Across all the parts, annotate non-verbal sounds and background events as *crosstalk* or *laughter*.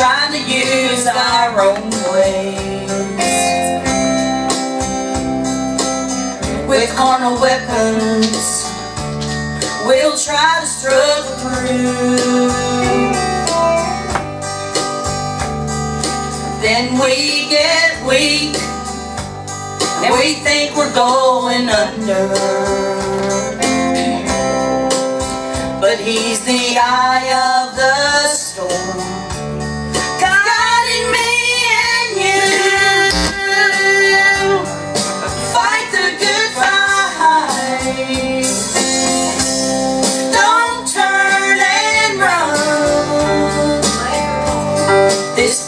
trying to use our own ways with carnal weapons. We'll try to struggle through. Then we get weak and we think we're going under. But he's the eye of the storm,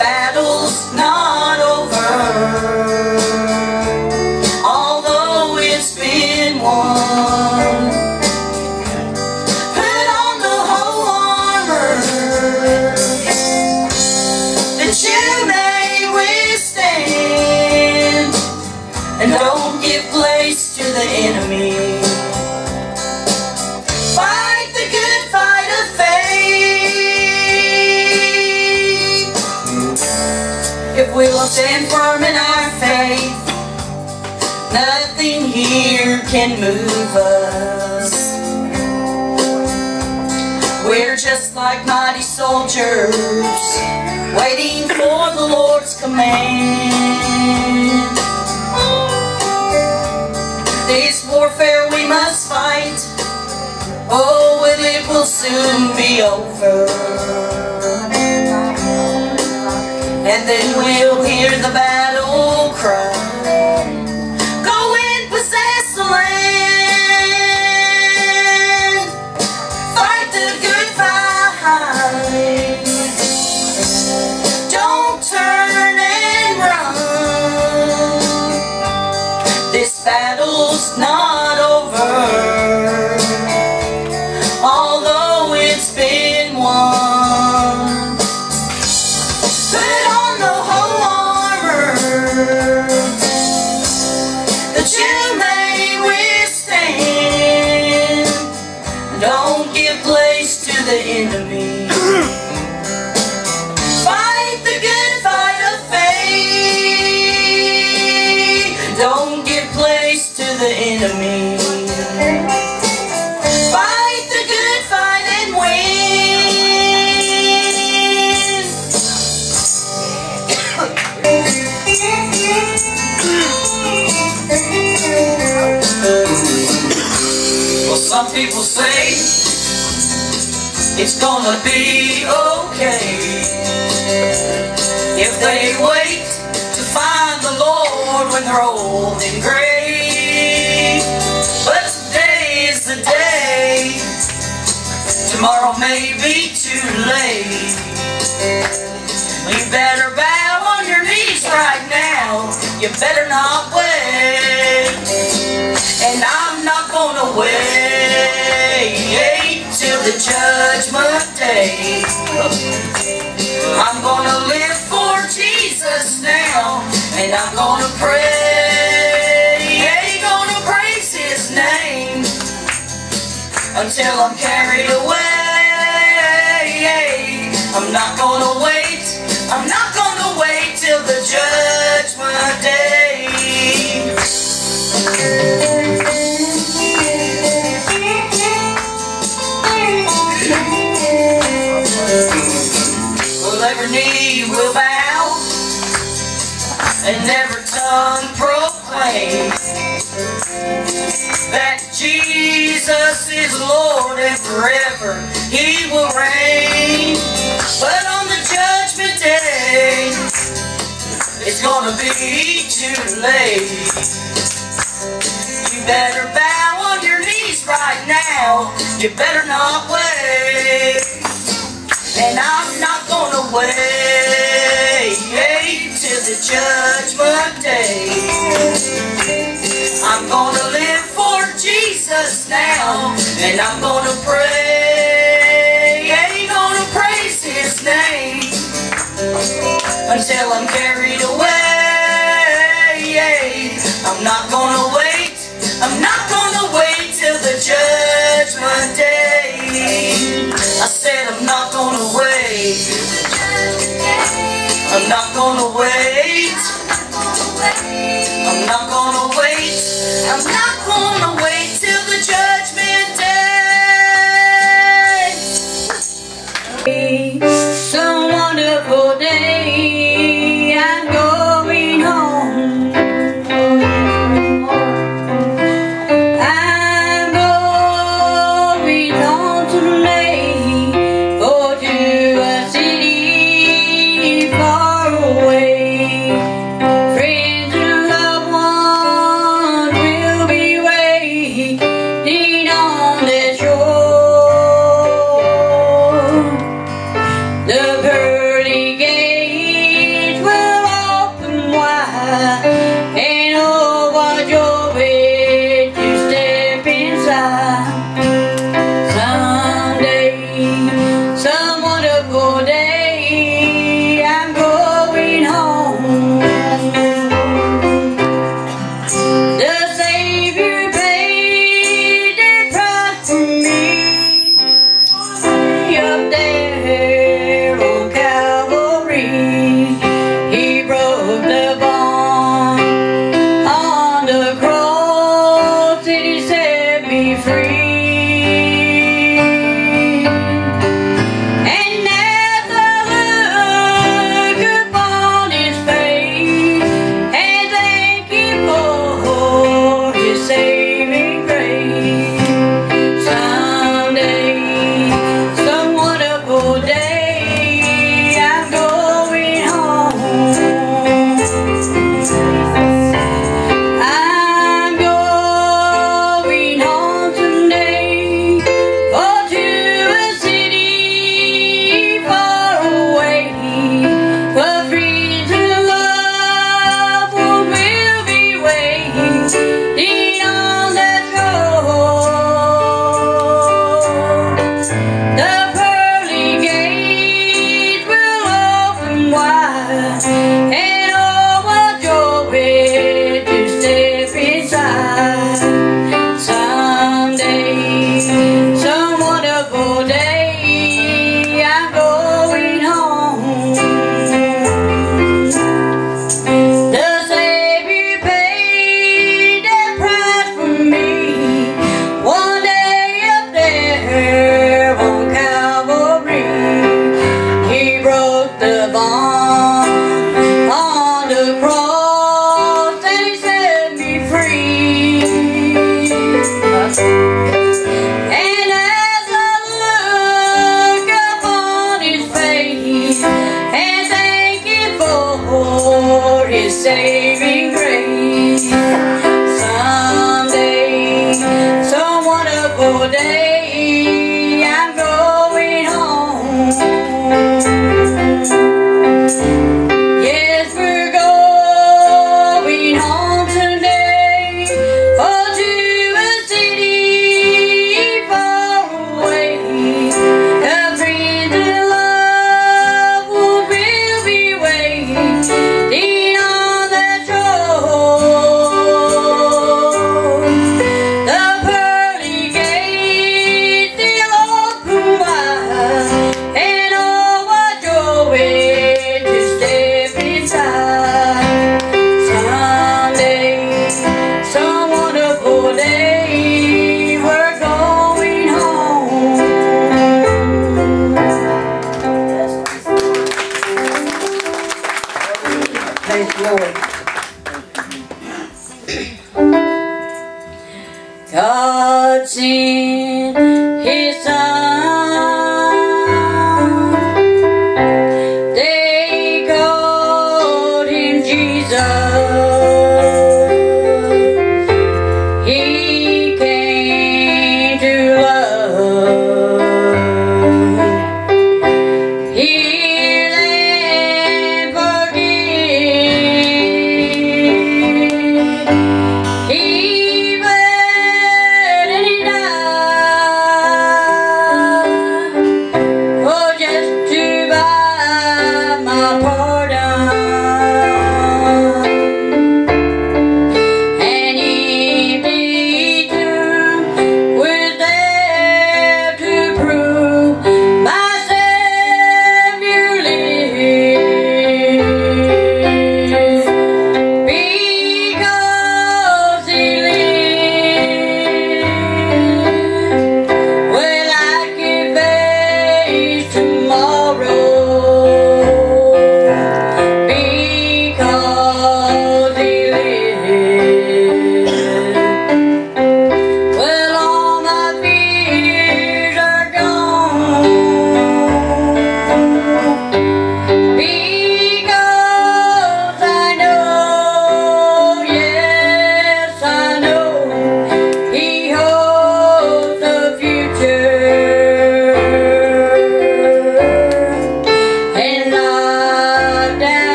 This stand firm in our faith, nothing here can move us. We're just like mighty soldiers, waiting for the Lord's command. This warfare we must fight, oh, and it will soon be over. And then we'll hear the battle some people say it's gonna be okay if they wait to find the Lord when they're old and gray. But today is the day, tomorrow may be too late. You better bow on your knees right now, you better not wait. And I'm not gonna wait till the judgment day. I'm gonna live for Jesus now, and I'm gonna pray, gonna praise His name until I'm carried away. I'm not and every tongue proclaims that Jesus is Lord and forever He will reign. But on the judgment day, it's gonna be too late. You better bow on your knees right now. You better not wait. And I'm not gonna wait till the judgment day. I'm gonna live for Jesus now, and I'm gonna pray, gonna praise His name until I'm carried away. I'm not gonna wait, I'm not gonna wait till the judgment day. I said I'm not gonna wait. I'm not gonna wait. I'm not gonna wait. I'm not gonna wait.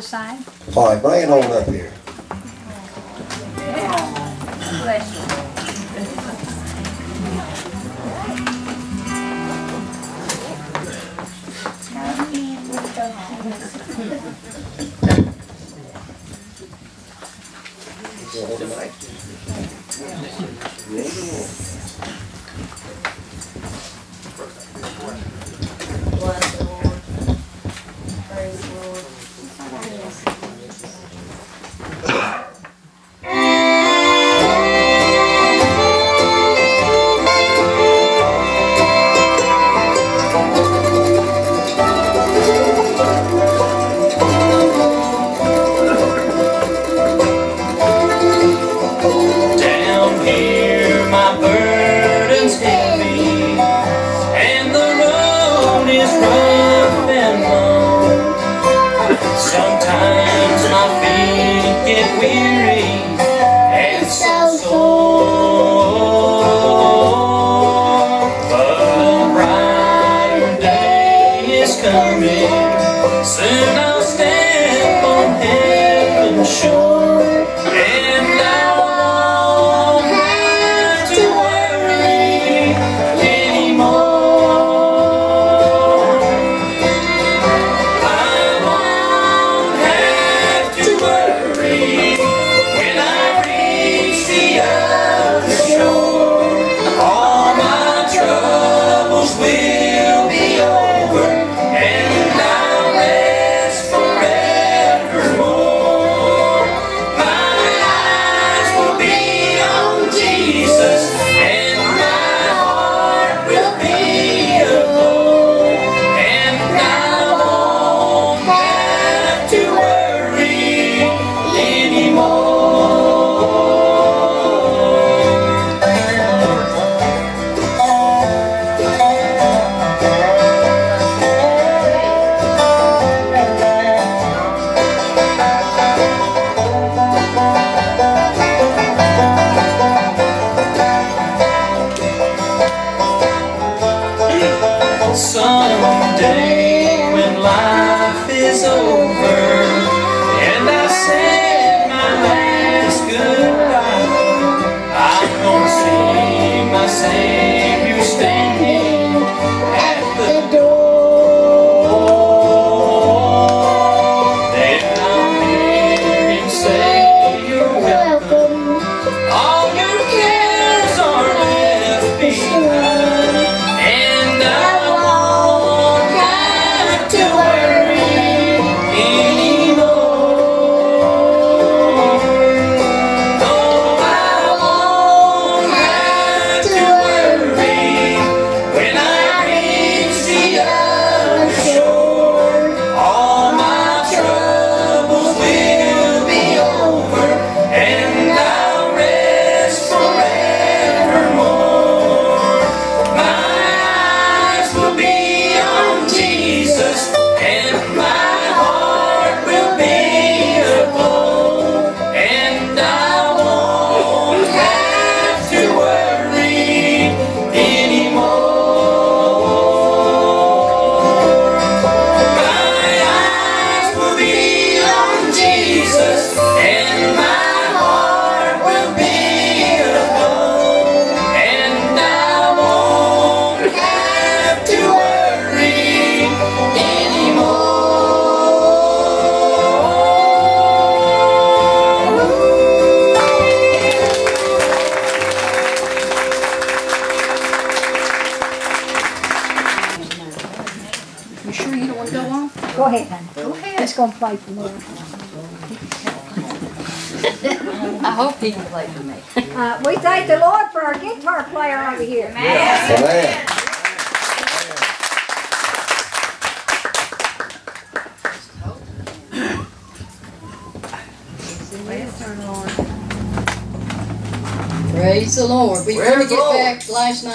Baby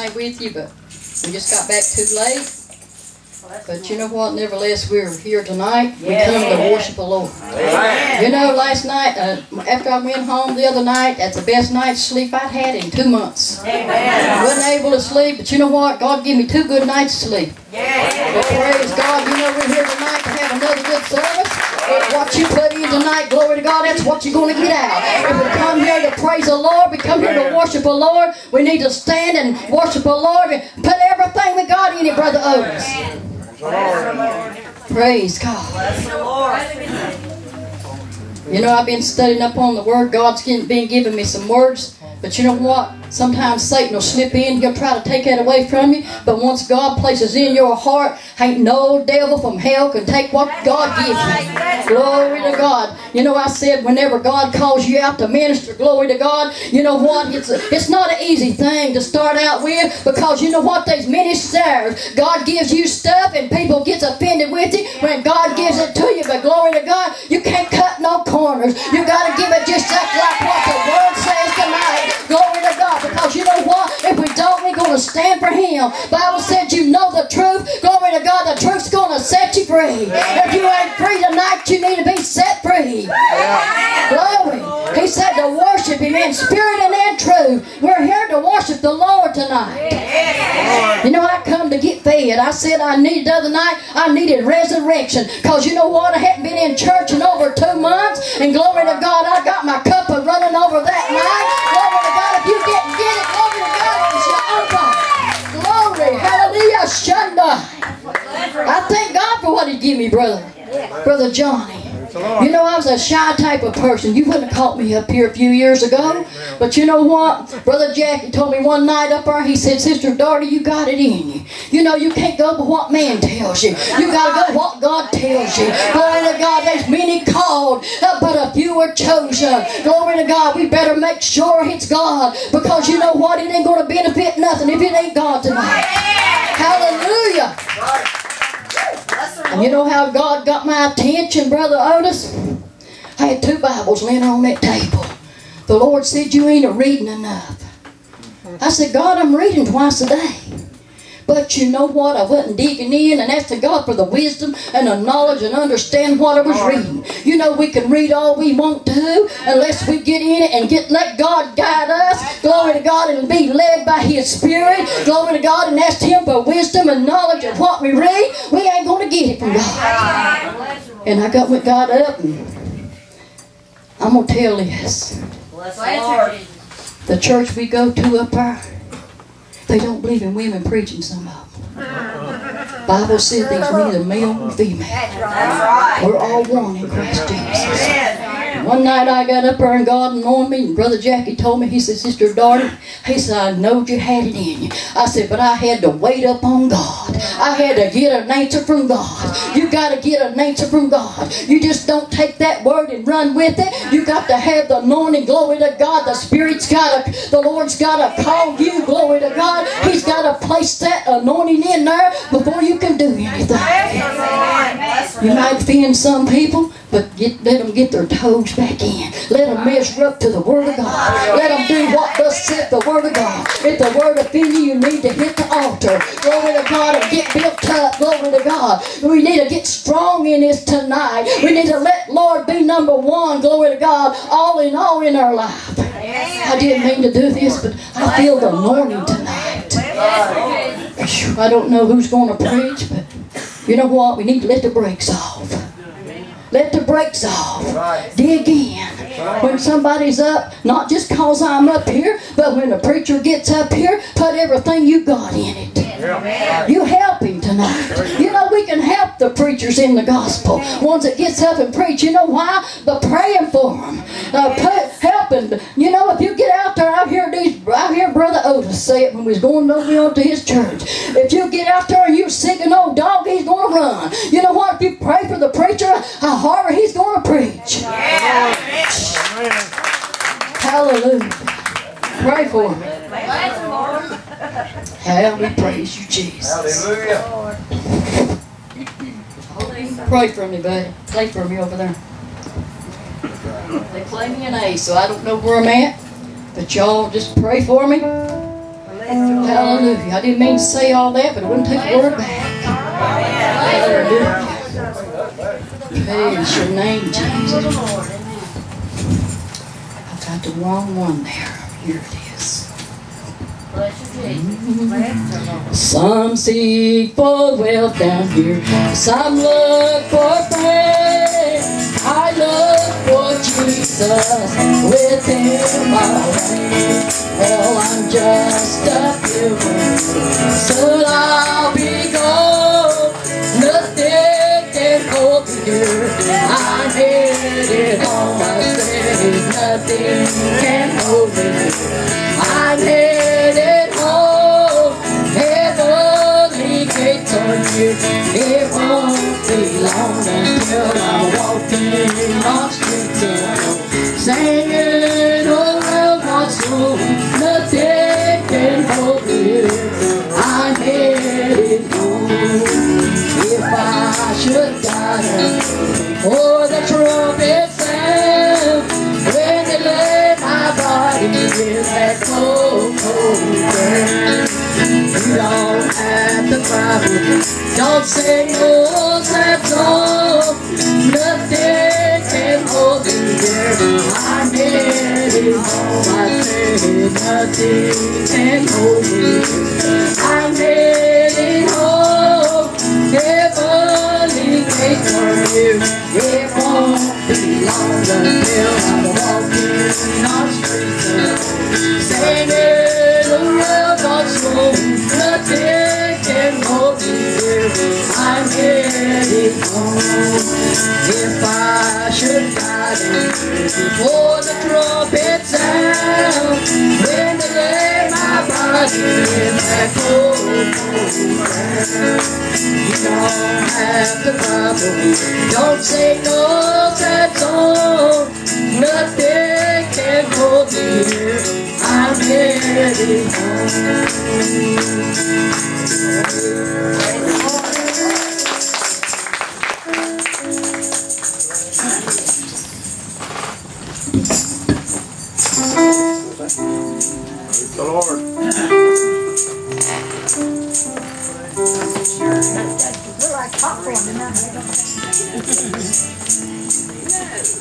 night with you, but we just got back too late. But you know what? Nevertheless, we're here tonight. We come to worship the Lord. You know, last night, uh, after I went home the other night, that's the best night's sleep I'd had in two months. I wasn't able to sleep, but you know what? God gave me two good nights' sleep. But praise God, you know we're here tonight to have another good service. And what you put in tonight, glory to God, that's what you're going to get out. If we come here to praise the Lord, we come here to worship the Lord, we need to stand and worship the Lord and put everything we got in it, Brother Otis. Praise God. You know, I've been studying up on the Word. God's been been giving me some words. But you know what? Sometimes Satan will slip in. He'll try to take that away from you. But once God places in your heart, ain't no devil from hell can take what God gives you. Glory to God. You know, I said whenever God calls you out to minister, glory to God, you know what? It's, a, it's not an easy thing to start out with because you know what? There's many. God gives you stuff and people gets offended with it when God gives it to you. But glory to God, you can't cut no corners. You got to give it just like, like what the Word says tonight. Glory to God. Because you know what? If we don't, we're going to stand for Him. Bible said you know the truth. Glory to God. The truth's going to set you free. If you ain't free tonight, you need to be set free. Glory. He said to worship Him in spirit and in truth. We're here to worship the Lord tonight. You know, I come to get fed. I said I needed the other night, I needed resurrection. Because you know what? I hadn't been in church in over two months. And glory to God, I got my cup of running over that night. Glory to God, if you didn't get it, glory to God, it was your uncle. Glory, hallelujah, shunda. I thank God for what He gave me, brother. Brother Johnny. You know, I was a shy type of person. You wouldn't have caught me up here a few years ago. But you know what? Brother Jackie told me one night up there, he said, Sister Darty, you got it in you. You know, you can't go by what man tells you. You got to go what God tells you. Glory to God, there's many called, uh, but a few are chosen. Glory to God, we better make sure it's God. Because you know what? It ain't going to benefit nothing if it ain't God tonight. Hallelujah. And you know how God got my attention, Brother Otis? I had two Bibles laying on that table. The Lord said, You ain't a reading enough. I said, God, I'm reading twice a day. But you know what? I wasn't digging in and asking God for the wisdom and the knowledge and understand what I was reading. You know, we can read all we want to unless we get in it and get let God guide us. Glory to God and be led by His Spirit. Glory to God and ask Him for wisdom and knowledge of what we read. We ain't going to get it from God. And I got with God up and I'm going to tell this. The church we go to up there, they don't believe in women preaching some of them. Bible says there's neither male nor female. We're all one in Christ Jesus. One night I got up there and God anointed me, and Brother Jackie told me, he said, Sister Darty, he said, I knowed you had it in you. I said, but I had to wait up on God. I had to get an answer from God. You got to get an answer from God. You just don't take that word and run with it. You got to have the anointing, glory to God. The Spirit's got to, the Lord's got to call you, glory to God. He's got to place that anointing in there before you can do anything. You might offend some people, but get, let them get their toes back in. Let them measure up to the Word of God. Let them do what thus saith the Word of God. If the Word offend you, you need to hit the altar. Glory to God and get built up. Glory to God. We need to get strong in this tonight. We need to let Lord be number one. Glory to God. All in all in our life. I didn't mean to do this, but I feel the anointing tonight. I don't know who's going to preach, but you know what? We need to let the brakes off. Let the brakes off. Dig in. When somebody's up, not just cause I'm up here, but when the preacher gets up here, put everything you got in it. You help him tonight. You know, we can help the preachers in the gospel. Ones that gets up and preach. You know why? By praying for them. Uh, put, helping. You know, if you get out there, I hear these, I hear Brother Otis say it when we was going over to his church. If you get out there and you're sick an old dog, he's going to run. You know what? If you pray for the preacher, how harder he's going to preach. Hallelujah. Pray for him. Hell, we praise you, Jesus. Hallelujah. Pray for me, buddy. Play for me over there. They play me an A, so I don't know where I'm at. But y'all just pray for me. Hallelujah. I didn't mean to say all that, but I wouldn't take a word back. Praise your name, Jesus. I've got the wrong one there. Here it is. Some seek for wealth down here. Some look for fame. I look for Jesus with him already. Well, oh, I'm just a pilgrim. Soon I'll be gone. Hold me. I'm headed home. Heavenly gates. It won't be long until I'm walking on streets alone. Singing around my soul. Nothing can hold me. I'm headed home. If I should die before you don't have cry, don't sing no sad song, nothing can hold me there. I'm headed home, I say nothing can hold me. Here. It be long I'm walking on streets singing around here. I'm home. If I should die before the trumpet sound, when they lay my body in that cold, cold ground, you don't have to trouble. Don't say no Nothing can hold me. I'm headed. Praise the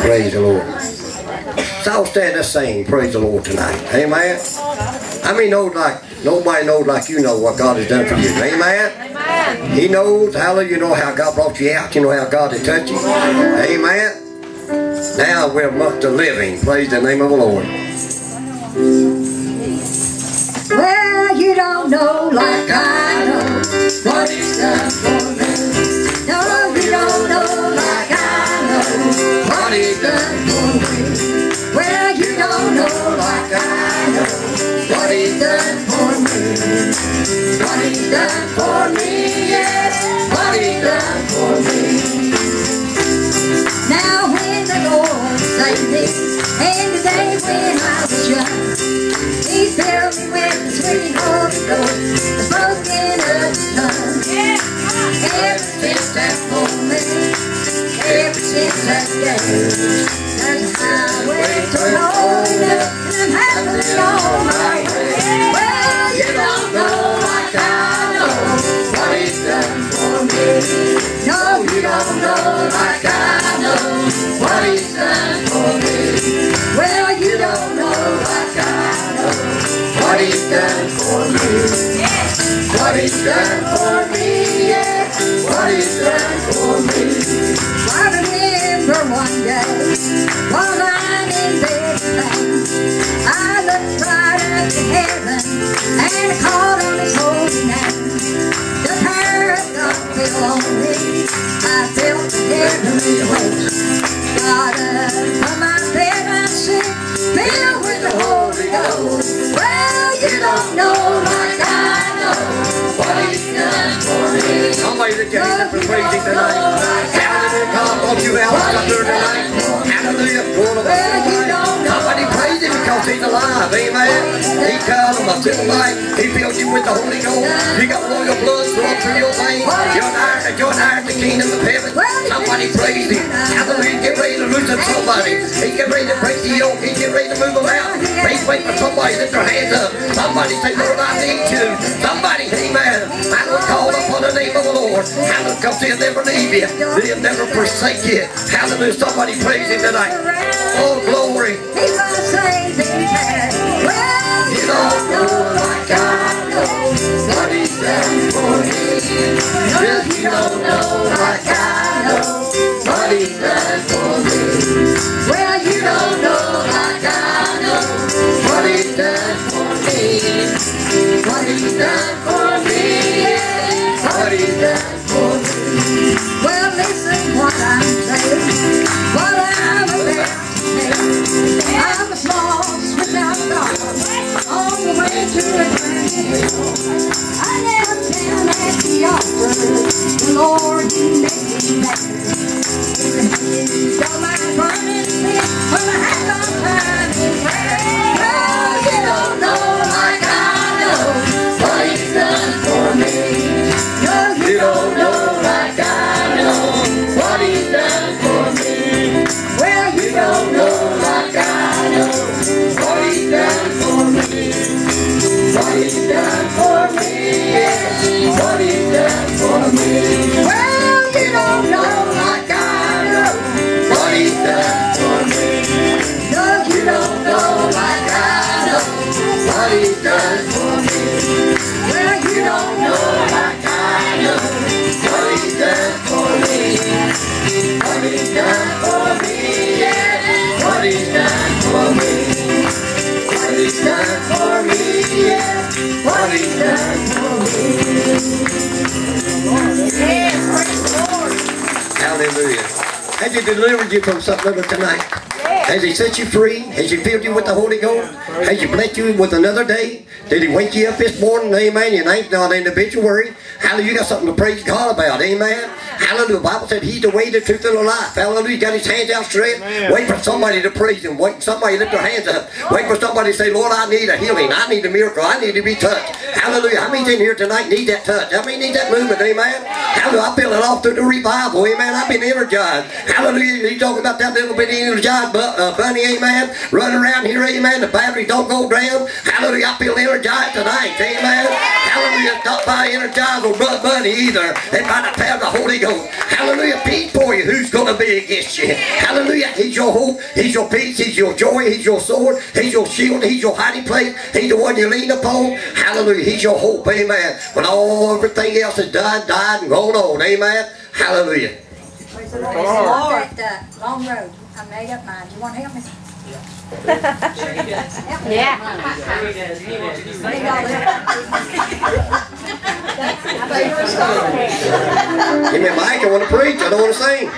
Praise the Lord. So I'll stand and sing, praise the Lord tonight. Amen. I mean, knows like nobody knows like you know what God has done for you. Amen. He knows, hallelujah, you know how God brought you out, you know how God has touched you. Amen. Now we're amongst the living. Praise the name of the Lord. Well, you don't know like I know what he's the the filled me with the sweet Holy Ghost, the smoking of his tongue. Ever since that moment, ever since that day, I'm my way. Well, you don't know like I know what he's done for me. No, you don't know like I know what he's done for me. Well, you don't know like I know what he's done for me. What he's done for me, yeah. What he's done for me. I remember one day while lying in bed I looked right up to heaven and I called on his holy name. The power of God fell on me. I felt heavenly host. Got up from my bed, I said, filled with the Holy Ghost. Well, you don't know like I know what he's done for me. Somebody that gave him for crazy tonight. Hallelujah, God, won't you help us up through tonight? Hallelujah, full of He's alive, amen. He died on the civil life. He filled you with the Holy Ghost. You got royal blood flowing through your veins. You're an heir, you're an heir to the kingdom of heaven. Somebody praise him. Hallelujah. Get ready to lose somebody. He get ready to break the yoke. He get ready to move them out. He's waiting for somebody to lift their hands up. Somebody say, Lord, I need you. Somebody, amen. I will call them name of the Lord. Hallelujah. Because he'll never leave you. He'll never forsake you. Hallelujah. Somebody praise him tonight. Oh, glory. He's gonna save me. Well, You don't know like I know what he's done for me. Yes, you don't know like I know what he's done for me. well, you don't know Like I know what he's done for me. What he's done for me. Lord, you made me back. You're my burning Hallelujah. Has He delivered you from something other tonight? Has He set you free? Has He filled you with the Holy Ghost? Has He blessed you with another day? Did He wake you up this morning? Amen. Your ain't not in the obituary. Hallelujah. You got something to praise God about. Amen. Hallelujah. The Bible said He's the way, the truth, and the life. Hallelujah. He got His hands out outstretched. Wait for somebody to praise Him. Wait for somebody to lift their hands up. Wait for somebody to say, Lord, I need a healing. I need a miracle. I need to be touched. Hallelujah. How many in here tonight need that touch? How many need that movement? Amen. Hallelujah. I feel it all through the revival. Amen. I've been energized. Hallelujah. You talking about that little bit energized bu- uh, bunny. Amen. Running around here. Amen. The battery don't go down. Hallelujah. I feel energized tonight. Amen. Hallelujah. Not by energized or blood bunny either. And by the power of the Holy Ghost. Hallelujah. Peace for you. Who's going to be against you? Hallelujah. He's your hope. He's your peace. He's your joy. He's your sword. He's your shield. He's your hiding place. He's the one you lean upon. Hallelujah. He's your hope. Amen. When all everything else is done, died, and gone on. Amen. Hallelujah. Praise the Lord. Walk that uh, long road. I made up mine. You want to help me? Yeah. Maybe I'll help Give me a mic. I want to preach. I don't want to sing.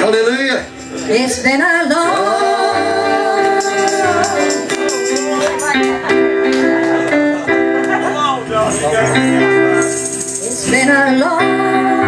Hallelujah. It's been a long It's been a long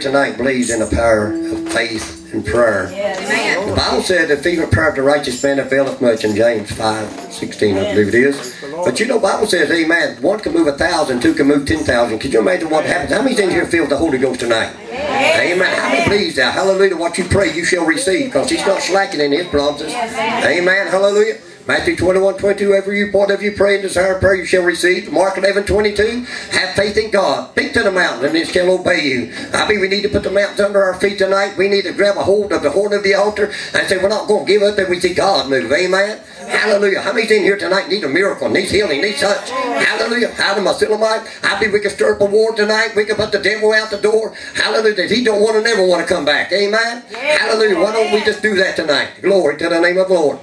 tonight believes in the power of faith and prayer? The Bible said the fervent prayer of the righteous man availeth much in James 5, 16, I believe it is. But you know, Bible says, amen, one can move a thousand, two can move ten thousand. Could you imagine what happens? How many things here feel the Holy Ghost tonight? Amen. How many believes now? Hallelujah. What you pray, you shall receive, because he's not slacking in his promises. Amen. Hallelujah. Matthew 21, 22, every you, whatever you pray and desire prayer, you shall receive. Mark 11, 22, have faith in God. Speak to the mountain, and it shall obey you. I mean, we need to put the mountains under our feet tonight. We need to grab a hold of the horn of the altar and say, we're not going to give up till we see God move. Amen. Hallelujah. How many's in here tonight need a miracle, needs healing, needs touch? Hallelujah. Hallelujah. Silamite. I believe we can stir up a war tonight. We can put the devil out the door. Hallelujah. That he don't want to never want to come back. Amen. Hallelujah. Why don't we just do that tonight? Glory to the name of the Lord.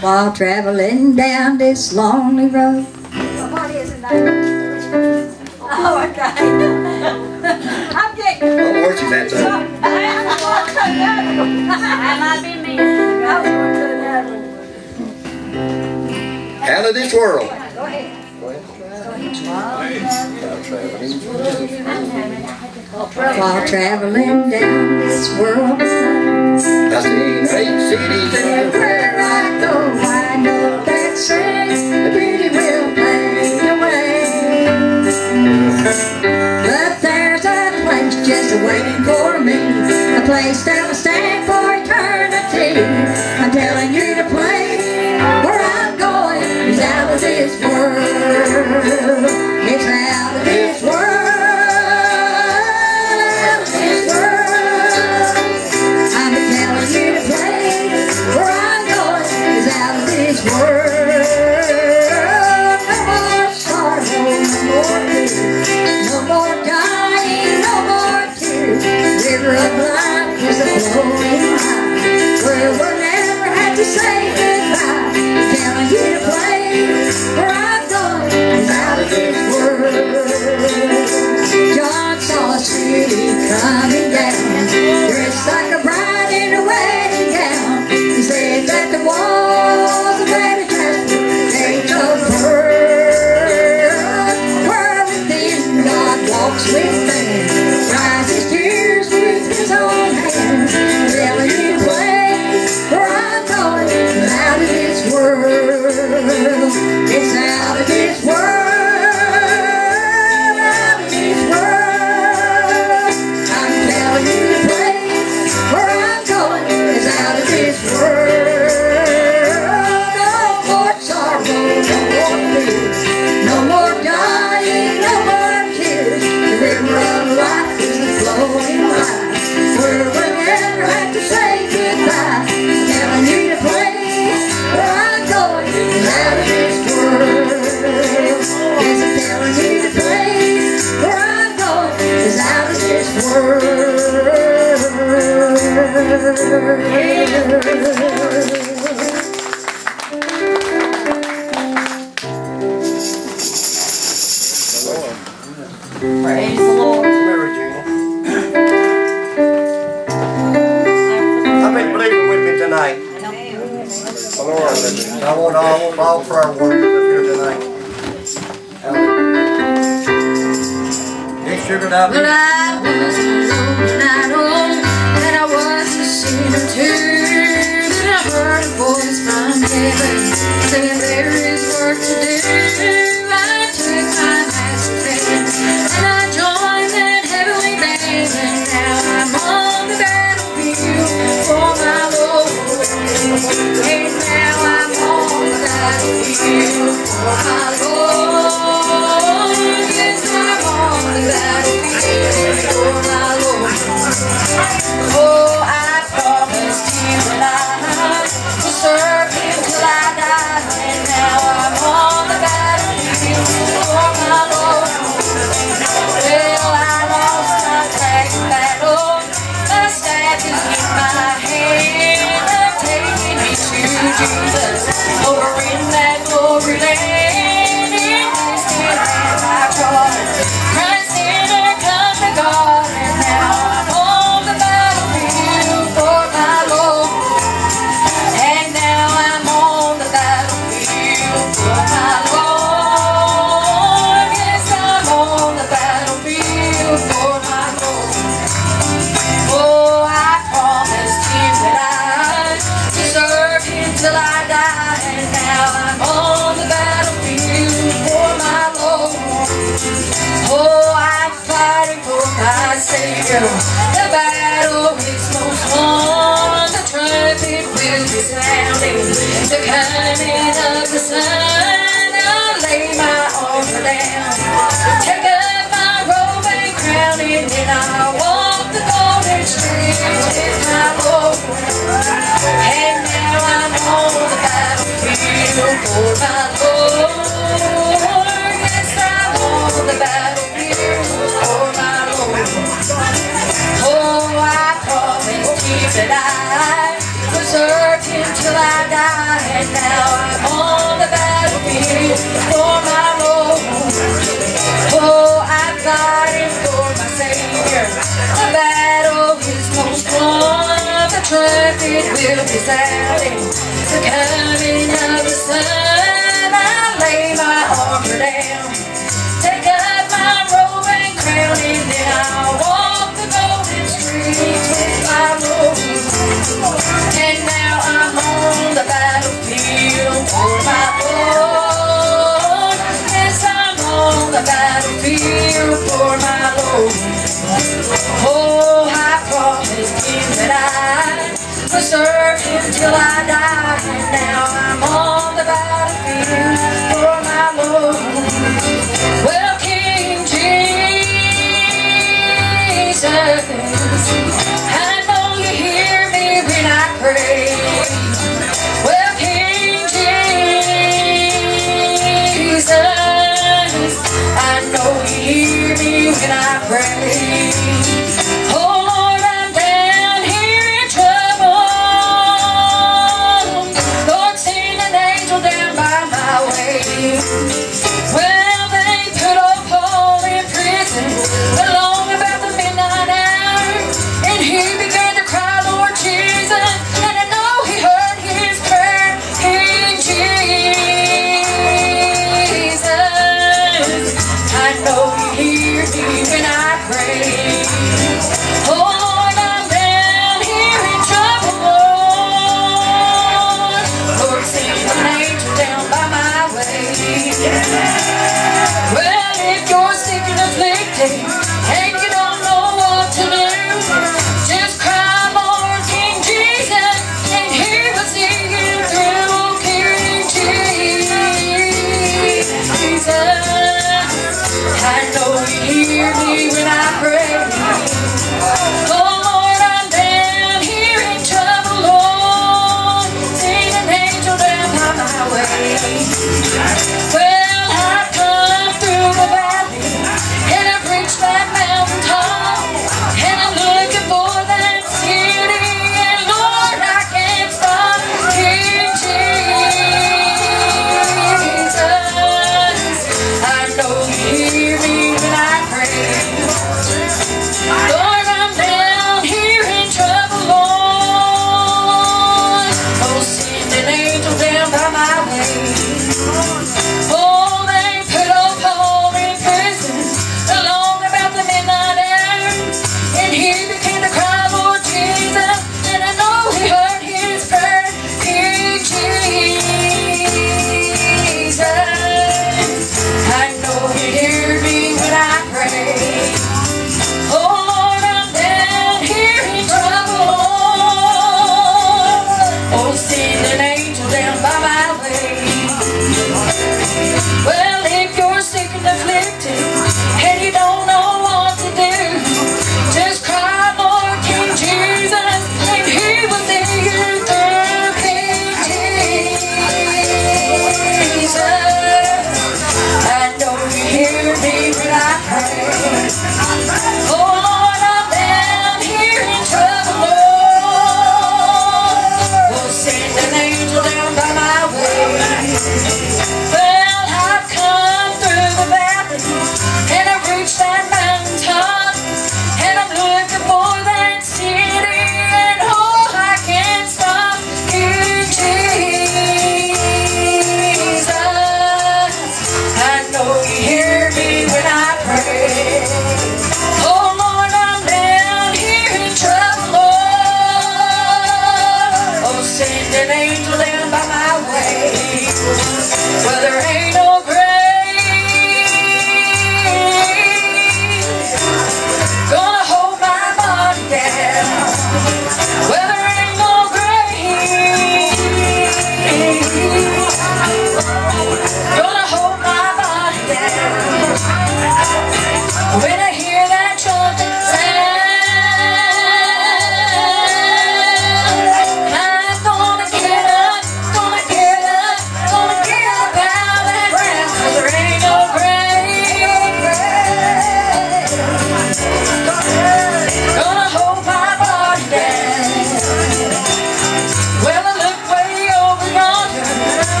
While traveling down this lonely road. Oh, okay. *laughs* I'm getting. Oh, where's she at, son? *laughs* That might be me. Out of this world. While traveling down this world. I cities that the beauty will fade away. But there's a just waiting for me, a place that'll stand for eternity. till I die. and Now I'm on the battlefield for my Lord. Well, King Jesus, I know you hear me when I pray. Well, King Jesus, I know you hear me when I pray.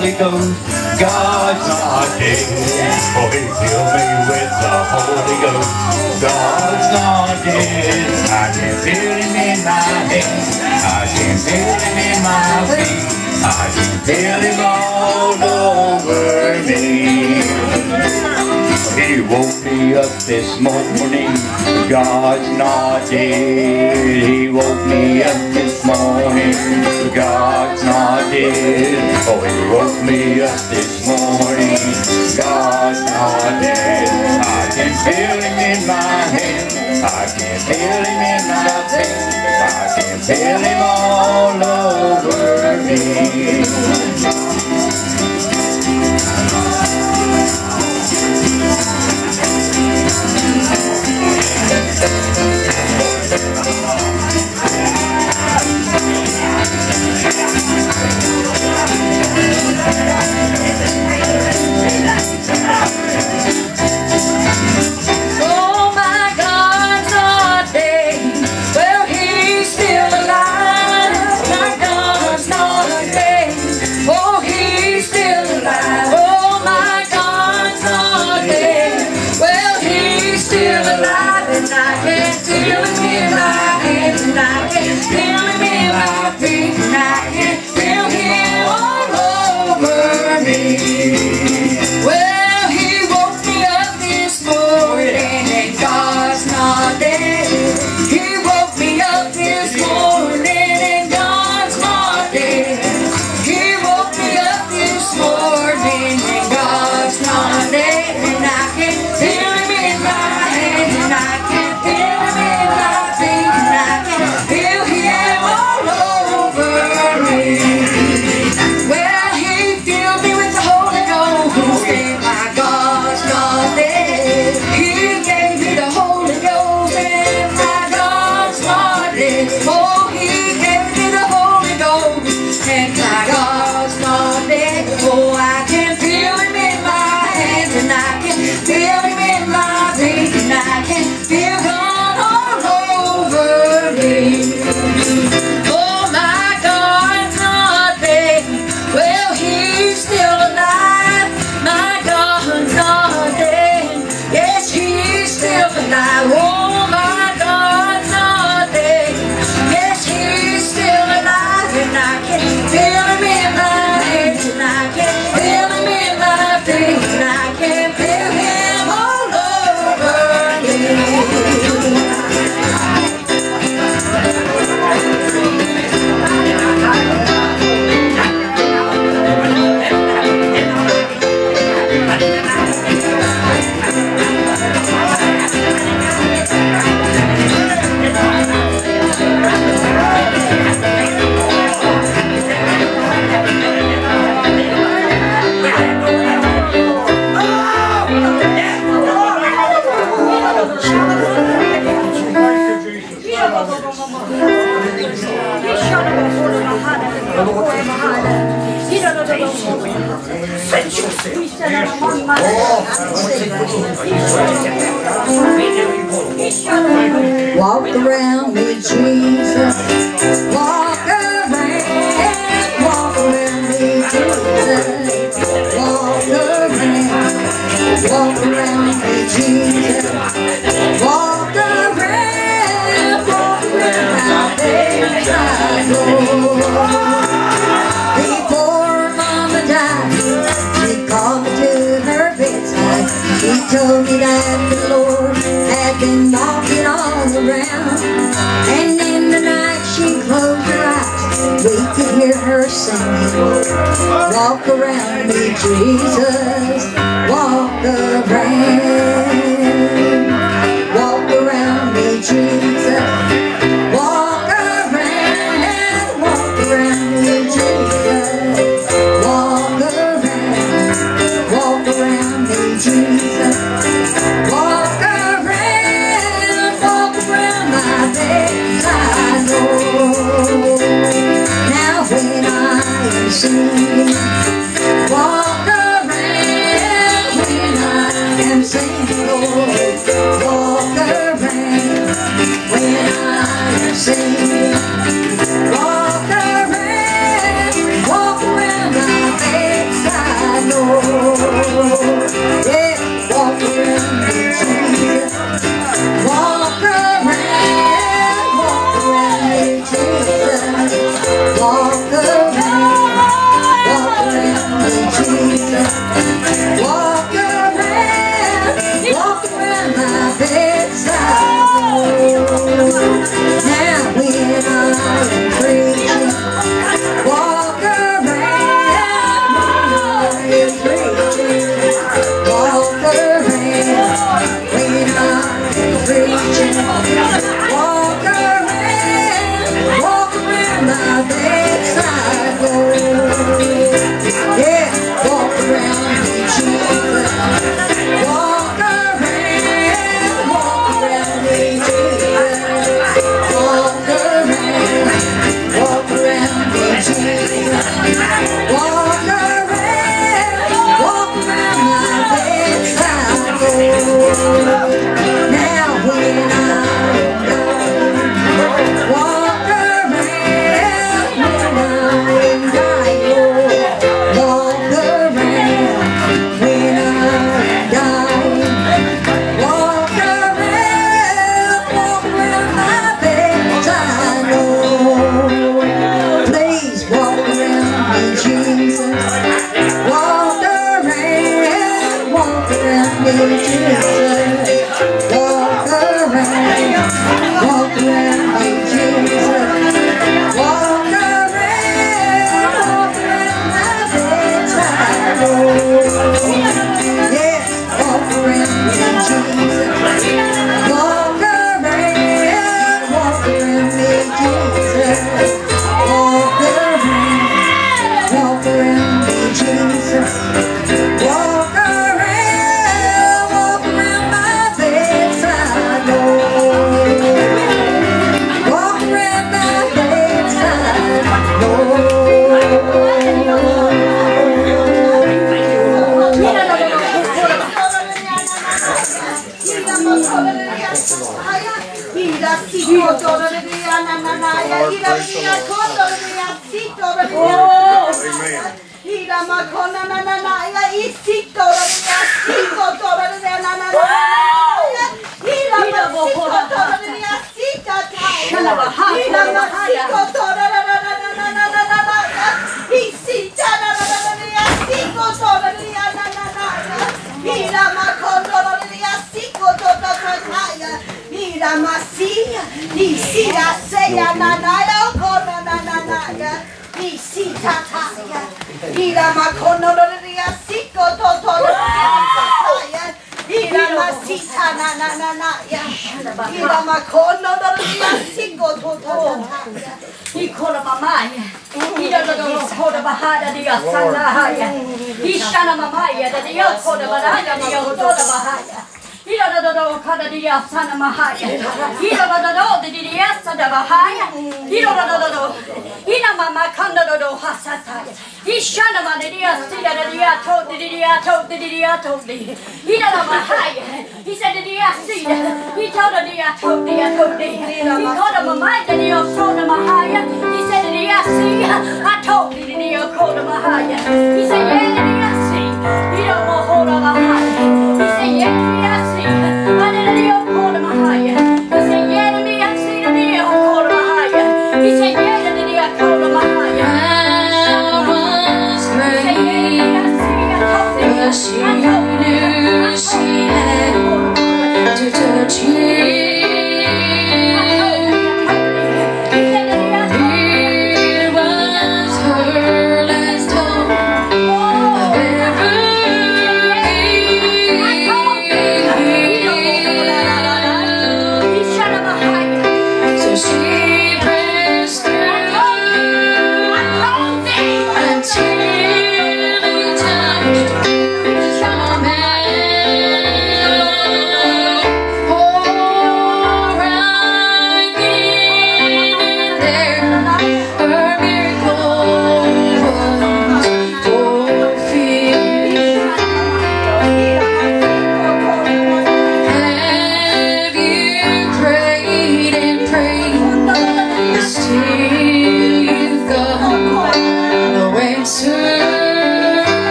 Holy Ghost. God's not dead, for he filled me with the Holy Ghost. God's not dead. I can feel him in my hands. I can feel him in my feet. I can feel him all over me woke me up this morning. God's not dead. He woke me up this morning. God's not dead. Oh, he woke me up this morning. God's not dead. I can feel him in my hand. I can feel him in my face. I can feel him all over me. Oh. chickens walking all around. And in the night she closed her eyes. We could hear her singing, Walk around me, Jesus. Walk around. healthy.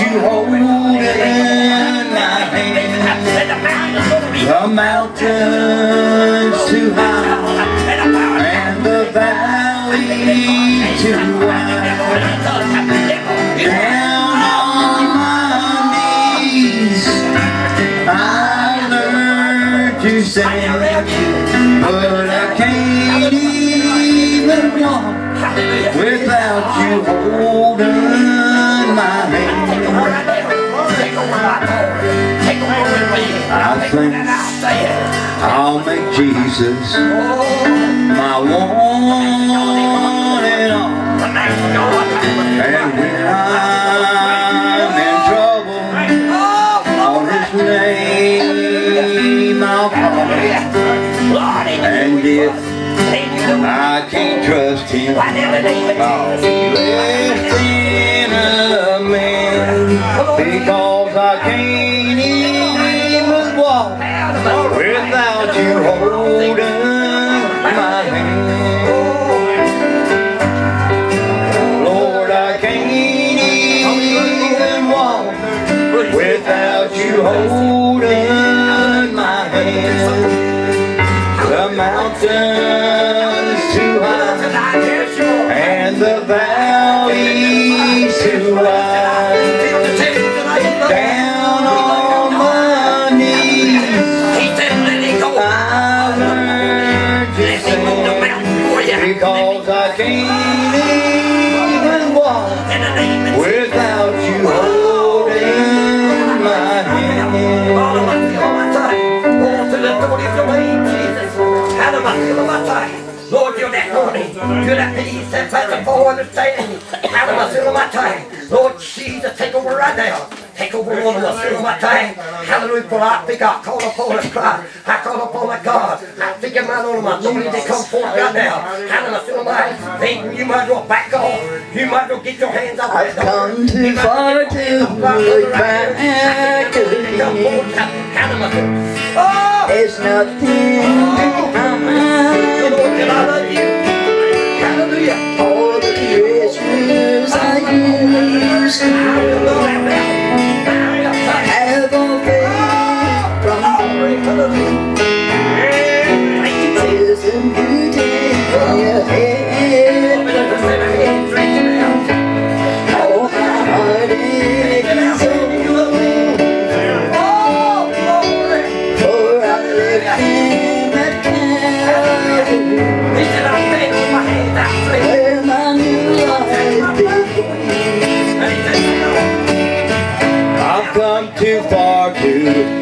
you hold it in my hand. The mountain's too high. Jesus, my one and all. And when I'm in trouble, on His name I'll call. And if I can't trust Him, I'll be less than a man because I can't even walk with holding my hand. Lord, I can't even walk without you my hand. The mountain's too high and the valley's too wide. Good at peace and plentiful understanding. Out of the sin of my tongue. Lord Jesus, take over right now. Take over all of the sin of my time. Hallelujah. For I think I call upon a cry. I call upon my God. I think in my own my glory to come forth right now. Hallelujah. Sin of my thinking You might as back off. You might as get your hands off. I've come too far to look back. Hallelujah. There's nothing behind. Oh, Christian.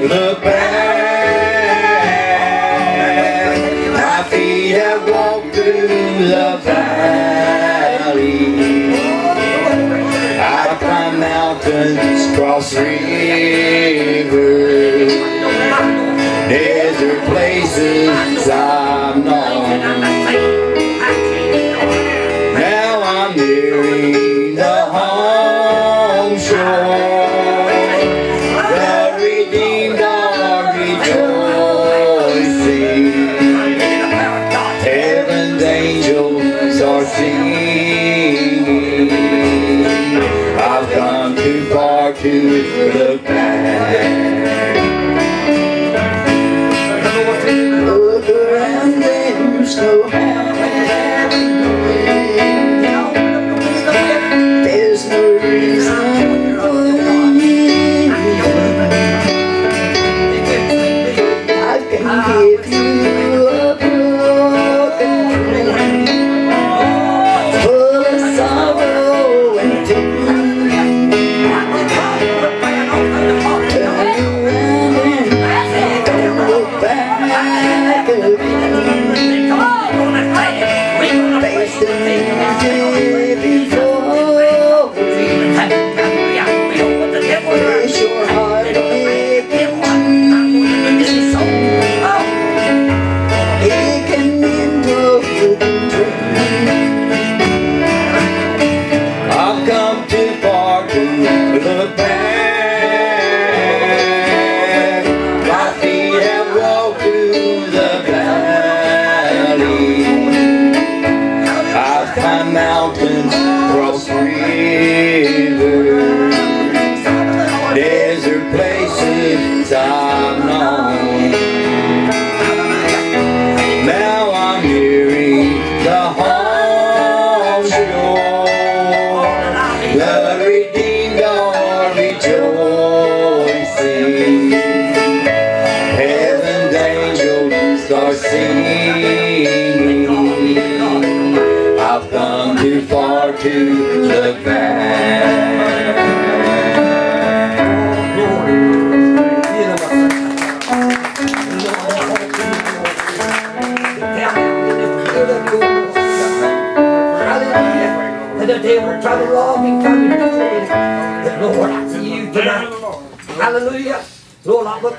look back walked through the valley. I've climbed mountains, crossed rivers, desert places. I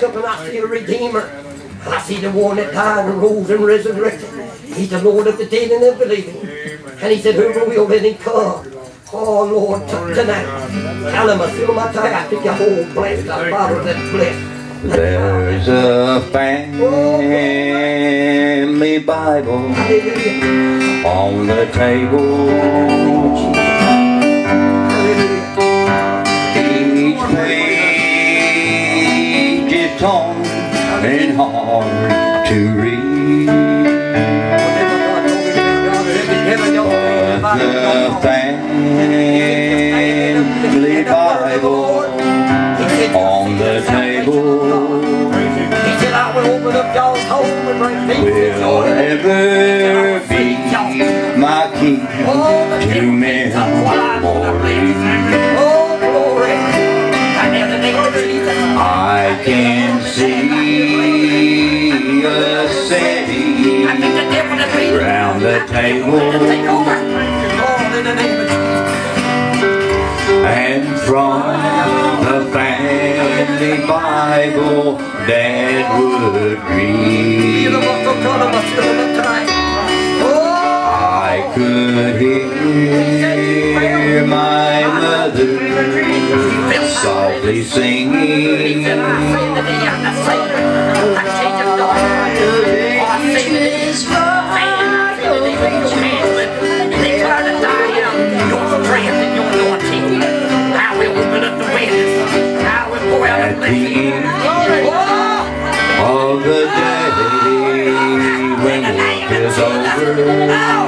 up and I see a Redeemer. I see the one that died and rose and resurrected. He's the Lord of the dead and the living. And he said, whoever will, let him come. Oh, Lord, tonight. Tell him, I feel my tie. I think I'm all blessed. I Father that's blessed. There's a family Bible on the table. And hard to read. Whatever God told me to do, God, heaven, y'all, But the family Bible on the table He said, I will open up y'all's home and bring peace and will joy. ever be my key to memory. Oh, glory. And in the name of Jesus. I can see round the table. Oh, and from the family Bible Dad would read. Oh, I could hear my mother softly singing. I say that say that he is Declare that I am your strength and your anointing. I will open up the windows. I will pour out a blessing. Oh, of the day when work is over.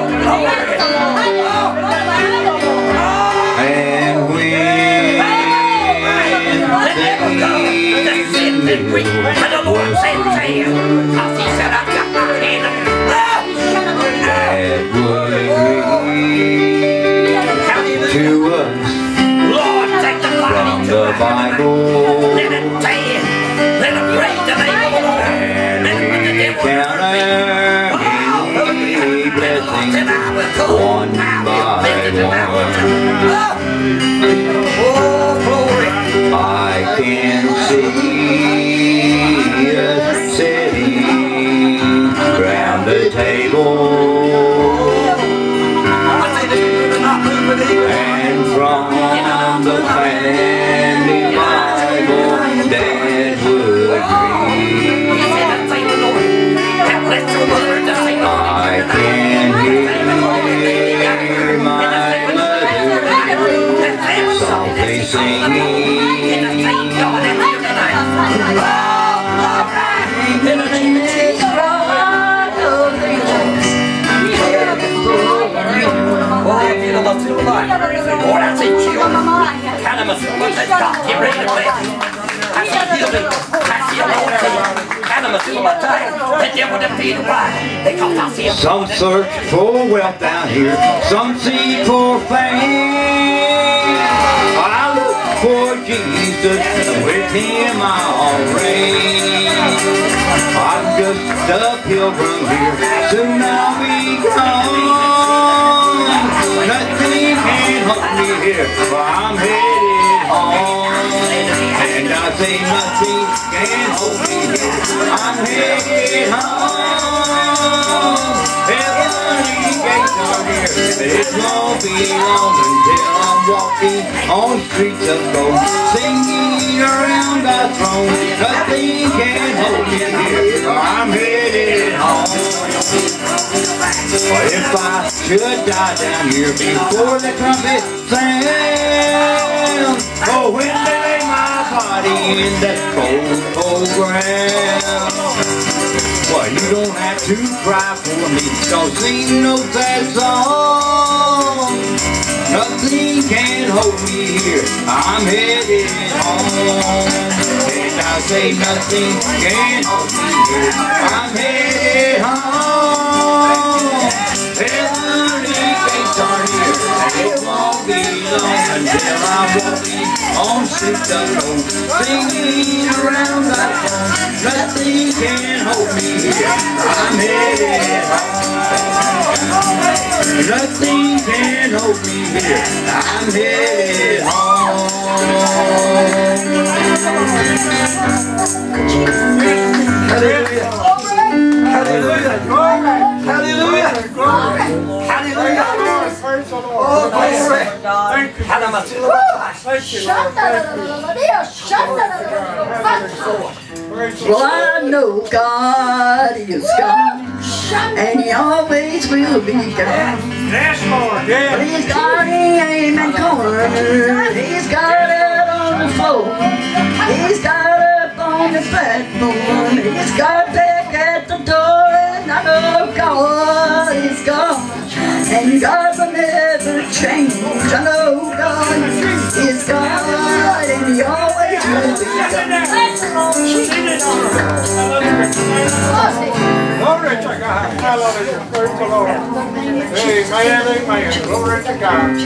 And when the evening was Dad would read to us. From the Bible and we count our many blessings one by one. I can see us sitting round the table Some search for wealth down here, some seek for fame. For Jesus, with him I'll reign. I'm just a pilgrim here, soon I'll be gone. Nothing can hold me here, for I'm headed home. And I say nothing can hold me here, I'm headed home. Heavenly gates are here, it won't be long until I'm walking on streets of gold, singing around God's throne. Nothing can hold me here, I'm headed home. But if I should die down here before the trumpet sounds, oh, when they body in that cold, cold ground. Well, you don't have to cry for me, cause ain't no sad song. Nothing can hold me here, I'm headed home. And I say nothing can hold me here, I'm headed home. It won't be long until I'm walking on sweet road, singing around that phone. Nothing can hold me here, I'm headed home. Nothing can hold me here, I'm headed home. Hallelujah. Hallelujah. Hallelujah. Hallelujah. Oh, glory. Well, I know God is God, and He always will be God. He's got aim and corner. He's got it on the floor. He's got up on the platform. He's got at the door. And I know God is God. And God will never change. I know God is God. And He always will be God. Glory to God. Hallelujah. Praise the Lord. Amen. Amen. Glory to God.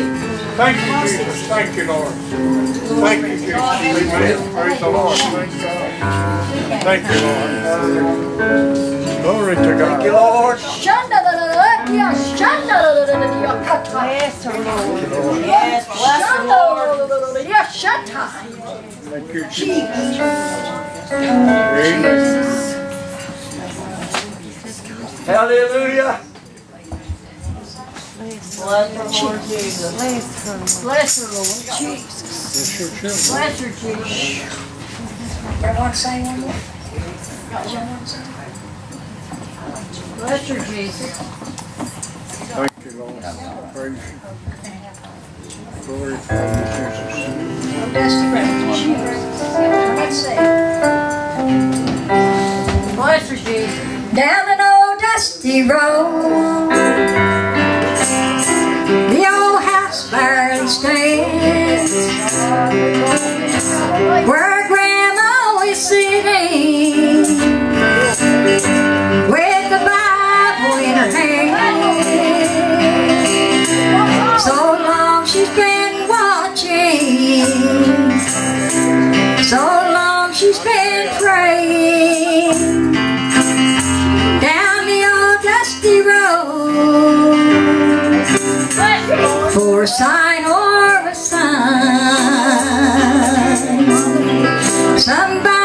Thank you, Jesus. Thank you, Lord. Thank you, Jesus. Amen. Praise the Lord. Thank God. Thank you, Lord. Hallelujah. Glory to God. Thank you, Lord. Yes, bless the Lord. Thank you, Jesus. Amen. Hallelujah. Bless the Lord Jesus. Bless her, Lord Jesus. Bless her, Jesus. Bless her, Jesus. Thank you, Lord. Praise you. Glorify you, Jesus. Bless her, Jesus. Down an old dusty road The old house burns stands Where Grandma was sitting she's been praying down the old dusty road for a sign or a sign. Somebody's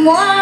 someone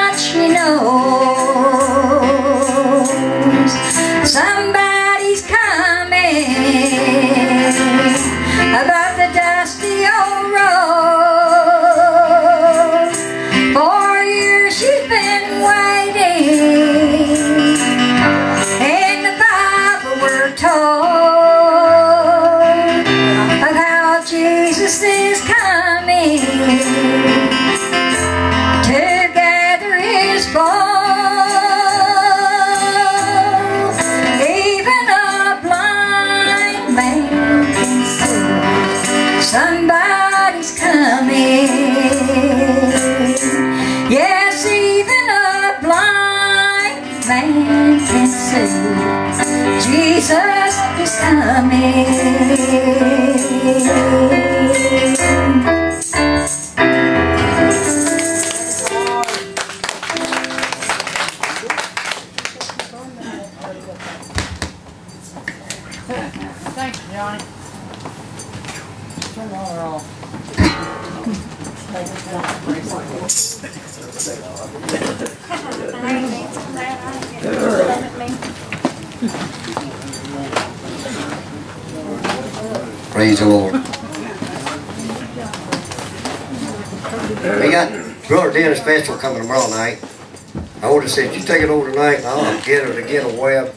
take it over tonight, and I'll get her to get a web.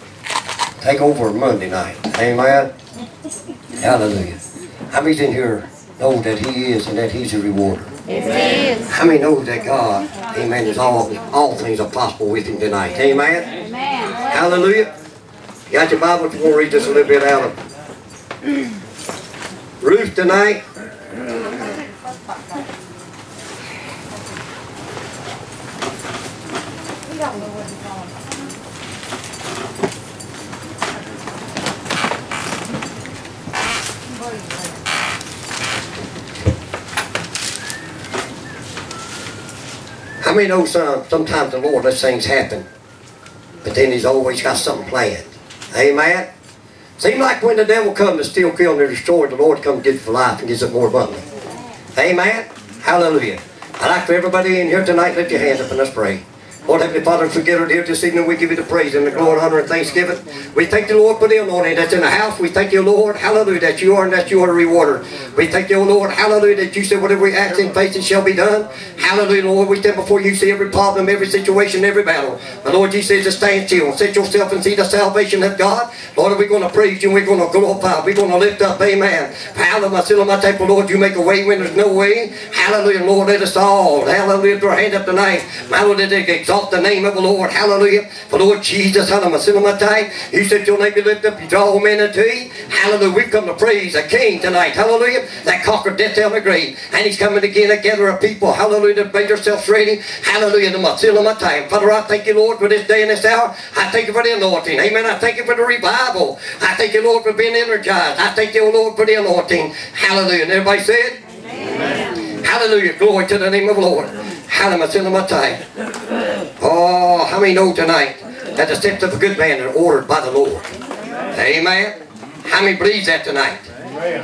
Take over Monday night. Amen. Hallelujah. How many's in here know that He is and that He's a rewarder? How many know that God, Amen, is all all things are possible with Him tonight? Amen. Hallelujah. You got your Bible? We're going to read just a little bit out of Ruth tonight. Know some, sometimes the Lord lets things happen, but then He's always got something planned? Amen? Seems like when the devil comes to steal, kill, and destroy, the Lord comes to it for life and gives it more abundantly. Amen? Hallelujah. I'd like for everybody in here tonight, lift your hands up and let's pray. Lord Heavenly Father, as we get here this evening, we give you the praise and the glory, honor, and thanksgiving. We thank you, Lord, for the anointing that's in the house. We thank you, Lord, hallelujah, that you are and that you are a rewarder. We thank you, Lord, hallelujah, that you said whatever we ask in faith, it shall be done. Hallelujah, Lord, we stand before you, see every problem, every situation, every battle. The Lord, you says to stand still, set yourself and see the salvation of God. Lord, we're going to praise you, and we're going to glorify, we're going to lift up, amen. Hallelujah, my temple, Lord, you make a way when there's no way. Hallelujah, Lord, let us all, hallelujah, throw our hand up tonight. Hallelujah, exalt the name of the Lord, hallelujah. For Lord Jesus, hallelujah, you said your name be lifted up, you draw men unto thee. Hallelujah, we've come to praise the King tonight, hallelujah, that conquered death, hell, and the grave. And he's coming again to gather a people, hallelujah, to make yourselves ready. Hallelujah, to my time. Father, I thank you, Lord, for this day and this hour. I thank you for the anointing. Amen. I thank you for the revival. I thank you, Lord, for being energized. I thank you, Lord, for the anointing. Hallelujah. And everybody said? Amen. Hallelujah. Glory to the name of the Lord. Hallelujah. Oh, how many know tonight that the steps of a good man are ordered by the Lord? Amen. How many believes that tonight?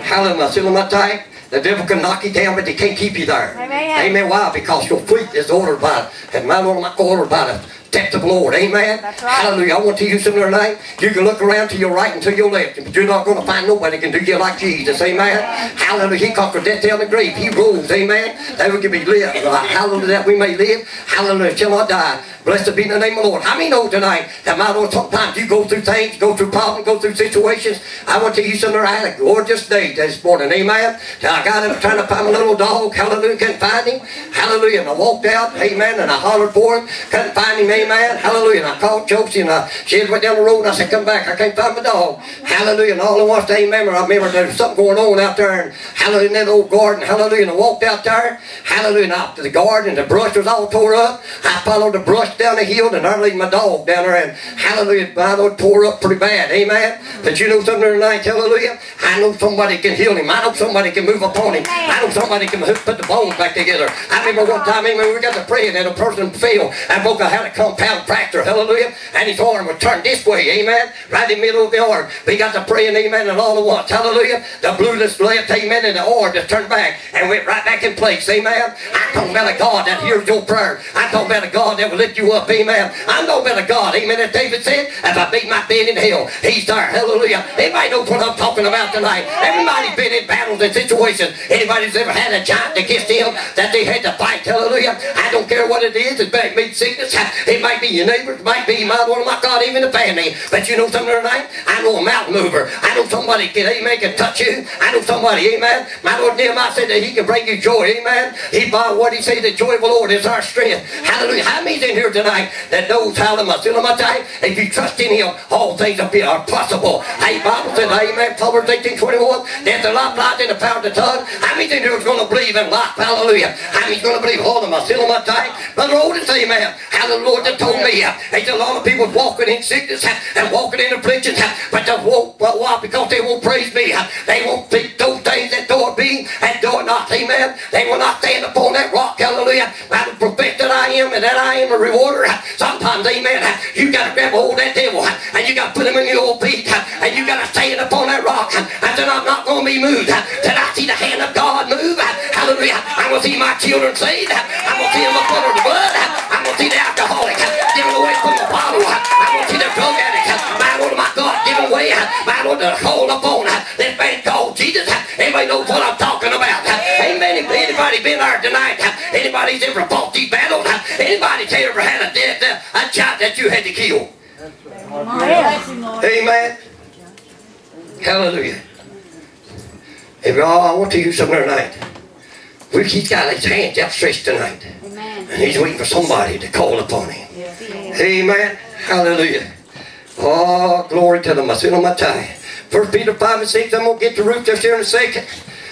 Hallelujah. Cinema time. The devil can knock you down, but he can't keep you there. Amen. Amen. Why? Because your feet is ordered by, and my Lord, my ordered by the of the Lord. Amen. Right. Hallelujah. I want to use something tonight. You can look around to your right and to your left, but you're not going to find nobody can do you like Jesus. Amen. Hallelujah. He conquered death, hell, and the grave. He rules. Amen. That we can be live. Hallelujah. That we may live. Hallelujah. Shall not die. Blessed be the name of the Lord. How many know tonight that my Lord, sometimes you go through things, go through problems, go through situations. I want to use something. I had a gorgeous day this morning. Amen. I got him trying to find my little dog. Hallelujah. Couldn't find him. Hallelujah. And I walked out. Amen. And I hollered for him. Couldn't find him. Amen. Hallelujah. And I called Josie and I, she went down the road and I said, come back. I can't find my dog. Hallelujah. And all want to remember, I remember there was something going on out there. And hallelujah. In that old garden. Hallelujah. And I walked out there. Hallelujah. And out to the garden. And the brush was all tore up. I followed the brush down the hill and I laid my dog down there. And hallelujah. Lord tore up pretty bad. Amen. But you know something tonight. Hallelujah. I know somebody can heal him. I know somebody can move upon him. I know somebody can put the bones back together. I remember one time, amen, we got to praying and a person fell and broke a had a compound fracture. Hallelujah. And his arm was turned this way. Amen. Right in the middle of the arm. We got to praying, amen, and all at once. Hallelujah. The blue just left, amen, and the arm just turned back and went right back in place. Amen. I'm talking about a God that hears your prayer. I'm talking about a God that will lift you up. Amen. I'm talking about a God, amen, as David said, if I beat my bed in hell, he's there. Hallelujah. Anybody knows what I'm talking about tonight? Everybody's been in battles and situations. Anybody's ever had a giant against them that they had to fight. Hallelujah. I don't care what it is. It might be sickness. It might be your neighbors. It might be my one, my God, even the family. But you know something tonight? I know a mountain mover. I know somebody can, amen, can touch you. I know somebody, amen. My Lord Nehemiah said that he can bring you joy. Amen. He by what he said, the joy of the Lord is our strength. Hallelujah. How many's in here here tonight that knows how to Masilamata. If you trust in him, all things are possible. Hey, Bible said, Amen. Proverbs 18, 21. There's a lot lies in the power of the tongue. How many think you're going to believe in life? Hallelujah. How many's going to believe all of Masilamata? Brother Otis, amen. How the Lord just told me. There's a lot of people walking in sickness and walking in affliction, uh, but they won't, well, why? Because they won't praise me. They won't think those things that do be and do not. Amen. They will not stand upon that rock. Hallelujah. By the prophet that I am and that I am a rewarder. Uh, Sometimes, amen, you got to grab hold of that devil and you got to put him in your old feet and you got to stand upon that rock. I said, I'm not going to be moved till I see the hand of God move. Hallelujah. I'm going to see my children saved. I'm going to see them up under the blood. I'm going to see the alcoholic given away from the bottle. I'm going to see the drug addict. My Lord, my God, given away. My Lord, to hold upon this man called Jesus. Everybody knows what I'm talking about. Amen. Anybody been there tonight, anybody's ever fought these battles, anybody's ever had a death, uh, a child that you had to kill. Amen. Hallelujah. If y'all, I want to use something tonight. We keep got his hands outstretched tonight. And he's waiting for somebody to call upon him. Amen. Hallelujah. Oh, glory to the my Matai. First Peter 5 and 6, I'm going to get to Ruth just here in a second.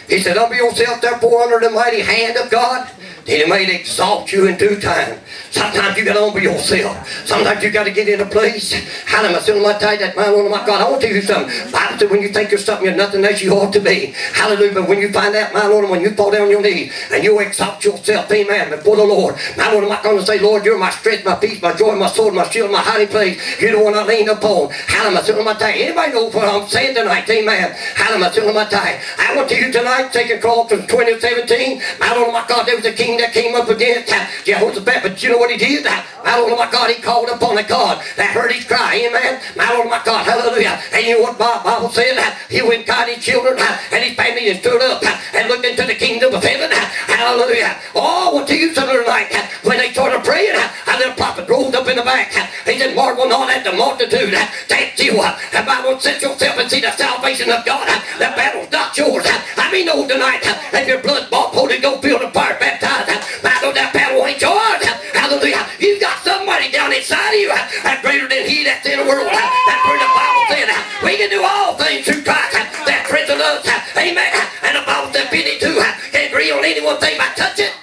He said, Humble yourself therefore under the mighty hand of God, that he may exalt you in due time. Sometimes you got to humble yourself. Sometimes you got to get in a place. Hallelujah. My God, I want to tell you something. Bible said when you think you're something, you're nothing as you ought to be. Hallelujah. But when you find out, my Lord, when you fall down on your knees and you exalt yourself, amen, before the Lord, my Lord, I'm not going to say, Lord, you're my strength, my peace, my joy, my sword, my shield, my hiding place. You're the one I lean upon. Hallelujah. Anybody know what I'm saying tonight? Amen. Hallelujah. I want to you tonight, taking call from 2017. My Lord, my God, there was a king that came up against Jehoshaphat, but you know what he did? My Lord, my God, he called upon a God that heard his cry. Amen. My Lord, my God, hallelujah. And you know what the Bible said? He went got his children and his family and stood up and looked into the kingdom of heaven. Hallelujah. Oh, what do you tonight? uh, When they started praying, and the prophet rose up in the back. He said, marvel not at the multitude. Thank you. The Bible set yourself and see the salvation of God. The battle's not yours. I mean, know tonight, if your blood bought, Holy Ghost filled and fire baptized, Bible, that battle ain't yours. Hallelujah. You've got somebody down inside of you uh, that's greater than he that's in the world. uh, That's where the Bible said, uh, we can do all things through Christ that strengthens us. Amen. And the Bible said 52 uh, can't agree on any one thing but touch it.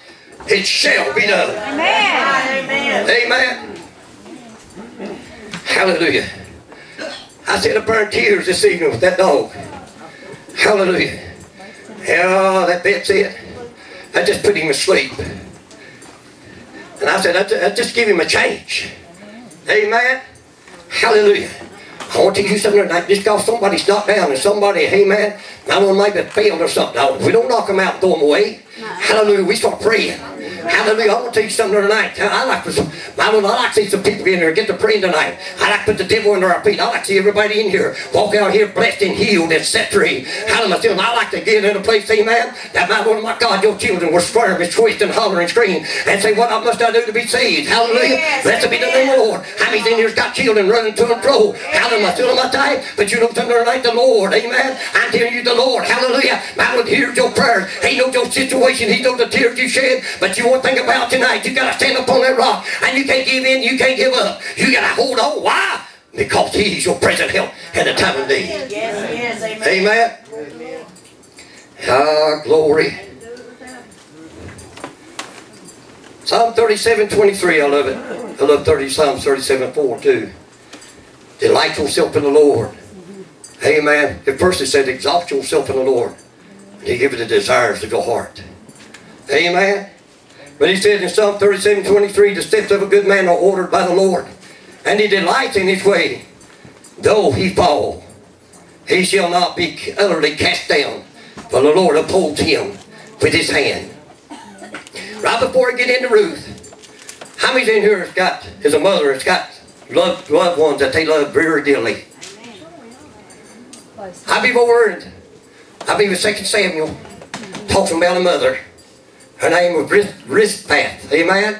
It shall be done. Amen. Amen. Amen. Hallelujah. I said I burned tears this evening with that dog. Hallelujah. Yeah, that bit's it. I just put him to sleep. And I said, I ju- I just give him a change. Amen. Hallelujah. I want to use something tonight. Just because somebody's knocked down and somebody, amen, I don't know, maybe failed or something. Now, we don't knock them out and throw them away. Hallelujah. We start praying. Hallelujah. I want to tell you something tonight. I like some, I, don't, I like to see some people in here get to praying tonight. I like to put the devil under our feet. I like to see everybody in here walk out here blessed and healed and set free. Hallelujah. I like to get in a place, amen, that my Lord, my God, your children will swerve and twist and holler and scream and say, what must I do to be saved? Hallelujah. Yes, Blessed be the name of the Lord. How many in here's got children running to and fro? Hallelujah. Still my time, but you know something tonight, the Lord. Amen. I'm telling you, the Lord. Hallelujah. My Lord hears your prayers. He knows your situation. He knows the tears you shed. But you won't think about tonight. You got to stand up on that rock. And you can't give in. You can't give up. You got to hold on. Why? Because He's your present help at the time of need. Yes, yes, amen. Amen. Ah, glory. Psalm 37, 23, I love it. I love 30, Psalm 37, 4 too. Delight yourself in the Lord. Amen. At first it said, exalt yourself in the Lord. And he give you the desires of your heart. Amen. But he said in Psalm 37, 23, the steps of a good man are ordered by the Lord. And he delights in his way. Though he fall, he shall not be utterly cast down, for the Lord upholds him with his hand. Right before I get into Ruth, how many's in here has got, is a mother has got loved, loved ones that they love very dearly? I a word. I'll be with 2 Samuel talking about a mother. Her name was Ris- Rizpah. Amen?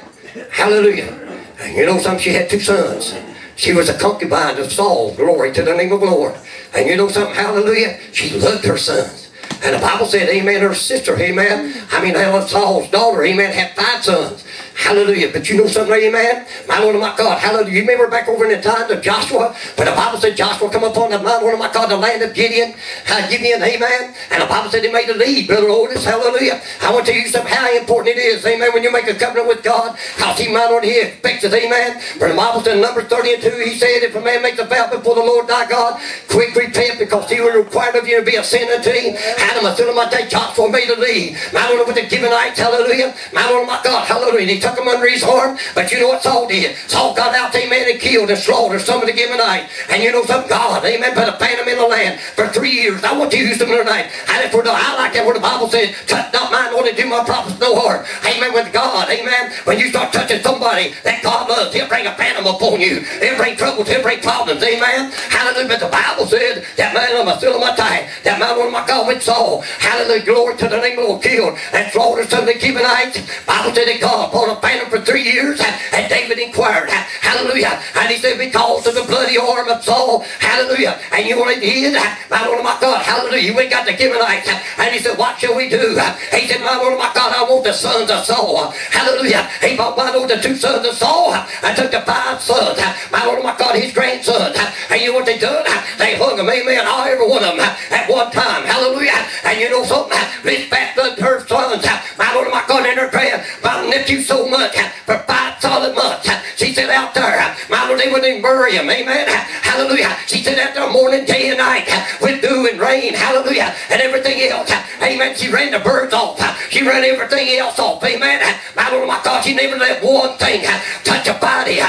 Hallelujah. And you know something? She had two sons. She was a concubine of Saul. Glory to the name of the Lord. And you know something? Hallelujah. She loved her sons. And the Bible said, Amen, her sister, Amen. I mean, Saul's daughter, Amen, had five sons. Hallelujah. But you know something, amen? My Lord, and my God, hallelujah. You remember back over in the time of Joshua, when the Bible said Joshua come upon the, my Lord, and my God, the land of Gideon, uh, Gideon, amen? And the Bible said he made a lead, Brother Otis, hallelujah. I want to tell you something, how important it is, amen, when you make a covenant with God, how he, my Lord, he expects it, amen? For the Bible said in Numbers 30 and 2, he said, if a man makes a vow before the Lord thy God, quick repent, because he will require of you to be a sin unto him. Adam, I my day, Joshua made a lead. My Lord, with the Gibeonites, hallelujah. My Lord, my God, hallelujah. Took them under his arm, but you know what Saul did? Saul got out, amen, and killed and slaughtered some of the Gibeonites. And you know some God, amen, put a phantom in the land for three years. I want to use them tonight. For the, I like that where the Bible says, touch not mine, only do my prophets no harm. Amen, with God, amen. When you start touching somebody that God loves, he'll bring a phantom upon you. He'll bring troubles, he'll bring problems, amen. Hallelujah. But the Bible said that man on my still my time, that man on my God with Saul. Hallelujah. Glory to the name of the Lord killed and slaughtered some of the Gibeonites. Bible said that God upon a phantom for three years. And David inquired, hallelujah. And he said, because of the bloody arm of Saul, hallelujah. And you know what he did? My Lord, my God, hallelujah. Went got the Gibeonites. And he said, what shall we do? He said, my Lord, my God, I want the sons of Saul. Hallelujah. He brought my Lord the two sons of Saul. I took the five sons. My Lord, my God, his grandsons. And you know what they done? They hung them, amen, all every one of them at one time. Hallelujah. And you know something? This fat blood her sons. My Lord, my God, in her prayer, my nephew so much for five solid months. She said out there, uh, my Lord, they wouldn't even bury him. Amen. Hallelujah. She said out there morning, day and night uh, with dew and rain. Hallelujah. And everything else. Uh, amen. She ran the birds off. She ran everything else off. Amen. My Lord, my God, she never let one thing touch a body.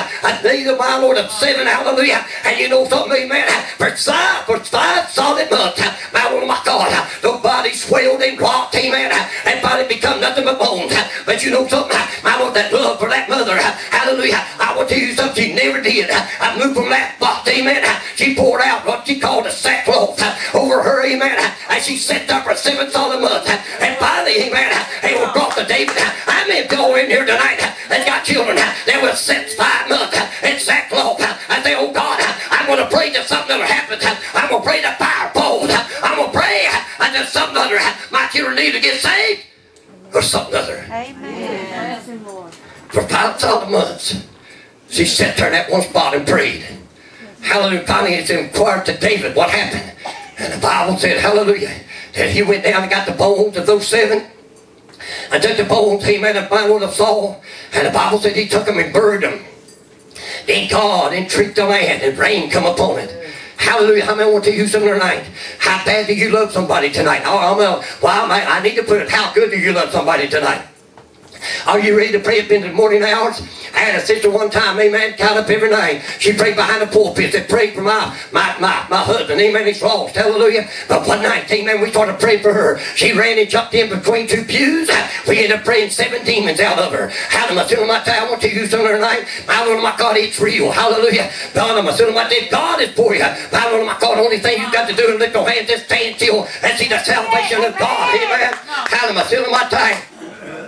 Neither, my Lord, of seven. Hallelujah. And you know something, amen. For five, for five solid months, my Lord, my God, the body swelled and rocked. Amen. And body become nothing but bones. But you know something, my Lord, that love for that mother. Hallelujah. I will tell you something she never did. I moved from that box. Amen. She poured out what she called a sackcloth over her. Amen. And she sat there for seven solid months. And finally, amen, they were brought to David. I may go in here tonight that's got children. They were set five months in sackcloth. I say, oh God, I'm going to pray that something will happen. I'm going to pray that fire falls. I'm going to pray that something other. My children need to get saved or something other. Amen. For five solid months, she sat there in that one spot and prayed. Hallelujah. Finally, it's inquired to David what happened. And the Bible said, hallelujah, that he went down and got the bones of those seven. And took the bones, he made a final of Saul. And the Bible said he took them and buried them. Then God entreated the land and rain come upon it. Hallelujah. How many want to use them tonight? How bad do you love somebody tonight? Oh, I'm, uh, well, I, I need to put it, how good do you love somebody tonight? Are you ready to pray up in the morning hours? I had a sister one time, amen, got up every night. She prayed behind the pulpit. She prayed for my, my, my, my husband, amen, he's lost, hallelujah. But one night, amen, we started praying for her. She ran and jumped in between two pews. We ended up praying seven demons out of her. Hallelujah, my time, I want to use them tonight. My Lord, my God, it's real, hallelujah. God, my son, my dead God is for you. My Lord, my God, only thing you got to do is lift your hands and stand still and see the salvation of God, amen. Hallelujah, my son, my time.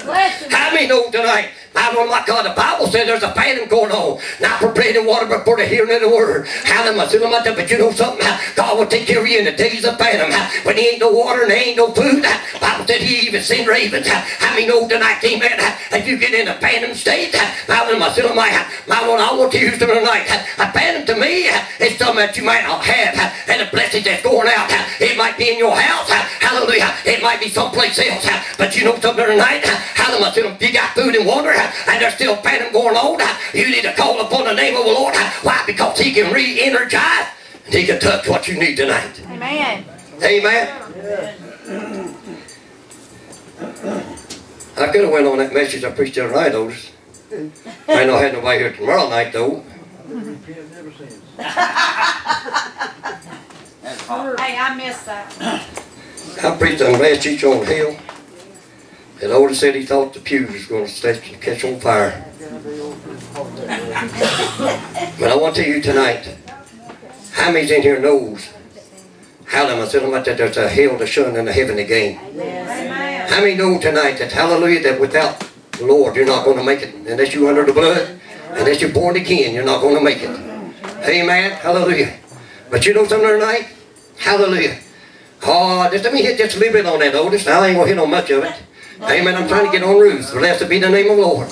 How many know tonight? I don't like God. The Bible says there's a famine going on. Not for bread and water, but for the hearing of the word. Hallelujah. But you know something? God will take care of you in the days of famine. When there ain't no water and there ain't no food. The Bible said he even sent ravens. How many know tonight, amen? If you get in a famine state, hallelujah. My Lord, I want to use them tonight. A famine to me is something that you might not have. And the blessing that's going out. It might be in your house. Hallelujah. It might be someplace else. But you know something tonight? Hallelujah. You got food and water and there's still phantom going on, you need to call upon the name of the Lord. Why? Because He can re-energize and He can touch what you need tonight. Amen. Amen. I could have went on that message I preached the other night, Otis. I ain't not had nobody here tomorrow night, though. Hey, I missed that. I preached on last church on the hill. And Otis said he thought the pews was going to catch on fire. but I want to tell you tonight, how many's in here knows Hallelujah. I said about that there's a hell, to sun, and a heaven again. Amen. How many know tonight that hallelujah that without the Lord you're not going to make it unless you're under the blood, unless you're born again, you're not going to make it. Amen. Hallelujah. But you know something tonight? Hallelujah. Oh, just let me hit just a little bit on that, Otis. I ain't going to hit on much of it. Amen. I'm trying to get on roofs. Blessed be the name of the Lord.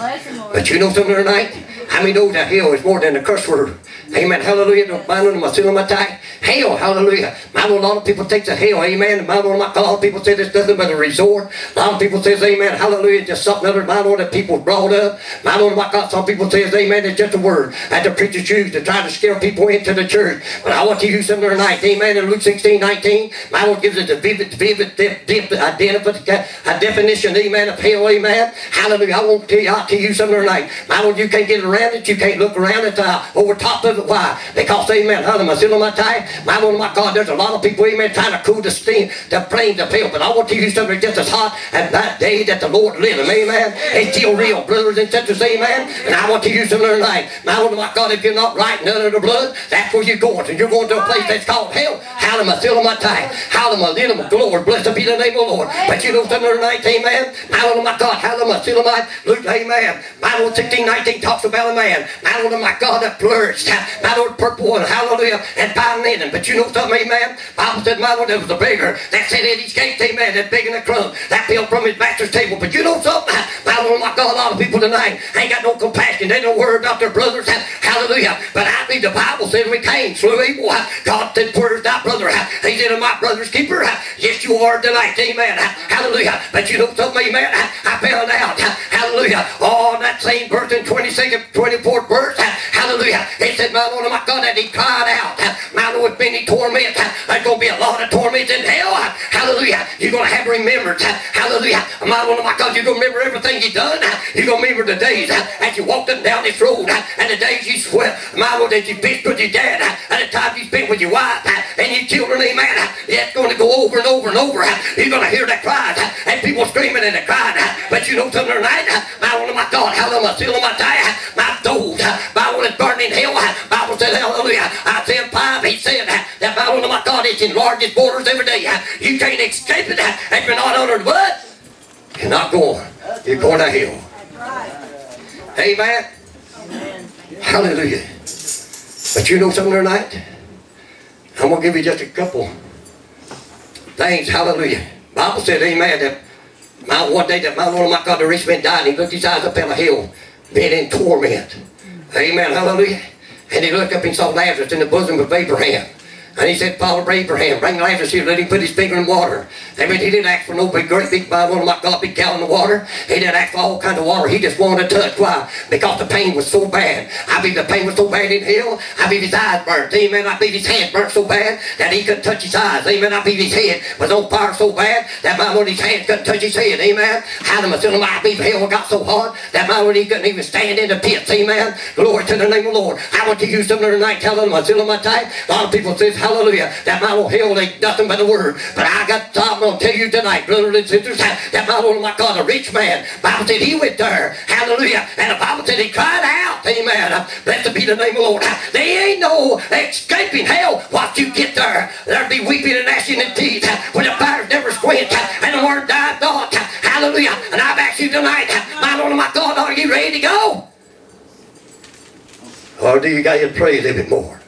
But you know something tonight? How many know that hell is more than a curse word? Amen. Hallelujah. The Bible, my sin, my tie. Hell. Hallelujah. Bible, a lot of people take the hell. Amen. The Bible, a lot of people say it's nothing but a resort. A lot of people says, Amen. Hallelujah. Just something other Bible that people brought up. Bible, my God. Some people says, Amen. It's just a word that the preachers use to try to scare people into the church. But I want to use something tonight. Amen. In Luke 16, 19, Bible gives it a vivid, vivid, dip, dip, identif- a definition. Amen. Of hell. Amen. Hallelujah. I want to you, I'll tell you something tonight. Bible, you can't get around it. You can't look around it uh, over top of it. Why? Because, amen, hallelujah, still on my time. My Lord, my God, there's a lot of people, amen, trying to cool the steam, the flames of hell. But I want to use something just as hot as that day that the Lord lived. Amen. It's still real, brothers and sisters, amen. And I want to use something tonight. My Lord, my God, if you're not right, none of the blood, that's where you're going to. You're going to a place that's called hell. Hallelujah, on my time. Hallelujah, little glory, blessed be the name of the Lord. But you know something tonight, amen. My Lord, my God, hallelujah, my Luke, amen. My Lord 16, 19 talks about a man. My Lord, my God, that flourished. My Lord, purple and hallelujah, and fine linen. But you know something, amen? Bible said, my Lord, there was a beggar that said at his gate, amen, that begging a crumb, that fell from his master's table. But you know something? My Lord, my God, a lot of people tonight ain't got no compassion. They don't worry about their brothers. Hallelujah. But I believe the Bible says we came slew evil. God said, where's thy brother? He said, my brother's keeper. Yes, you are tonight. Amen. Hallelujah. But you know something, amen? I found out. Hallelujah. Oh, that same verse in 22nd, 24th verse. Hallelujah. It said, my Lord, my God, that he cried out. My Lord, many torments. There's going to be a lot of torments in hell. Hallelujah. You're going to have remembrance. Hallelujah. My Lord, my God, you're going to remember everything you've done. You're going to remember the days as you walked up and down this road and the days you sweat. My Lord, that you fished with your dad and the time you spent with your wife and your children. Amen. It's going to go over and over and over. You're going to hear that cry and people screaming and the crying. But you know something tonight? My Lord, my God, hallelujah. Still on my tie. Toes. My Lord is burning in hell. Bible said, hallelujah. Isaiah 5, he said that my Lord, my God, it's enlarged borders every day. You can't escape it if you're not under the blood. You're not going. You're going to hell. Amen. Hallelujah. But you know something tonight? I'm going to give you just a couple things. Hallelujah. Bible said, amen, that my, one day that my Lord, my God, the rich man died, and he looked his eyes up on a hill, being in torment. Amen. Hallelujah. And he looked up and saw Lazarus in the bosom of Abraham. And he said, Father Abraham, bring Lazarus here, let him put his finger in water. Amen. He didn't ask for no big, great big Bible, my God, big gallon of water. He didn't ask for all kinds of water. He just wanted to touch. Why? Because the pain was so bad. I believe the pain was so bad in hell. I believe his eyes burnt. Amen. I believe his hands burnt so bad that he couldn't touch his eyes. Amen. I believe his head was on fire so bad that my Lord, his hands couldn't touch his head. Amen. How Hallelujah. I believe hell got so hard that my Lord, he couldn't even stand in the pits. Amen. Glory to the name of the Lord. I want to use something tonight telling my still my type. A lot of people says, hallelujah, that my Lord hell ain't nothing but a word. But I got I'm going to tell you tonight, brothers and sisters, that my Lord, my God, a rich man, Bible said he went there. Hallelujah. And the Bible said he cried out. Amen. Blessed be the name of the Lord. There ain't no escaping hell once you get there. There'll be weeping and gnashing of teeth when the fire's never quenched and the word died not. Hallelujah. And I've asked you tonight, my Lord, my God, are you ready to go? Or do you got to pray a little bit more?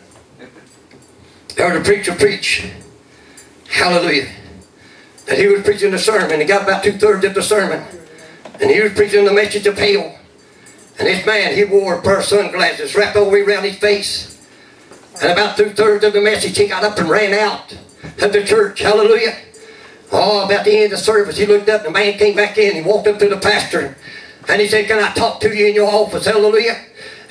heard a preacher preach. Hallelujah. And he was preaching a sermon. He got about two thirds of the sermon. And he was preaching the message of hell. And this man, he wore a pair of sunglasses wrapped all the way around his face. And about two thirds of the message, he got up and ran out of the church. Hallelujah. Oh, about the end of the service, he looked up and the man came back in. He walked up to the pastor. And he said, Can I talk to you in your office? Hallelujah.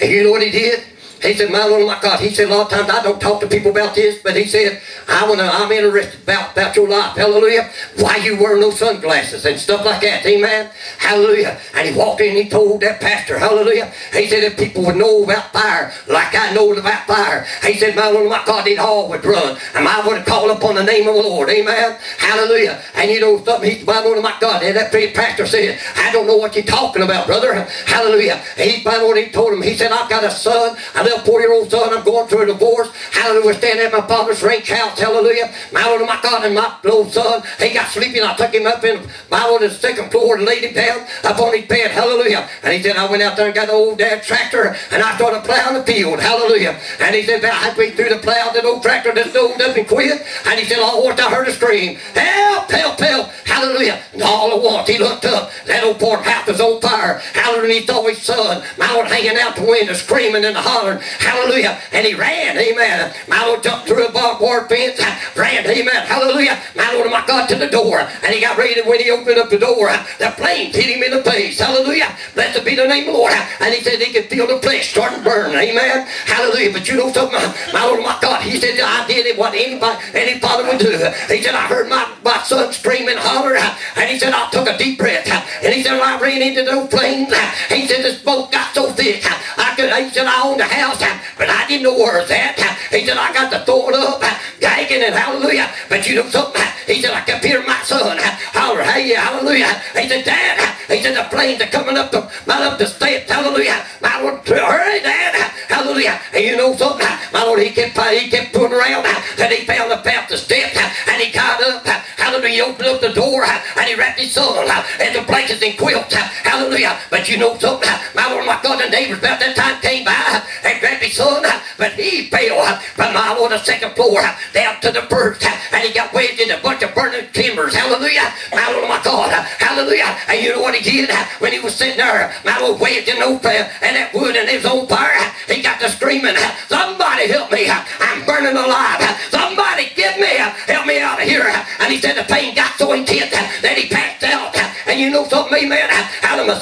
And you know what he did? He said, my Lord, my God. He said, a lot of times I don't talk to people about this, but he said, I wanna, I'm interested about, about your life. Hallelujah. Why you wear no sunglasses and stuff like that. Amen. Hallelujah. And he walked in and he told that pastor, hallelujah. He said, if people would know about fire like I know about fire, he said, my Lord, my God, they'd all would run. And I would call upon the name of the Lord. Amen. Hallelujah. And you know something, he, my Lord, my God, and that pastor said, I don't know what you're talking about, brother. Hallelujah. He, my Lord, he told him, he said, I've got a son, four-year-old son. I'm going through a divorce. Hallelujah. Standing at my father's ranch house. Hallelujah. My Lord, my God, and my little son, he got sleepy and I took him up in my Lord, the second floor and laid him down up on his bed. Hallelujah. And he said, I went out there and got the old dad tractor and I started plowing the field. Hallelujah. And he said, about halfway through the plow, that old tractor just dozed up and quit. And he said, oh, what I heard a scream. Help, help, help. Hallelujah. And all at once he looked up. That old poor house was on fire. Hallelujah. He saw his son, my Lord, hanging out the window, screaming and hollering. Hallelujah. And he ran. Amen. My Lord jumped through a barbed wire fence. Ran. Amen. Hallelujah. My Lord, my God, to the door. And he got ready when he opened up the door. The flames hit him in the face. Hallelujah. Blessed be the name of the Lord. And he said he could feel the flesh starting to burn. Amen. Hallelujah. But you know something? My Lord, my God, he said I did it what anybody, any father would do. He said I heard my, my son scream and holler. And he said I took a deep breath. And he said I ran into those flames. He said the smoke got so thick. I could, he said I owned a house, Uh, but I didn't know where it was at. Uh. He said I got to throw uh, it up, gagging and hallelujah. But you know something? He said I could hear my son holler, hey, hallelujah. He said, Dad, he said the flames are coming up the, not up the steps, hallelujah. My Lord, hurry, Dad, hallelujah. And you know something? My Lord, he kept, he kept pulling around, and he found the path the steps, and he got up, hallelujah. He opened up the door, and he wrapped his son in the blankets and quilts, hallelujah. But you know something? My Lord, my God, the neighbors about that time came by and grabbed his son, but he fell from my Lord, the second floor down to the first, and he got wedged in a bunch of burning timbers, hallelujah. My Lord, my God, hallelujah. And you know what he did? When he was sitting there, my Lord, wedged in open and that wood and was on fire, he got to screaming, somebody help me, I'm burning alive, somebody get me, help me out of here. And he said the pain got so intense that he passed out. And you know something, amen, out of my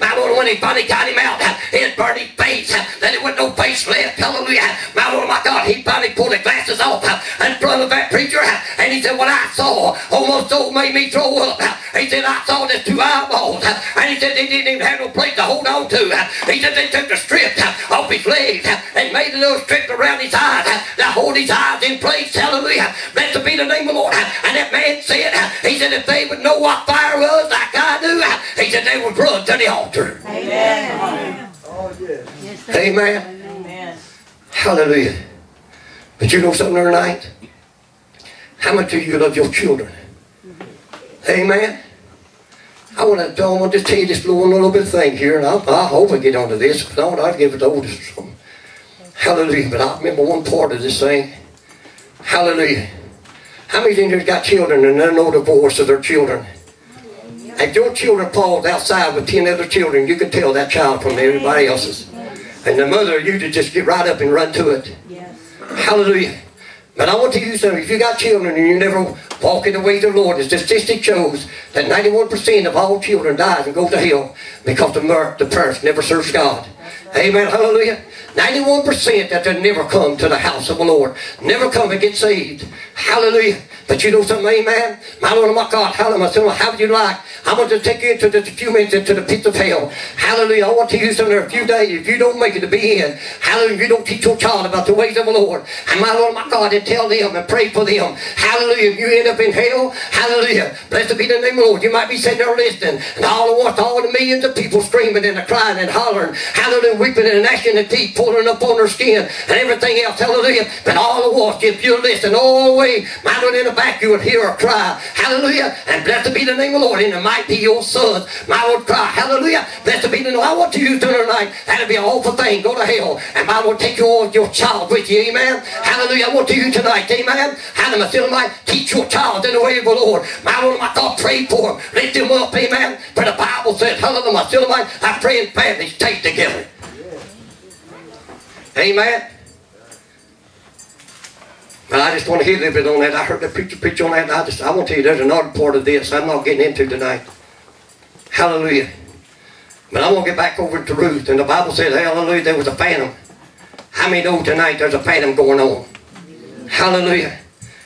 my Lord, when he finally got him out, he finally pulled the glasses off uh, in front of that preacher, uh, and he said, what I saw almost so made me throw up. Uh. He said, I saw the two eyeballs, and he said they didn't even have no place to hold on to. He said they took the strip off his legs and made a little strip around his eyes to hold his eyes in place, hallelujah. Blessed be the name of the Lord. And that man said, he said, if they would know what fire was like I do, he said they would run to the altar. Amen. Oh, Amen. Amen. Hallelujah. But you know something tonight? How much do you love your children? Mm-hmm. Amen. I want to, I want to tell you this little, little bit of thing here, and I, I hope I get onto this, because I want to give it to Otis. Hallelujah. But I remember one part of this thing. Hallelujah. How many of you got children and they know the voice of their children? If your children falls outside with ten other children, you can tell that child from everybody else's. And the mother, you to just get right up and run to it. Hallelujah. But I want to use them. If you got children and you never walk in the ways of the Lord, the statistic shows that 91% of all children dies and go to hell because the, mer- the parents never serves God. Amen. Hallelujah. 91% that they never come to the house of the Lord. Never come and get saved. Hallelujah. But you know something, amen? My Lord, my God, hallelujah. How would you like? I want to take you into the few minutes into the pits of hell. Hallelujah. I want to use them there a few days. If you don't make it to be in, hallelujah, if you don't teach your child about the ways of the Lord. And my Lord, my God, and tell them and pray for them. Hallelujah. If you end up in hell, hallelujah. Blessed be the name of the Lord. You might be sitting there listening, and all at once, all the millions of people screaming and crying and hollering, hallelujah, weeping and gnashing their teeth, pulling up on their skin, and everything else, hallelujah. But all at once, if you listen the way, my Lord, in the back, you would hear a cry, hallelujah, and blessed be the name of the Lord, and it might be your sons, my Lord, cry, hallelujah, blessed be the name. I want you to use tonight, that'll be an awful thing, go to hell, and my Lord, take your, your child with you, amen, hallelujah, I want to you tonight, amen, hallelujah, teach your child in the way of the Lord, my Lord, my God, pray for them, lift them up, amen, for the Bible says, hallelujah, my I pray in families stay together. Amen. But I just want to hear a little bit on that. I heard the preacher preach on that. And I just I want to tell you there's another part of this I'm not getting into tonight. Hallelujah. But I want to get back over to Ruth. And the Bible says, hallelujah, there was a phantom. How many know tonight there's a phantom going on? Hallelujah.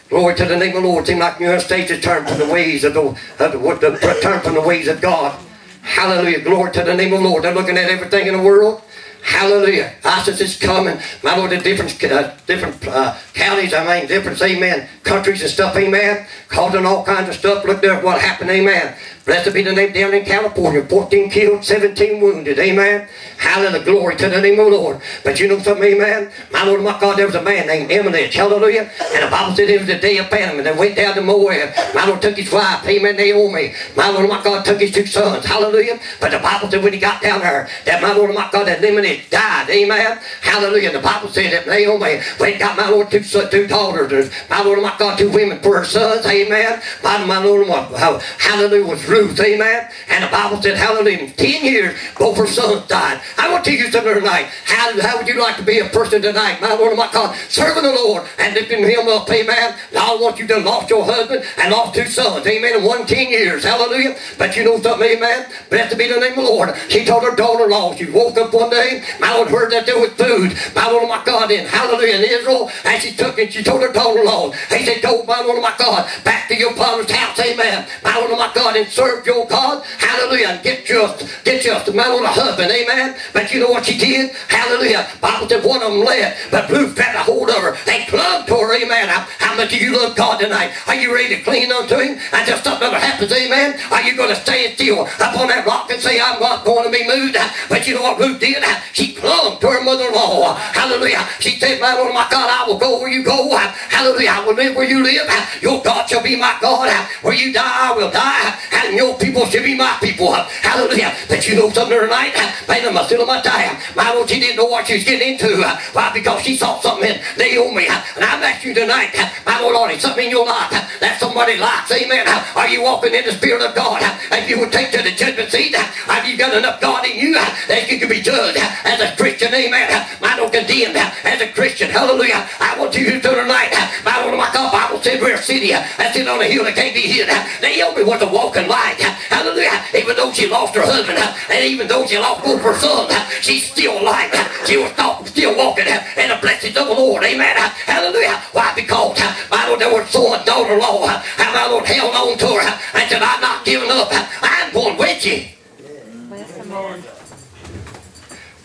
Glory to the name of the Lord. It seems like the United States has turned from the ways of the, of the, the turn from the ways of God. Hallelujah. Glory to the name of the Lord. They're looking at everything in the world. Hallelujah. ISIS is coming. My Lord, the different, uh, different uh, counties, I mean, different, amen, countries and stuff, amen, causing all kinds of stuff. Look there what happened, amen. Blessed be the name down in California. 14 killed, 17 wounded. Amen. Hallelujah. Glory to the name of the Lord. But you know something, amen? My Lord, my God, there was a man named Emelech. Hallelujah. And the Bible said it was the day of famine. They went down to Moab. My Lord took his wife. Amen. Naomi. My Lord, my God, took his two sons. Hallelujah. But the Bible said when he got down there, that my Lord, my God, that Naomi died. Amen. Hallelujah. The Bible said that Naomi went and got my Lord two, two daughters. and My Lord, my God, two women for her sons. Amen. My, my Lord, my, how, hallelujah was Ruth. Amen. And the Bible said, hallelujah, in 10 years, both her sons died. I want to tell you something tonight. How, how would you like to be a person tonight, my Lord, my God, serving the Lord and lifting him up. Amen. Now I want you to lost your husband and lost two sons. Amen. In one 10 years. Hallelujah. But you know something, amen. Blessed be the name of the Lord. She told her daughter-in-law, she woke up one day, my Lord heard that there was food, my Lord, my God, in hallelujah, in Israel, and she took it, she told her daughter-in-law, he said, go, my Lord, my God, back to your father's house, amen. My Lord, my God, and serve your God, hallelujah, get just, get just, my Lord, a husband, amen. But you know what she did? Hallelujah. Bible said one of them left, but Ruth grabbed a hold of her and clung to her, amen. How, how much do you love God tonight? Are you ready to cling unto him until something ever happens, amen? Are you going to stand still up on that rock and say, I'm not going to be moved? But you know what Ruth did? She clung to her mother-in-law. Hallelujah. She said, my Lord, oh my God, I will go where you go. Hallelujah. I will live where you live. Your God shall be my God. Where you die, I will die. And your people shall be my people. Hallelujah. But you know something tonight? Man, I'm still my time. My Lord, she didn't know what she was getting into. Why? Because she saw something in Naomi. And I'm asking you tonight, my Lord, Lord, something in your life that somebody likes. Amen. Are you walking in the Spirit of God? And you would take to the judgment seat? Have you got enough God in you that you can be judged as a Christian? Amen. I don't condemn as a Christian. Hallelujah. I want you to tonight. My Lord, my God, Bible said we're a city that's in on a hill that can't be hid. Naomi was a walking light. Hallelujah. Even though she lost her husband, and even though she lost both her sons, she's still alive. She was still- walking in the blessings of the Lord. Amen. Hallelujah. Why? Because my Lord, there was son daughter-in-law, and my Lord held on to her and said, I'm not giving up. I'm going with you.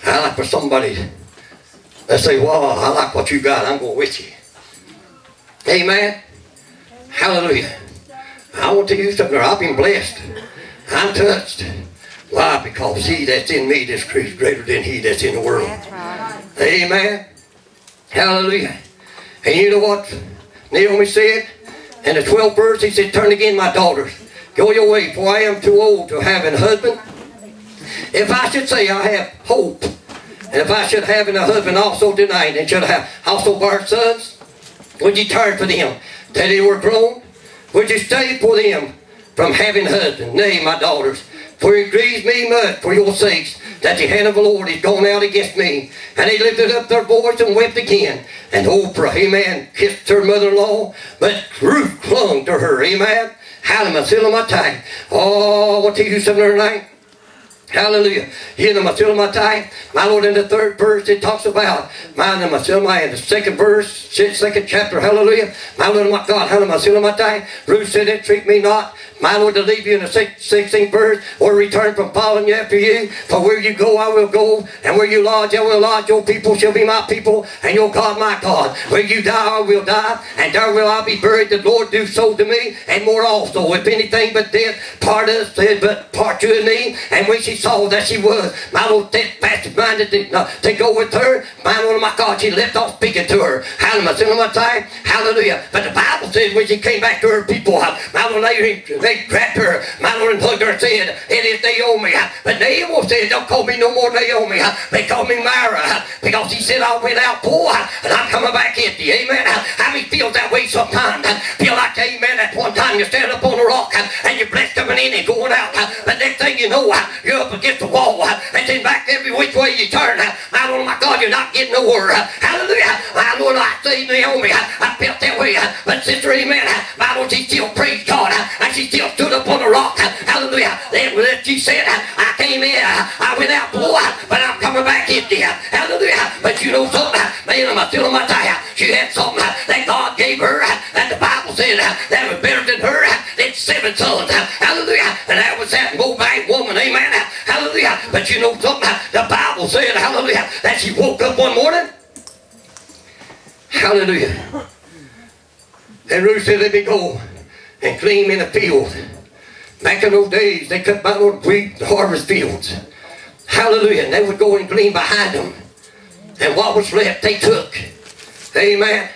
I like for somebody that say, well, I like what you got. I'm going with you. Amen. Hallelujah. I want to use something. I've been blessed. I'm touched. Why? Because he that's in me is greater than he that's in the world. Amen. Hallelujah. And you know what Naomi said? In the 12th verse, he said, Turn again, my daughters. Go your way, for I am too old to have an husband. If I should say I have hope, and if I should have a husband also tonight, and should have also bear sons, would you turn for them that they were grown? Would you stay for them from having husbands? Nay, my daughters, for it grieves me much for your sakes that the hand of the Lord is gone out against me. And they lifted up their voice and wept again. And Orpah, amen, kissed her mother-in-law, but Ruth clung to her, amen. Hallelujah. My time. Oh, what tell you something tonight? Hallelujah. You know, my my. Lord, in the third verse, it talks about my my my in the second verse, second chapter, hallelujah. My Lord, my God, hallelujah, time. Ruth said, Entreat me not, my Lord, to leave you in the 16th verse, or return from following you after you. For where you go, I will go, and where you lodge, I will lodge. Your people shall be my people, and your God my God. Where you die, I will die, and there will I be buried. The Lord do so to me, and more also. If anything but death part us, said, but part you and me. And when she saw that she was, my Lord, steadfast minded to, uh, to go with her, my Lord, my God, she left off speaking to her. Hallelujah. Hallelujah. But the Bible says when she came back to her people, uh, my Lord, they, they grabbed her, my Lord, and and said, It is Naomi. But Naomi said, Don't call me no more Naomi. They call me Myra. Because he said, I went out poor and I'm coming back empty. Amen. How many feels that way sometimes? Feel like, amen, at one time you stand up on a rock and you're blessed coming in and going out. But next thing you know, you're up against the wall and then back every which way you turn. My Lord, my God, you're not getting nowhere. Hallelujah. My Lord, I say Naomi, I felt that way. But sister, amen, my Lord, she still praised God and she still stood up on the rock. Hallelujah. Then she said, I came in, I went out but I'm coming back empty. Hallelujah. But you know something, man, I'm still on my tie. She had something that God gave her that the Bible said that was better than her. Than seven sons. Hallelujah. And that was that Moabite woman. Amen. Hallelujah. But you know something, the Bible said, hallelujah, that she woke up one morning. Hallelujah. And Ruth said, let me go and clean in the field. Back in those days, they cut my little wheat harvest fields. Hallelujah. And they would go and glean behind them. And what was left, they took. Amen.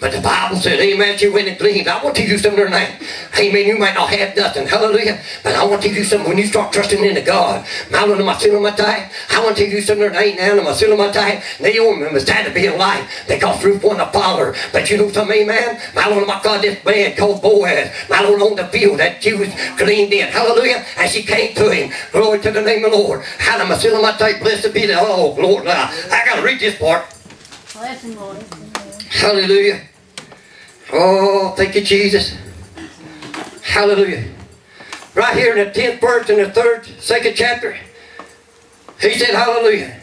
But the Bible says, Amen, she went and gleaned. I want to teach you something tonight. Amen. You might not have nothing. Hallelujah. But I want to teach you something when you start trusting into God. Malon my sin my time. I want to teach you something tonight now in my sin my time. Naomi was tired to be alive because Ruth wanted to follow her. But you know something, amen? Malon my God, this man called Boaz. Malon on the field that she was gleaned in. Hallelujah. And she came to him. Glory to the name of the Lord. Hallelujah. My time. Blessed be the oh Lord. Now, I gotta read this part. Hallelujah. Oh, thank you, Jesus. Hallelujah. Right here in the 10th verse in the third, second chapter, he said, Hallelujah.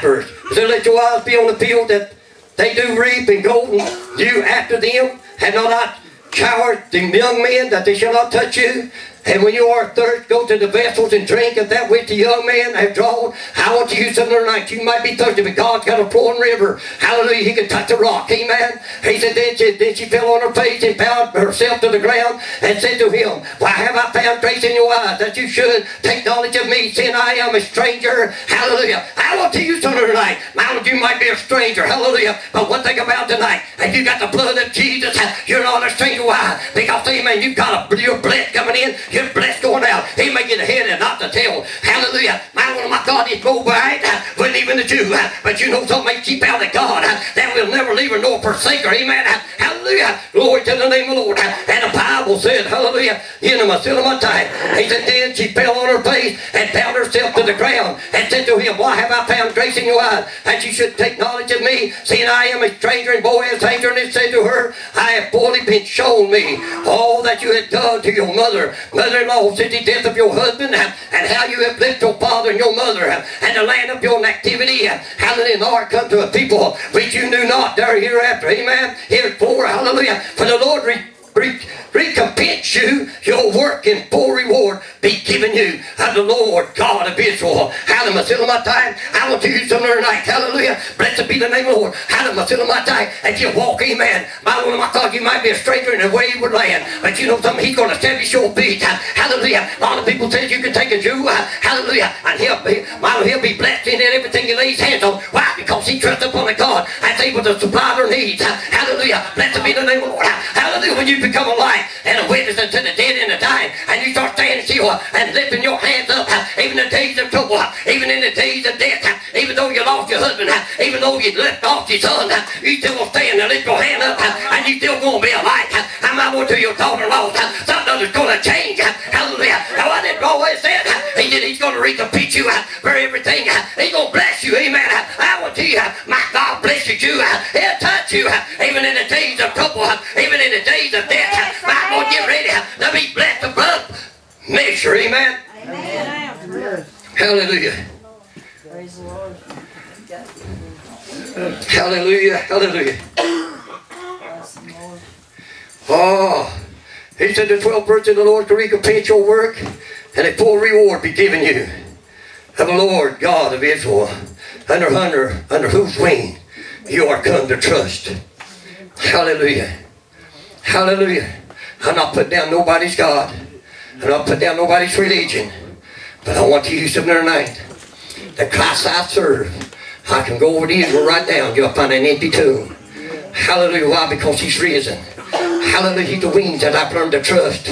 Verse. So let your eyes be on the field that they do reap and golden you after them. Have not I charged the young men that they shall not touch you? And when you are thirsty, go to the vessels and drink of that which the young man have drawn. I want to use something tonight. You might be thirsty, but God's got a flowing river. Hallelujah. He can touch a rock. Amen. He said, then she, then she fell on her face and bowed herself to the ground and said to him, Why have I found grace in your eyes that you should take knowledge of me, seeing I am a stranger? Hallelujah. I want to use something tonight. Now you might be a stranger. Hallelujah. But one thing about tonight, if you got the blood of Jesus, you're not a stranger. Why? Because, amen, you've got a, you're blessed coming in. You're blessed going out. He may get ahead and not the tail. Hallelujah. My of my God is right. We're leaving the Jew. But you know something, may keep out of God. That will never leave her nor forsake her. Amen. Hallelujah. Glory to the name of the Lord. And the Bible said, hallelujah, in my sin of my time. He said, then she fell on her face and bowed herself to the ground and said to him, Why have I found grace in your eyes that you should take knowledge of me, seeing I am a stranger and boy, Boaz stranger? And said to her, I have fully been shown me all that you had done to your mother, mother-in-law, since the death of your husband, and how you have left your father and your mother, and the land of your activity. Hallelujah. Lord, come to a people which you knew not there hereafter. Amen. Heretofore, hallelujah. For the Lord re- re- recompense you your work and full reward be given you of the Lord God of Israel. Hallelujah. my time. I want to use something tonight. Hallelujah. Blessed be the name of the Lord. Hallelujah. my time. If you walk, amen. My Lord, my God, you might be a stranger in a wayward land. But you know something? He's going to establish your feet. Hallelujah. A lot of people say you can take a Jew. Uh, hallelujah. And he'll be, Lord, he'll be blessed in everything he lays hands on. Why? Because he trusts upon a God that's able to supply their needs. Hallelujah. Blessed be the name of the Lord. Hallelujah. When you become a light and a witness unto the dead and the dying, and you start standing still uh, and lifting your hands up, uh, even in the days of trouble, uh, even in the days of death, even though you lost your husband, even though you left off your son, you still will stand and lift your hand up, and you still to be alive. I'm out to your daughter-in-law. Something is going to change. Hallelujah. Now, I didn't always say it. He said he's going to recompense you for everything. He's going to bless you. Amen. I will tell you, my God blesses you. He'll touch you. Even in the days of trouble, even in the days of death. My God, get ready to be blessed above measure. Amen. Amen. Hallelujah. Praise the Lord. Hallelujah. Hallelujah. Bless the Lord. Oh, he said the 12 birds of the Lord to recompense your work and a full reward be given you of the Lord God of Israel, under, under, under whose wing you are come to trust. Hallelujah. Hallelujah. I'm not putting down nobody's God. I'm not putting down nobody's religion. But I want to use something tonight. The Christ I serve. I can go over to Israel right now. You'll find an empty tomb. Hallelujah. Why? Because he's risen. Hallelujah. The wings that I've learned to trust.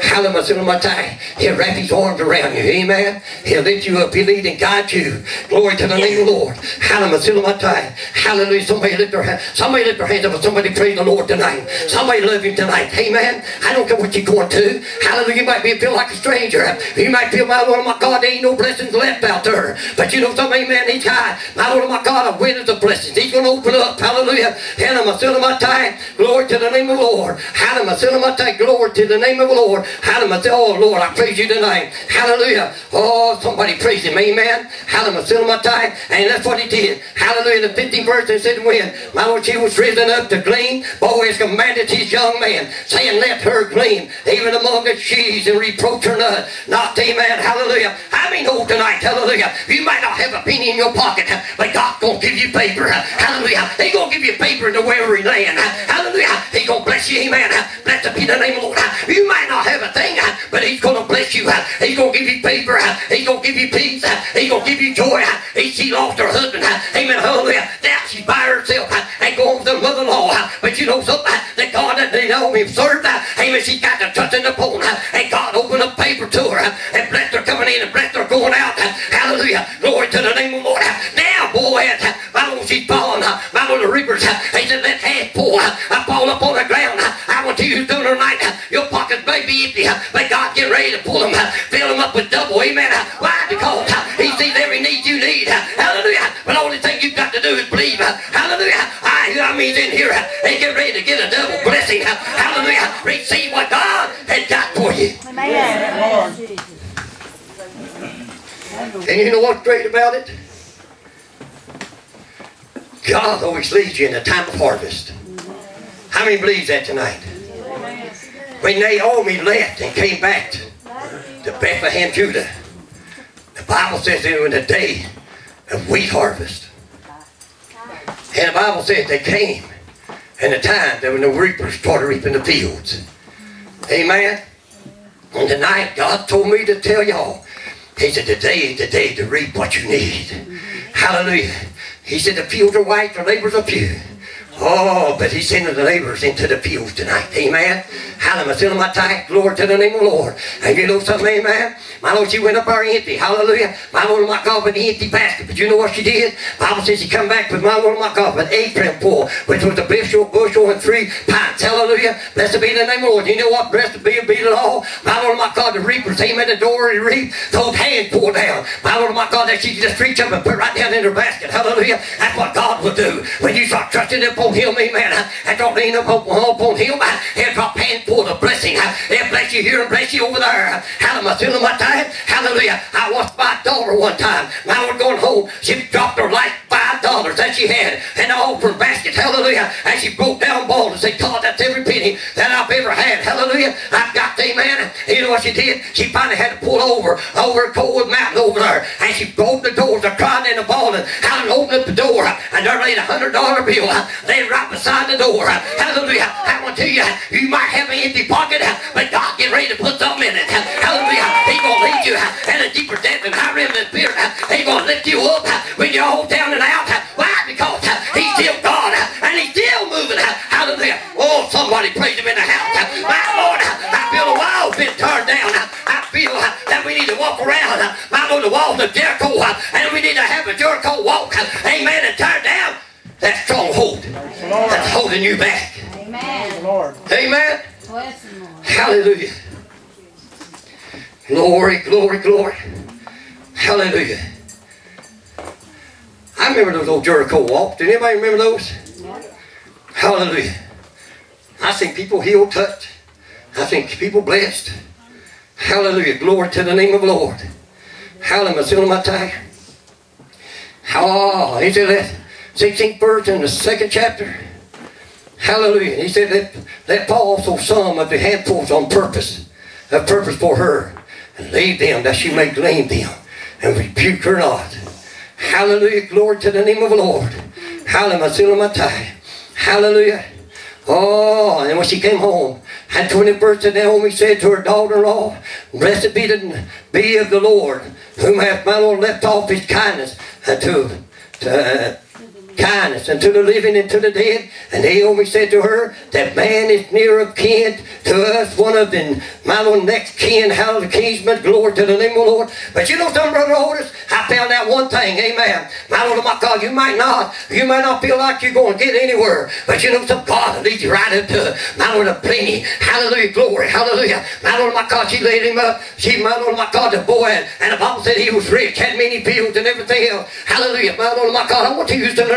Hallelujah. My time. He'll wrap his arms around you. Amen. He'll lift you up. He'll lead and guide you. Glory to the name of the Lord. Hallelujah. Hallelujah. Somebody lift their hands. Somebody lift their hands up and somebody praise the Lord tonight. Somebody love him tonight. Amen. I don't care what you're going to. Hallelujah. You might be feel like a stranger. You might feel, my Lord, my God, there ain't no blessings left out there. But you know something, amen. He's high. My Lord, my God, a windows of blessings. He's going to open up. Hallelujah. Hallelujah. To my time. Glory to the name of the Lord. Hallelujah. To my time. Glory to the name of the Lord. Hallelujah. Oh, Lord, I praise you tonight. Hallelujah. Oh, somebody praise him. Amen. Hallelujah. Fill oh, my time. And that's what he did. Hallelujah. The 15th verse it said, when my Lord, she was risen up to glean, Boaz commanded his young man, saying, let her glean, even among the sheaves, and reproach her not. Not, amen. Hallelujah. I mean, oh, tonight, hallelujah. You might not have a penny in your pocket, but God's going to give you paper. Hallelujah. He's going to give you paper to wherever he land. Hallelujah. He's going to bless you. Amen. Blessed be the name of the Lord. You might not have a thing, but he's going to bless you. He's going to give you favor. He's going to give you peace. He's going to give you joy. He, she lost her husband. Amen. Hallelujah. Now she's by herself and go know something? That God that they know him served. Amen. She got to trusting upon. And God opened up paper to her and blessed her coming in and blessed her going out. Hallelujah. Glory to the name of the Lord. Now, boy, my Lord, she's falling. My Lord, the reapers. He said, let hands pull. I fall up on the ground. I want you to do tonight. Your pockets may be empty, but God get ready to pull them. Fill them up with double. Amen. Why? Because uh, He sees every need you need. Hallelujah. But the only thing you've got to do is believe. Hallelujah. I, I mean, in here, uh, and get ready to get a double blessing. Hallelujah. Receive what God has got for you. Amen. And you know what's great about it? God always leads you in a time of harvest. How many believes that tonight? When Naomi left and came back to, to Bethlehem, Judah, the Bible says it was the day of wheat harvest. And the Bible says they came in the time that when the reapers started reaping the fields. Amen. And tonight God told me to tell y'all, He said, today is the day to reap what you need. Hallelujah. He said, the fields are white, the labors are few. Oh, but he's sending the laborers into the fields tonight. Amen. Hallelujah. my. Glory to the name of the Lord. And you know something, amen? My Lord, she went up there empty. Hallelujah. My Lord, my God, with the empty basket. But you know what she did? Bible says she come back with my Lord, my God, with brim full, which was a bushel, bushel, and three pints. Hallelujah. Blessed be the name of the Lord. You know what? Blessed be, be the Lord. My Lord, my God, the reapers came at the door and reaped. Those hands pulled down. My Lord, my God, that she just reach up and put right down in her basket. Hallelujah. That's what God will do. When you start trusting upon Him, amen. And start leaning upon, upon Him, He'll drop hand full of blessing. He'll bless you here and bless you over there. Hallelujah. I watched my daughter one time. My Lord going home. She dropped her life five dollars that she had in the offering basket. Hallelujah. And she broke down bald and said, God, that's every penny that I've ever had. Hallelujah. I've got the amen. You know what she did? She finally had to pull over, over Cold Mountain over there. And she opened the doors. They're crying in the ball and Hallelujah. Opened up the door. And there laid a hundred dollar bill laying right beside the door. Hallelujah. I want to tell you, you might have an empty pocket, but God get ready to put something in it. Hallelujah. He's going to lead you in a deeper depth and high rim and spirit. He's going to lift you up when you're all down that's holding you back. Amen. Lord. Amen. Lord. Hallelujah. Glory, glory, glory. Hallelujah. I remember those old Jericho walks. Did anybody remember those? Hallelujah. I seen people healed, touched. I seen people blessed. Hallelujah. Glory to the name of the Lord. Hallelujah. Still in my time. Oh, ah, he said that 16th verse in the second chapter. Hallelujah. He said that, that Paul also some of the handfuls on purpose, a purpose for her, and leave them that she may glean them and rebuke her not. Hallelujah. Glory to the name of the Lord. Hallelujah. Hallelujah. Oh, and when she came home, and 21st of Naomi said to her daughter-in-law, Blessed be, the, be of the Lord, whom hath my Lord left off his kindness unto to, kindness unto the living and to the dead. And Naomi said to her, That man is near of kin to us, one of the my Lord next kin, how the kinsman, glory to the name of the Lord. But you know something, Brother Otis? I found out one thing, amen. My Lord, my God, you might not, you might not feel like you're going to get anywhere, but you know some God will lead you right into my Lord of plenty. Hallelujah, glory, hallelujah. My Lord, my God, she laid him up. She, my Lord, my God, the boy, and the Bible said he was rich, had many fields and everything else. Hallelujah, my Lord, my God, I want to use them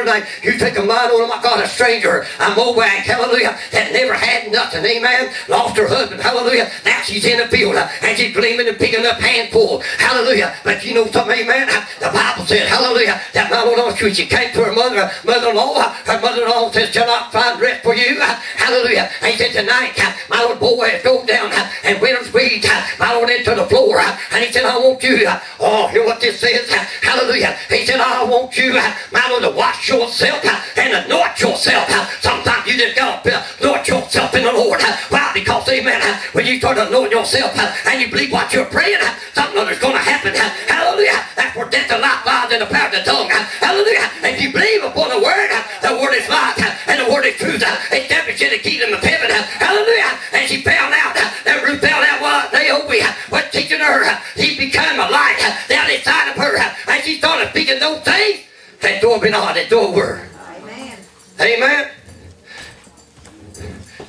You take a mind, oh my God, a stranger, i'm a Moab, hallelujah, that never had nothing, amen. Lost her husband, hallelujah. Now she's in the field, and she's gleaming and picking up handful, hallelujah. But you know something, amen. The Bible said, hallelujah, that my Lord, when she came to her mother, mother-in-law, her mother-in-law says, shall not find rest for you, hallelujah. And he said, tonight, my Lord, boy, go down and winter's weed, uh, my Lord, into the floor, and he said, I want you, oh, hear what this says, hallelujah. He said, I want you, my Lord, to wash yourself and anoint yourself. Sometimes you just got to anoint yourself in the Lord. Why? Because, amen, when you start to anoint yourself and you believe what you're praying, something other's going to happen. Hallelujah. That's where death and life lies in the power of the tongue. Hallelujah. If you believe upon the word, the word is life and the word is truth. Established in the kingdom of heaven. Hallelujah. And she found out that Ruth found out what Naomi was teaching her. He became a light down inside of her. And she started speaking those things establish door be not at door. Amen. Amen.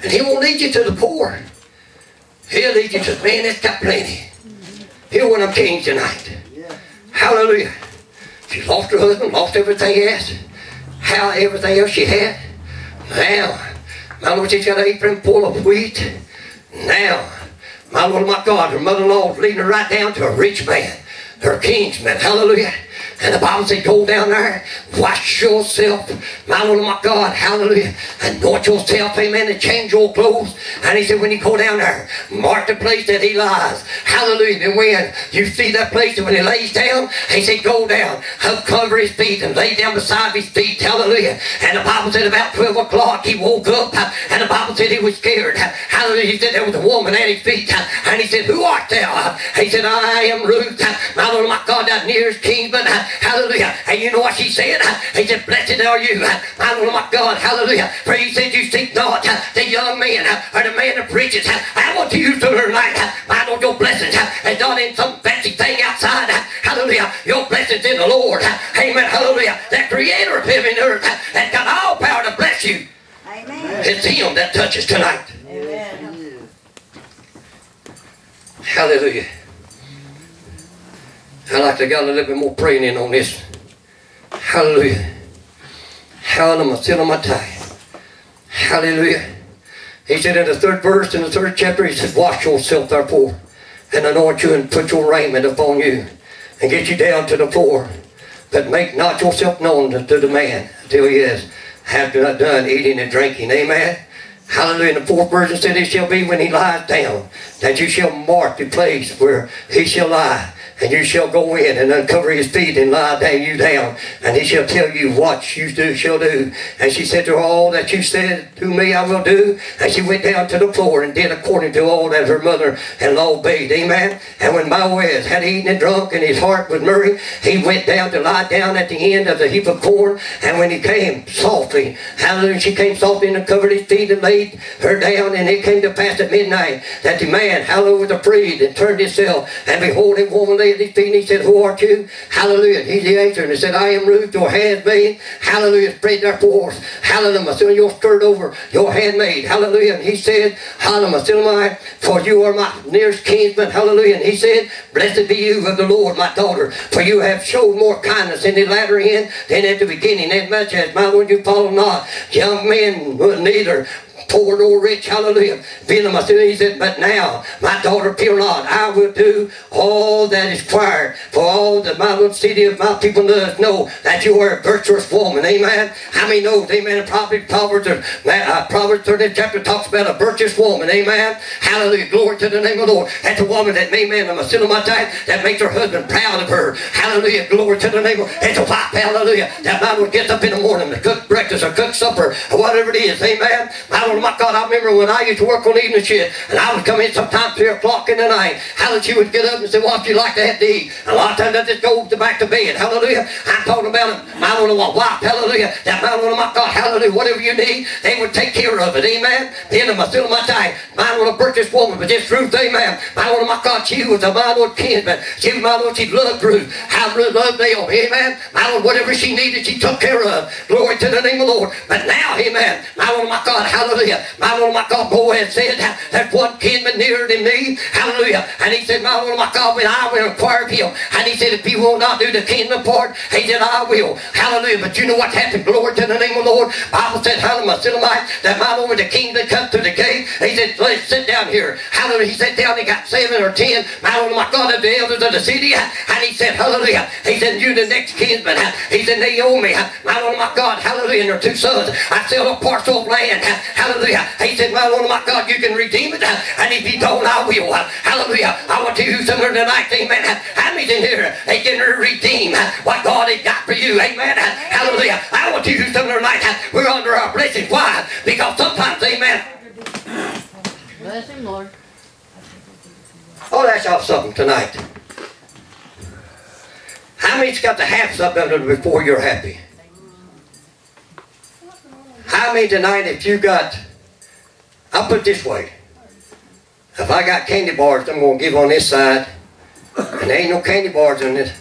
And he won't lead you to the poor. He'll lead you to the man that's got plenty. He'll win them kings tonight. Hallelujah. She lost her husband, lost everything else. How everything else she had. Now, my Lord, she's got an apron full of wheat. Now, my Lord, my God, her mother-in-law is leading her right down to a rich man, her kingsman. Hallelujah. And the Bible said, go down there, wash yourself, my Lord, my God, hallelujah, anoint yourself, amen, and change your clothes. And he said, when you go down there, mark the place that he lies, hallelujah. And when you see that place, and when he lays down, he said, go down, uncover his feet, and lay down beside his feet, hallelujah. And the Bible said, about 12 o'clock, he woke up, and the Bible said he was scared, hallelujah. He said, there was a woman at his feet, and he said, who art thou? He said, I am Ruth, my Lord, my God, that nearest kinsman, hallelujah. And you know what she said? He said, blessed are you, my Lord, my God, hallelujah. For he said, you seek not the young man or the man of riches. I want you to learn like, my Lord, your blessings is not in some fancy thing outside. Hallelujah. Your blessings in the Lord. Amen. Hallelujah. That creator of heaven and earth has got all power to bless you. Amen. It's him that touches tonight. Amen. Hallelujah. I like to get a little bit more praying in on this. Hallelujah. Hallelujah. Hallelujah. He said in the third verse, in the third chapter, he said, Wash yourself therefore, and anoint you, and put your raiment upon you, and get you down to the floor. But make not yourself known to, the man until he is have not done eating and drinking. Amen. Hallelujah. And the fourth verse said, It shall be when he lies down, that you shall mark the place where he shall lie. And you shall go in and uncover his feet and lie down you down. And he shall tell you what you do, shall do. And she said to her, all that you said to me I will do. And she went down to the floor and did according to all that her mother-in-law bade. Amen. And when Boaz had eaten and drunk and his heart was merry, he went down to lie down at the end of the heap of corn. And when he came softly, hallelujah, she came softly and uncovered his feet and laid her down. And it came to pass at midnight that the man, hallelujah, was afraid and turned himself. And behold, a woman feet and he said, oh, Who art you? Hallelujah. And he answered and he said, I am Ruth, your handmaid. Hallelujah. Spread therefore. Hallelujah. Send your skirt over your handmaid. Hallelujah. And he said, Hallelujah. my son, I, For you are my nearest kinsman. Hallelujah. And he said, Blessed be you of the Lord, my daughter, for you have showed more kindness in the latter end than at the beginning, as much as my Lord you follow not. Young men neither poor nor rich, hallelujah. Sin, he said, but now, my daughter, fear not, I will do all that is required for all that my little city of my people does know that you are a virtuous woman, amen. How many knows, amen, Proverbs, Proverbs, uh, Proverbs 30 chapter talks about a virtuous woman, amen. Hallelujah, glory to the name of the Lord. That's a woman that, amen, I'm a sin of my time, that makes her husband proud of her. Hallelujah, glory to the name of It's a wife, hallelujah, that my Lord get up in the morning to cook breakfast or cook supper or whatever it is, amen. My Lord, my God, I remember when I used to work on evening shift, and I would come in sometime 3 o'clock in the night. Hallelujah, she would get up and say, what you like to have to eat? And a lot of times I just go back to bed. Hallelujah. I'm talking about my little wife. Hallelujah. That my little my God. Hallelujah. Whatever you need, they would take care of it. Amen. Then of my still my time. My little purchased woman, but this truth, amen. My little my God, she was a my little kinsman. She was my little, she loved Ruth. How Ruth loved Naomi. Oh, amen. My little, whatever she needed, she took care of. Glory to the name of the Lord. But now, amen. My little my God, hallelujah. My little my God, Boaz said, there's one kinsman nearer than me. Hallelujah. And he said, my little my God, when I will inquire of him. And he said, if he will not do the kingdom part, he said, I will. Hallelujah. But you know what happened? Glory to the name of the Lord. Bible said, hallelujah, that my Lord, the king that come through the gate, he said, let's sit down here. Hallelujah. He sat down, he got seven or ten, my Lord, my God, of the elders of the city. And he said, hallelujah. He said, you the next kinsman. He said, Naomi, my Lord, my God, hallelujah, and her two sons. I sell a parcel of land. Hallelujah. He said, my Lord, oh my God, you can redeem it. And if you don't, I will. Hallelujah. I want to use something tonight, amen. How many in here, they can redeem what God has got for you, amen. Hallelujah. I want you to use something tonight. We're under our blessing. Why? Because sometimes, amen. Bless him, Lord. Oh, that's y'all something tonight. How many's got to have something before you're happy? How many tonight, if you got, I'll put it this way. If I got candy bars, I'm going to give on this side, and there ain't no candy bars in this.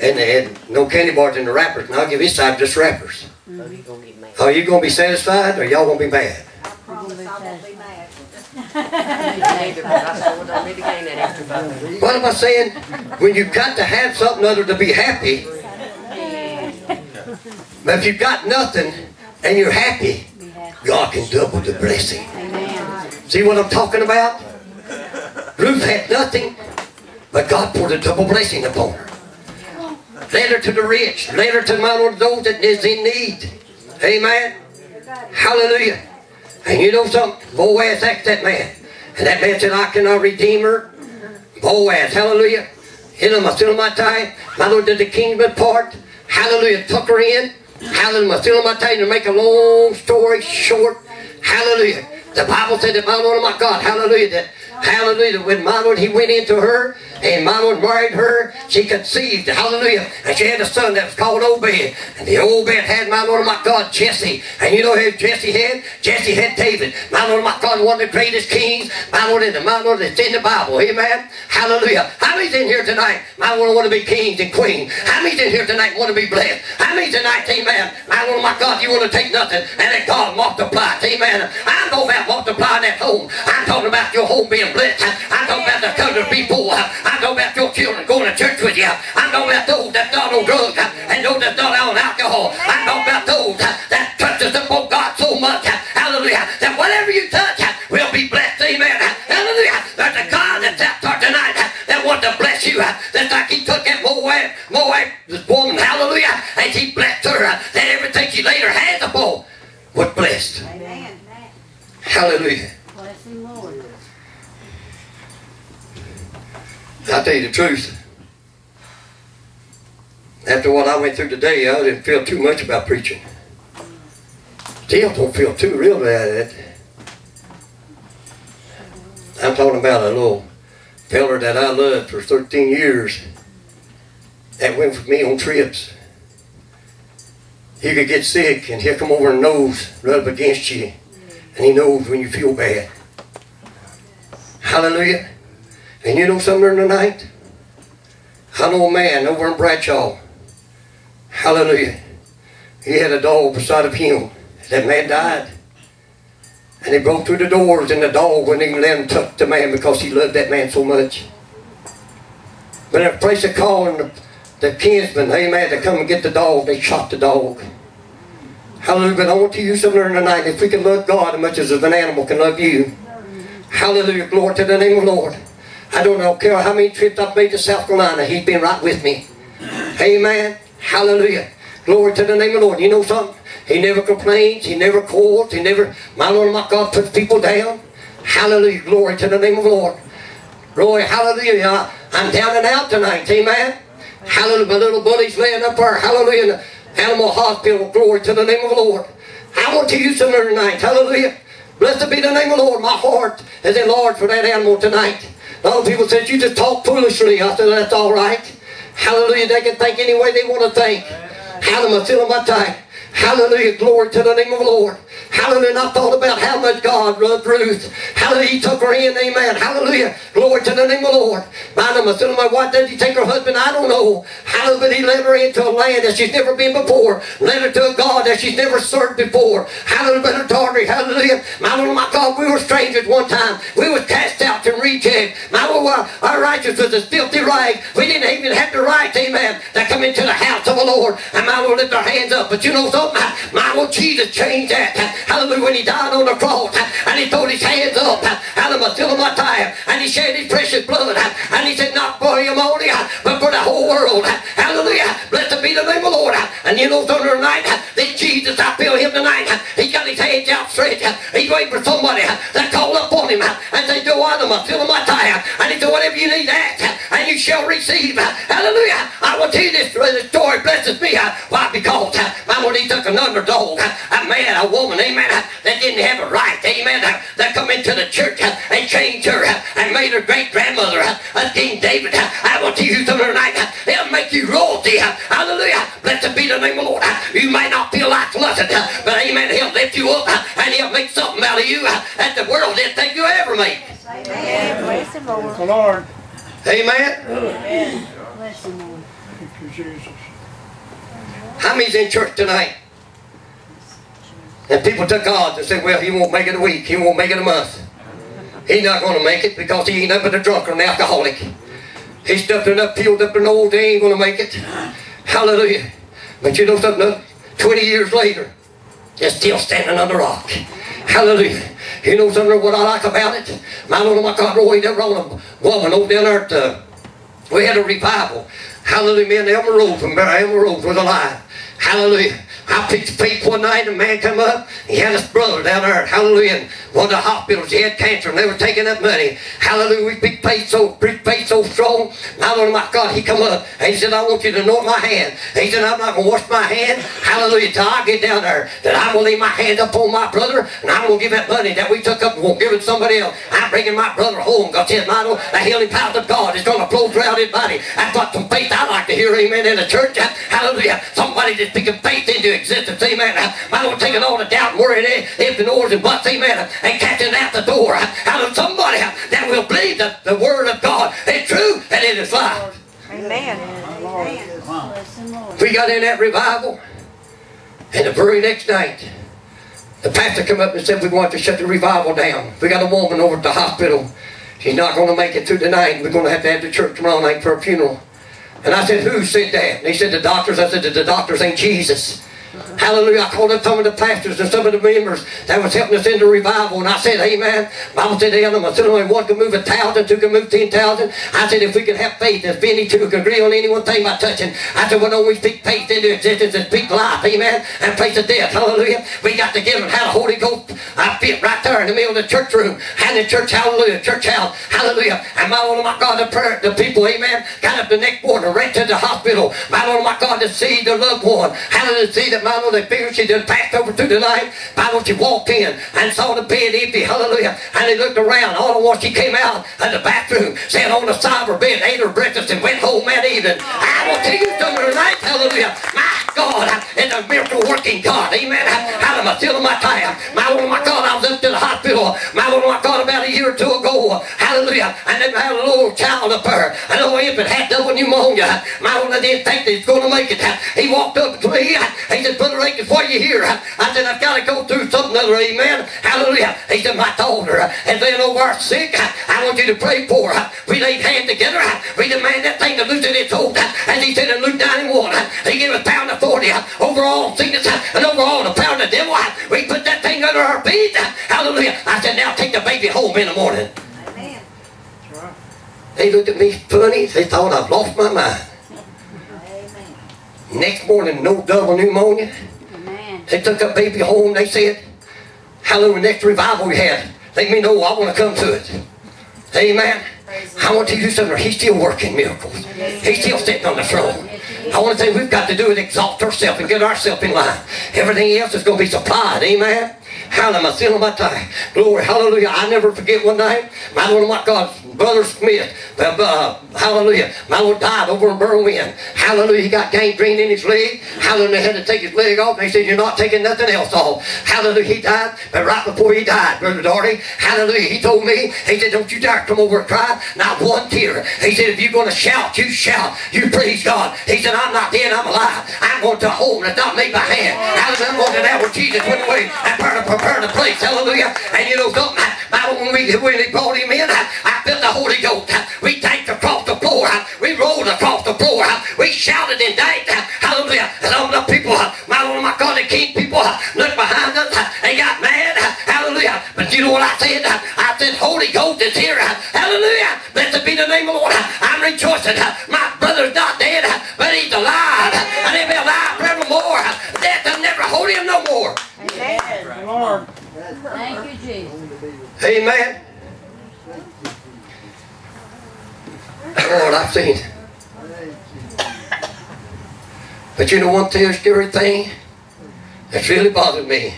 and, they and no candy bars in the wrappers, and I'll give his side just wrappers. Mm-hmm. Are you going to be satisfied, or y'all going to be mad? *laughs* What am I saying? When you've got to have something other to be happy, but if you've got nothing and you're happy, God can double the blessing. See what I'm talking about? Ruth had nothing, but God poured a double blessing upon her. Led her to the rich, led her to my of those that is in need. Amen. Hallelujah. And you know something? Boaz asked that man. And that man said, I cannot redeem her. Boaz, hallelujah. In my still my time. My Lord did the kingdom part. Hallelujah. Took her in. Hallelujah. Still on my time to make a long story short. Hallelujah. The Bible said that my Lord, my God, hallelujah, that hallelujah, when my Lord, he went into her, and my Lord married her, she conceived, hallelujah, and she had a son that was called Obed, and the Obed had my Lord, my God, Jesse, and you know who Jesse had? Jesse had David, my Lord, my God, one of the greatest kings, my Lord, and my Lord, that's in the Bible, amen, hallelujah. How many's in here tonight, my Lord, want to be kings and queens? How many's in here tonight want to be blessed? How many tonight, amen, my Lord, my God, you want to take nothing, and let God multiply amen. I'm talking about multiplying that home. I'm talking about your home being blessed. I'm talking about the covenant people. I'm talking about your children going to church with you. I'm talking about those that not on drugs uh, and those that not on alcohol. I'm talking about those uh, that touches the oh God so much. Uh, hallelujah. That whatever you touch will be blessed. Amen. Hallelujah. There's a God that's out there tonight that wants to bless you. That's like he took that Moab, Moab woman, hallelujah, and he blessed her. That everything she laid her hands upon was blessed. Amen. Hallelujah. I'll tell you the truth. After what I went through today, I didn't feel too much about preaching. Still don't feel too real about it. I'm talking about a little feller that I loved for 13 years that went with me on trips. He could get sick and he'll come over and nose rub against you and he knows when you feel bad. Hallelujah. And you know something tonight? I know a man over in Bradshaw. Hallelujah. He had a dog beside of him. That man died. And he broke through the doors and the dog wouldn't even let him touch the man because he loved that man so much. But in a place of calling the, the kinsman, amen, to come and get the dog, they shot the dog. Hallelujah. But I want to use something tonight. If we can love God as much as an animal can love you. Hallelujah. Glory to the name of the Lord. I don't know, care how many trips I've made to South Carolina. He's been right with me. Amen. Hallelujah. Glory to the name of the Lord. You know something? He never complains. He never calls. He never, my Lord, my God, puts people down. Hallelujah. Glory to the name of the Lord. Glory, hallelujah. I'm down and out tonight. Amen. Hallelujah. My little buddy's laying up there. Hallelujah. The animal hospital. Glory to the name of the Lord. I want to use them tonight. Hallelujah. Blessed be the name of the Lord. My heart is enlarged for that animal tonight. A lot of people said, you just talk foolishly. I said, that's all right. Hallelujah. They can think any way they want to think. Hallelujah. Hallelujah. Glory to the name of the Lord. Hallelujah. I thought about how much God loved Ruth. Hallelujah. He took her in. Amen. Hallelujah. Glory to the name of the Lord. My name is my wife. Did he take her husband? I don't know. Hallelujah. But he led her into a land that she's never been before. Led her to a God that she's never served before. Hallelujah. But her daughter. Hallelujah. My Lord, my God, we were strangers one time. We were cast out and rejected. My Lord, our, righteousness is filthy rags. We didn't even have the right, amen, to come into the house of the Lord. And my Lord, lift our hands up. But you know something? My Lord Jesus changed that. Hallelujah. When he died on the cross and he threw his hands up. Hallelujah. Still my time. And he shed his precious blood. And he said, not for him only, but for the whole world. Hallelujah. Blessed be the name of the Lord. And you know, something tonight, that Jesus, I feel him tonight. He got his hands outstretched. He's waiting for somebody that call up on him and say, them, fill my tire. And he said, whatever you need that, and you shall receive. Hallelujah. I will tell you this, this story blesses me. Why? Because uh, my Lord, he took an underdog, uh, a man, a woman, amen, uh, that didn't have a right, amen, that come into the church and changed her and made her great grandmother, King David. I will to you something tonight. It'll make you royalty. Hallelujah. Blessed be the name of the Lord. You may not feel like blessed, but amen, he'll lift you up and he'll make something out of you that the world didn't think you ever made. Amen. Bless him, Lord. The Lord. Amen. Jesus. How many's in church tonight? And people took odds and said, well, he won't make it a week. He won't make it a month. He's not going to make it because he ain't nothing but a drunkard and alcoholic. He's stuffed up, peeled up and old. He ain't going to make it. Hallelujah. But you know something? 20 years later, they're still standing on the rock. Hallelujah. You know something what I like about it? My Lord, my God, Roy, there a woman over there at the, uh, we had a revival. Hallelujah. Me and Elmer Rose from Elmer Rose was alive. Hallelujah. I picked faith one night, and a man come up. He had his brother down there, hallelujah, in one of the hospitals. He had cancer, and they were taking up money. Hallelujah, we preached faith so, picked faith so strong. Now, Lord, my God, he come up, and he said, I want you to anoint my hand. He said, I'm not going to wash my hand, hallelujah, till I get down there. That I'm going to lay my hand up on my brother, and I'm going to give that money that we took up and going to give it to somebody else. I'm bringing my brother home. Says, my Lord, the healing power of God is going to flow throughout his body. That's what some faith I like to hear, amen, in the church. Hallelujah. Somebody just speaking faith into existence, amen. My Lord, taking all the doubt and worry, if the noise and buts, amen, and catching out the door. Hallelujah. Somebody that will believe that the word of God is true and it is life. Amen. amen. We got in that revival, and the very next night, the pastor come up and said we want to shut the revival down. We got a woman over at the hospital. She's not going to make it through the night. We're going to have to have the church tomorrow night for a funeral. And I said, who said that? And he said, the doctors. I said, the doctors ain't Jesus. Hallelujah. I called up some of the pastors and some of the members that was helping us in the revival. And I said, Amen. Bible said, them, I said, only one can move a thousand, two can move ten thousand. I said, if we could have faith, if any two can agree on any one thing by touching, I said, why don't we speak faith into existence and speak life, amen, and face of death. Hallelujah. We got to give them how the Holy Ghost I fit right there in the middle of the church room. And the church, hallelujah, church house, hallelujah. And my Lord, my God, the, prayer, the people, amen, got up the next morning, ran to the hospital. My Lord, my God, to see the loved one. Hallelujah, see that my Lord, they figured she just passed over through the night. Bible, she walked in and saw the bed empty. Hallelujah. And they looked around. All at once she came out of the bathroom, sat on the side of her bed, ate her breakfast, and went home that evening. I will tell you something tonight. Hallelujah. My God is a miracle working God. Amen. Hallelujah. Still in my time. My Lord, my God, I was up to the hospital. My Lord, my God, about a year or two ago. Hallelujah. And they had a little child up there. An little oh, infant had double pneumonia. My Lord, I didn't think they was going to make it. He walked up to me. He said, Brother Akers, what are you here? I said, I've got to go through something other. Amen. Hallelujah. He said, my daughter and then over our sick. I want you to pray for her. We laid hands together. We demand that thing to loosen its hold. As he said in Luke 91, he gave us power and authority over all sickness and over all the power of the devil. We put that thing under our feet. Hallelujah. I said, now take the baby home in the morning. Amen. They looked at me funny. They thought I've lost my mind. Next morning, no double pneumonia. Amen. They took that baby home. They said, Hallelujah, next revival we had. Let me know I want to come to it. Amen. I want to do something. He's still working miracles. He's still sitting on the throne. I want to say we've got to do is exalt ourselves and get ourselves in line. Everything else is going to be supplied. Amen. Hallelujah. Glory. Hallelujah. I never forget one night. My Lord, my God, Brother Smith. Uh, hallelujah. My Lord died over in Berlin. Hallelujah. He got gangrene in his leg. Hallelujah. They had to take his leg off. They said, You're not taking nothing else off. Hallelujah. He died. But right before he died, Brother Darty, hallelujah, he told me, he said, Don't you dare come over and cry. Not one tear. He said, If you're going to shout, you shout. You praise God. He said, I'm not dead, I'm alive. I'm going to home that's not made by hand. Hallelujah. I'm going to that where Jesus went away and prepared a, prepared a place. Hallelujah. And you know something? I, when, we, when he brought him in, I, I felt the Holy Ghost. We danced across the floor. We rolled across the floor. We shouted and danced. Hallelujah. And all the people, my Lord, my God, the king people looked behind us and got mad. Hallelujah. But you know what I said? I said, Holy Ghost is here. Hallelujah. Blessed be the name of the Lord. I'm rejoicing. My brother's not dead, but he's alive. And he'll be alive forevermore. Death will never hold him no more. Amen. Lord. Thank you, Jesus. Amen. Lord, I've seen. But you know one thing, scary thing that's really bothered me.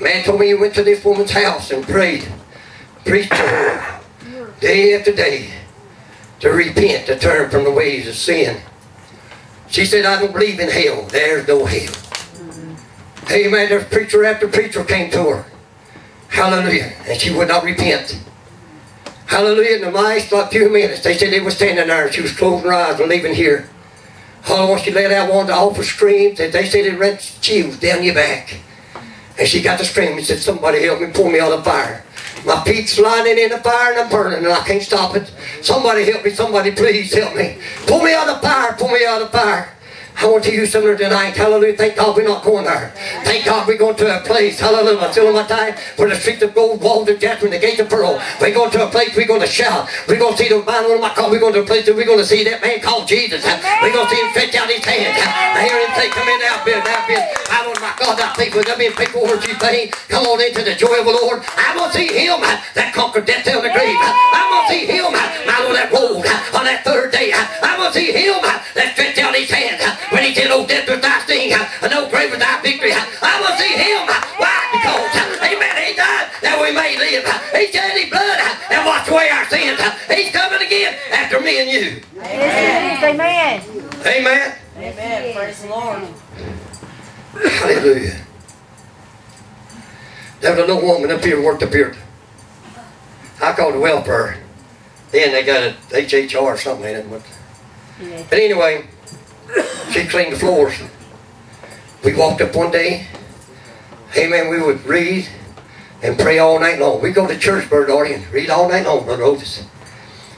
Man told me he went to this woman's house and prayed, preached to her day after day to repent, to turn from the ways of sin. She said, I don't believe in hell. There's no hell. Amen. There's preacher after preacher came to her. Hallelujah. And she would not repent. Hallelujah. And the last like, few minutes, they said they were standing there and she was closing her eyes and leaving here. Once she let out one of the awful screams, that they said it ran chills down your back. And she got to scream and said, somebody help me pull me out of the fire. My feet's sliding in the fire and I'm burning and I can't stop it. Somebody help me. Somebody please help me. Pull me out of the fire. Pull me out of the fire. I want to use something tonight. Hallelujah. Thank God we're not going there. Thank God we're going to a place. Hallelujah. Still my time for the streets of gold, walls of jasmine, the gates of pearl. We're going to a place we're going to shout. We're going to see the man on my car. We're going to a place that we're going to see that man called Jesus. We're going to see him stretch out his hands. I hear him say, come in now, Bill. Now, Bill. I my God, that people, that being people over you thing. Come on into the joy of the Lord. I'm going to see him that conquered death, and the grave. I'm going to see him out on that road on that third day. I'm going to see him that stretched out his hands he said, oh, death was thy sting, and no grave was thy victory. I will see him. Why? Because, amen, he died that we may live. He shed his blood and washed away our sins. He's coming again after me and you. Amen. Amen. Amen. Praise the Lord. Hallelujah. There was a little woman up here worked up here. I called the welfare. Then they got a HHR or something in it. But, but anyway, she cleaned the floors. We walked up one day. Amen. We would read and pray all night long. We go to church, Brother Dorian. Read all night long, Brother Otis.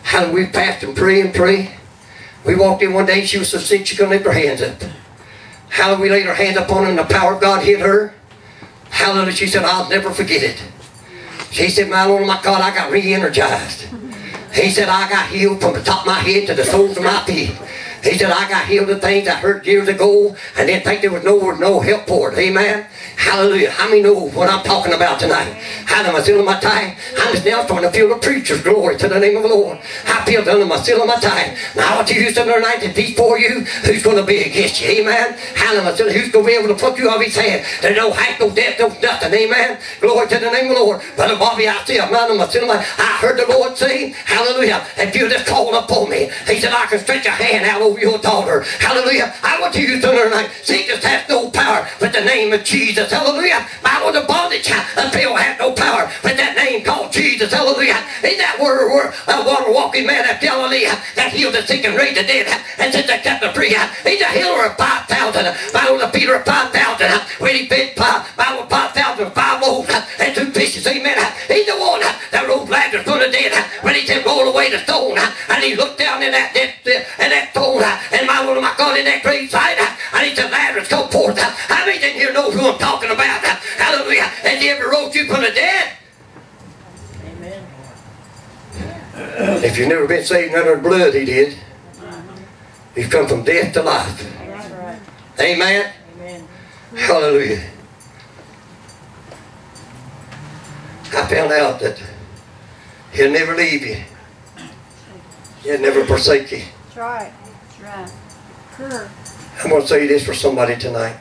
How we fast and pray and pray. We walked in one day. She was so sick she couldn't lift her hands up. How we laid her hands upon her and the power of God hit her. Hallelujah. She said, I'll never forget it. She said, my Lord, my God, I got re-energized. He said, I got healed from the top of my head to the soles of my feet. He said, I got healed of things I heard years ago and didn't think there was no, no help for it. Amen. Hallelujah. How many know what I'm talking about tonight? How am I in my time? I'm just now starting to feel the preacher's glory to the name of the Lord. I feel it under my still in my time. Now I want you to something tonight that be for you. Who's going to be against you? Amen. Hallelujah. Who's going to be able to pluck you off his hand? There's no height, no depth, no nothing. Amen. Glory to the name of the Lord. Brother Bobby, I see I'm not in my in my I heard the Lord say, Hallelujah. If you just call upon me, he said, I can stretch a hand out over your daughter. Hallelujah. I want to you to tonight. Sickness has no power but the name of Jesus. Hallelujah. Bible the bondage of hell has no power but that name called Jesus. Hallelujah. Is that word, word a water walking man of Galilee uh, that healed the sick and raised the dead uh, and set the captive free? Uh, he's a healer of 5,000. Bible the Peter of 5,000. When he fed five, Bible 5,000, five loaves and two fishes. Amen. He's the one that rose Lazarus from the dead when he said roll away the stone and he looked down in that dead, in that stone Uh, and my Lord, my God, in that grave site and uh, he said Lazarus come forth. Uh, How many in here knows who I'm talking about? Hallelujah. Has he ever rose you from the dead? Amen. If you've never been saved under the blood, he did. He's come from death to life. That's right. Amen. Amen. Hallelujah. I found out that he'll never leave you. He'll never forsake you. That's right. Right. I'm going to say this for somebody tonight.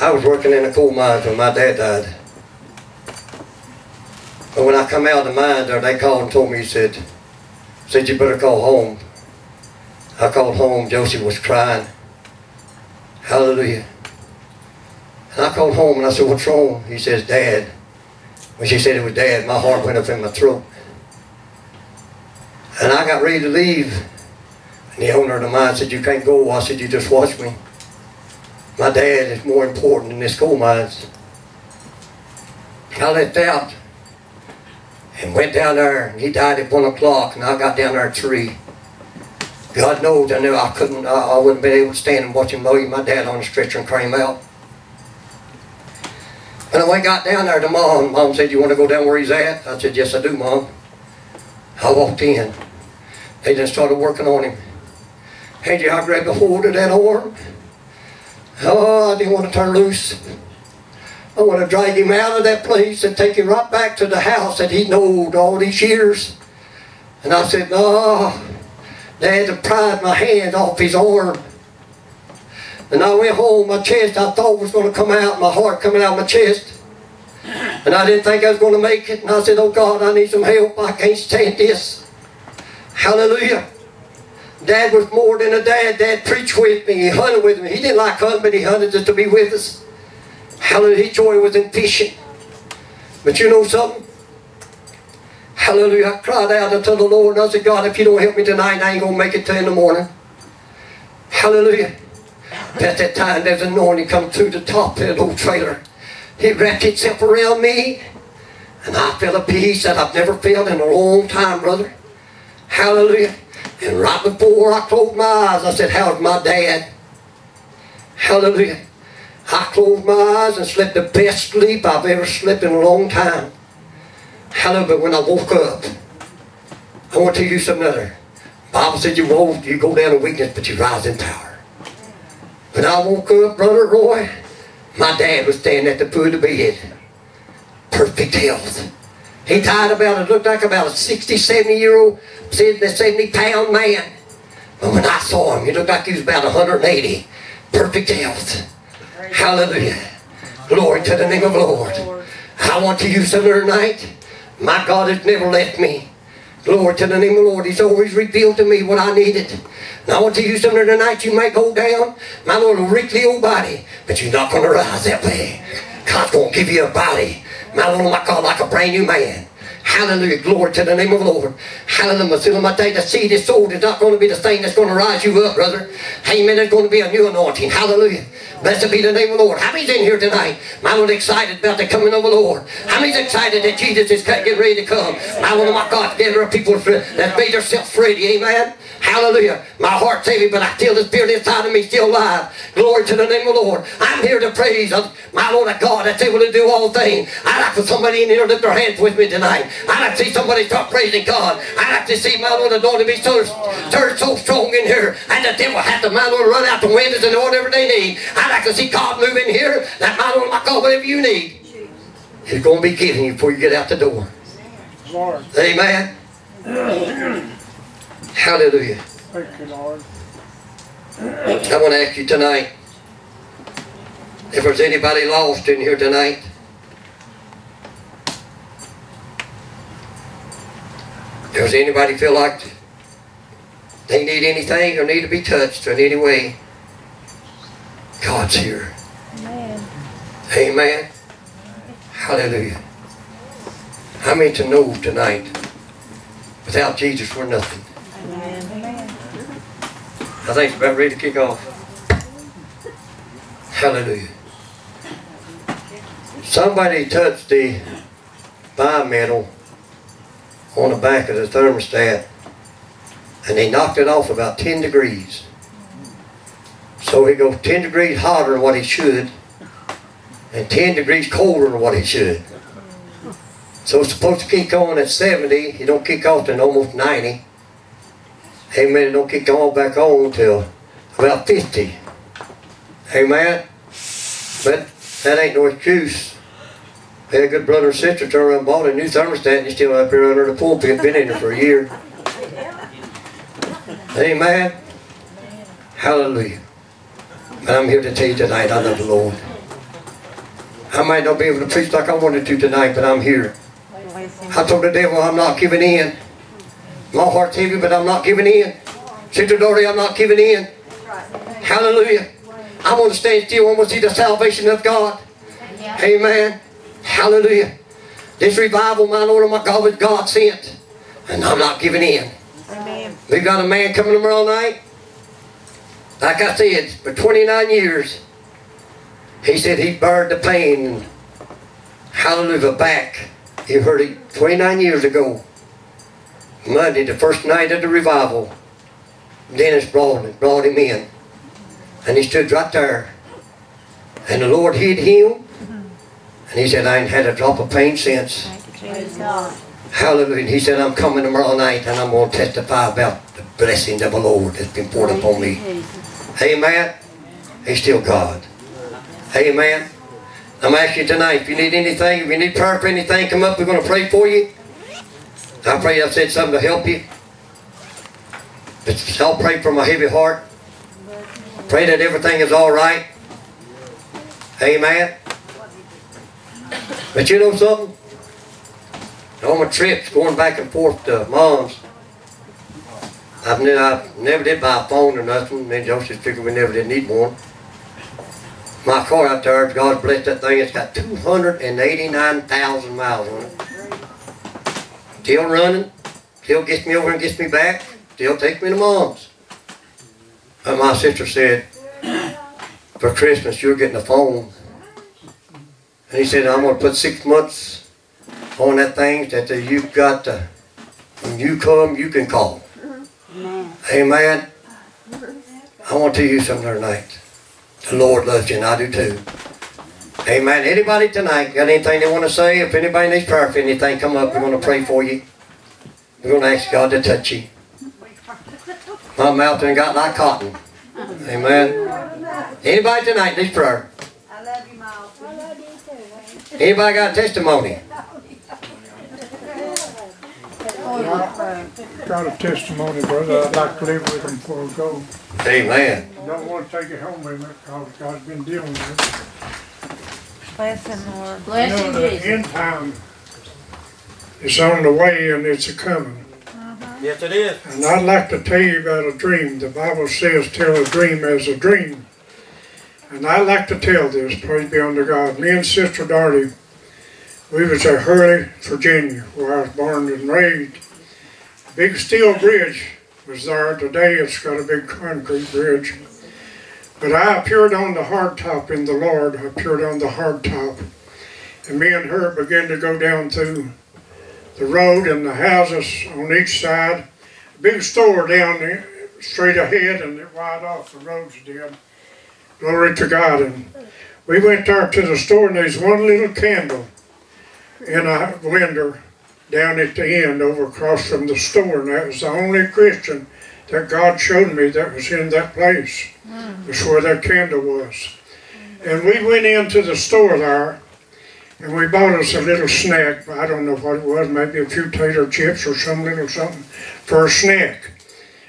I was working in a coal mine when my dad died. But when I come out of the mine there, they called and told me, he said, said you better call home. I called home, Josie was crying. Hallelujah. And I called home and I said, what's wrong? He says, Dad. When she said it was Dad, my heart went up in my throat. And I got ready to leave. And the owner of the mine said, you can't go. I said, you just watch me. My dad is more important than this coal mines. I left out and went down there and he died at one o'clock and I got down there at three. God knows I knew I couldn't, I, I wouldn't been able to stand and watch him lay my dad on the stretcher and cry him out. When I got down there to mom, mom said, you want to go down where he's at? I said, yes I do mom. I walked in. They just started working on him. And I grabbed a hold of that arm. Oh, I didn't want to turn loose. I want to drag him out of that place and take him right back to the house that he knowed all these years. And I said, no. They had to pry my hand off his arm. And I went home, my chest I thought was going to come out, my heart coming out of my chest. And I didn't think I was going to make it. And I said, oh God, I need some help. I can't stand this. Hallelujah. Dad was more than a dad. Dad preached with me. He hunted with me. He didn't like hunting, but he hunted just to be with us. Hallelujah. Joy was in fishing. But you know something? Hallelujah. I cried out unto the Lord and I said, God, if you don't help me tonight, I ain't going to make it till in the morning. Hallelujah. At that time, there's an anointing come through the top of that old trailer. It wrapped itself around me. And I felt a peace that I've never felt in a long time, brother. Hallelujah. And right before I closed my eyes, I said, how's my dad? Hallelujah. I closed my eyes and slept the best sleep I've ever slept in a long time. Hallelujah. But when I woke up, I want to tell you something other. Bible said you roll, you go down in weakness, but you rise in power. When I woke up, Brother Roy, my dad was standing at the foot of the bed. Perfect health. He died about, it looked like about a 60, 70 year old, 70 pound man. But when I saw him, he looked like he was about 180. Perfect health. Hallelujah. Glory to the name of the Lord. I want to use something tonight. My God has never left me. Glory to the name of the Lord. He's always revealed to me what I needed. And I want to use something tonight. You might go down, my Lord, little wrinkly old body, but you're not going to rise that way. God's going to give you a body, my little, my God, like a brand new man. Hallelujah. Glory to the name of the Lord. Hallelujah. My day, the seed is sold is not going to be the thing that's going to rise you up, brother. Amen. There's going to be a new anointing. Hallelujah. Blessed be the name of the Lord. How many's in here tonight? My Lord excited about the coming of the Lord. How many's excited that Jesus is getting ready to come? My Lord, my God, there are people that made themselves ready. Amen. Hallelujah. My heart's heavy, but I feel the Spirit inside of me still alive. Glory to the name of the Lord. I'm here to praise my Lord of God that's able to do all things. I'd like for somebody in here to lift their hands with me tonight. I'd like to see somebody start praising God. I'd like to see my Lord anointed be so stirred so strong in here. And the devil has to, my Lord, run out the windows and whatever they need. I'd like to see God move in here. That my Lord, my God, whatever you need. He's going to be giving you before you get out the door. Lord. Amen. *clears throat* Hallelujah. Thank you, Lord. I want to ask you tonight if there's anybody lost in here tonight. Does anybody feel like they need anything or need to be touched in any way? God's here. Amen. Amen. Hallelujah. How many to know tonight? Without Jesus, we're nothing. I think it's about ready to kick off. Hallelujah. Somebody touched the bimetal on the back of the thermostat and they knocked it off about 10 degrees. So it goes 10 degrees hotter than what it should and 10 degrees colder than what it should. So it's supposed to kick on at 70. It don't kick off to almost 90. Amen. Don't kick on back on till about 50. Amen. But that ain't no excuse. Had a good brother and sister turn around and bought a new thermostat and he's still up here under the pulpit, been in there for a year. Amen. Hallelujah. But I'm here to tell you tonight, I love the Lord. I might not be able to preach like I wanted to tonight, but I'm here. I told the devil I'm not giving in. My heart's heavy, but I'm not giving in. Sister Dory, I'm not giving in. Hallelujah. I want to stand still. I want to see the salvation of God. Amen. Hallelujah. This revival, my Lord and my God, was God sent. And I'm not giving in. Amen. We've got a man coming tomorrow night. Like I said, for 29 years, he said he buried the pain. Hallelujah, back. He heard it 29 years ago. Monday, the first night of the revival. Dennis brought him, brought him in. And he stood right there. And the Lord hid him. And he said, I ain't had a drop of pain since. Hallelujah. He said, I'm coming tomorrow night and I'm going to testify about the blessing of the Lord that's been poured upon me. Amen. He's still God. Amen. I'm asking you tonight, if you need anything, if you need prayer for anything, come up. We're going to pray for you. I pray I've said something to help you. I'll pray from my heavy heart. Pray that everything is all right. Amen. But you know something? On my trips going back and forth to mom's, I've, ne- I never did buy a phone or nothing. Me and Joseph figured we never did need one. My car out there, God bless that thing, it's got 289,000 miles on it. Still running. Still gets me over and gets me back. Still takes me to mom's. And my sister said, for Christmas, you're getting a phone. And he said, I'm going to put six months on that thing that uh, you've got to, when you come, you can call. Amen. I want to tell you something tonight. The Lord loves you, and I do too. Amen. Anybody tonight got anything they want to say? If anybody needs prayer for anything, come up. We're going to pray for you. We're going to ask God to touch you. My mouth ain't got like cotton. Amen. Anybody tonight needs prayer? I love you, Miles. I love you too. Anybody got a testimony? Got a testimony, brother. I'd like to live with him before I go. Amen. Don't want to take it home with me because God's been dealing with it. Bless him, Lord. You Bless know, you, the end time is on the way and it's a coming. Uh-huh. Yes, it is. And I'd like to tell you about a dream. The Bible says tell a dream as a dream. And I like to tell this, praise be unto God. Me and Sister Darty, we was at Hurley, Virginia, where I was born and raised. Big steel bridge was there. Today it's got a big concrete bridge. But I appeared on the hardtop in the Lord. Appeared on the hardtop. And me and her began to go down through the road and the houses on each side. A Big store down there, straight ahead, and it wide off. The roads did. Glory to God. And we went there to the store, and there's one little candle in a window down at the end, over across from the store, and that was the only Christian that God showed me that was in that place. Mm. That's where that candle was. And we went into the store there, and we bought us a little snack. I don't know what it was, maybe a few tater chips or some little something for a snack.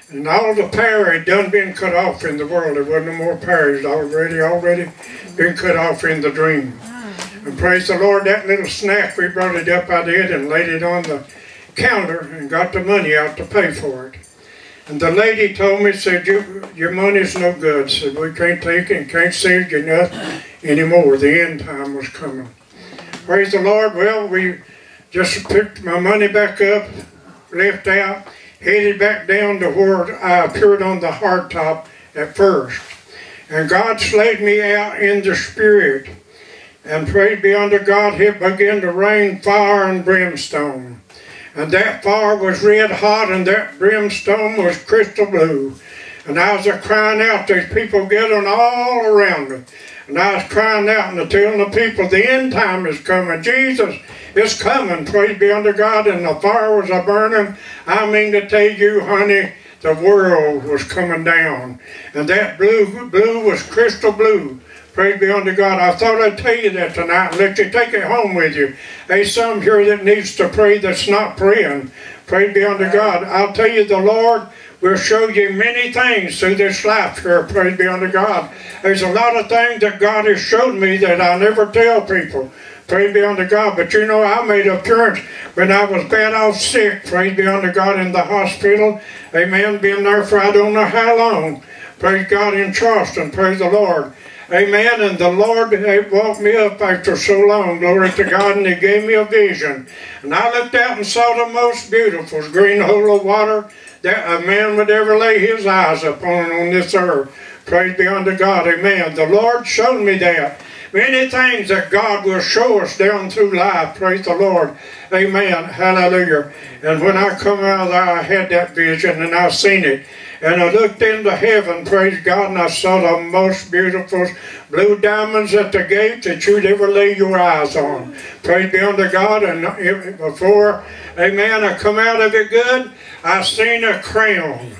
And all the power had done been cut off in the world. There wasn't no more power. It already, already been cut off in the dream. Mm. And praise the Lord, that little snack, we brought it up out of it and laid it on the counter and got the money out to pay for it. And the lady told me, said, your, your money's no good. Said, we can't take it and can't save you nothing anymore. The end time was coming. Praise the Lord. Well, we just picked my money back up, left out, headed back down to where I appeared on the hardtop at first. And God slayed me out in the spirit. And praise be unto God, it began to rain fire and brimstone. And that fire was red hot, and that brimstone was crystal blue. And I was a crying out, there's people gathering all around me. And I was crying out and telling the people, the end time is coming. Jesus is coming. Praise be unto God. And the fire was a burning. I mean to tell you, honey, the world was coming down. And that blue, blue was crystal blue. Praise be unto God. I thought I'd tell you that tonight and let you take it home with you. There's some here that needs to pray that's not praying. Praise be unto God. I'll tell you, the Lord will show you many things through this life here. Praise be unto God. There's a lot of things that God has showed me that I never tell people. Praise be unto God. But you know, I made an appearance when I was bad off sick. Praise be unto God in the hospital. Amen. Been there for I don't know how long. Praise God in Charleston. Praise the Lord. Amen. And the Lord woke me up after so long. Glory to God. And He gave me a vision. And I looked out and saw the most beautiful green hole of water that a man would ever lay his eyes upon on this earth. Praise be unto God. Amen. The Lord showed me that. Many things that God will show us down through life. Praise the Lord. Amen. Hallelujah. And when I come out I had that vision and I seen it. And I looked into heaven, praise God, and I saw the most beautiful blue diamonds at the gate that you'd ever lay your eyes on. Praise be unto God. And before, amen, I come out of it good, I seen a crown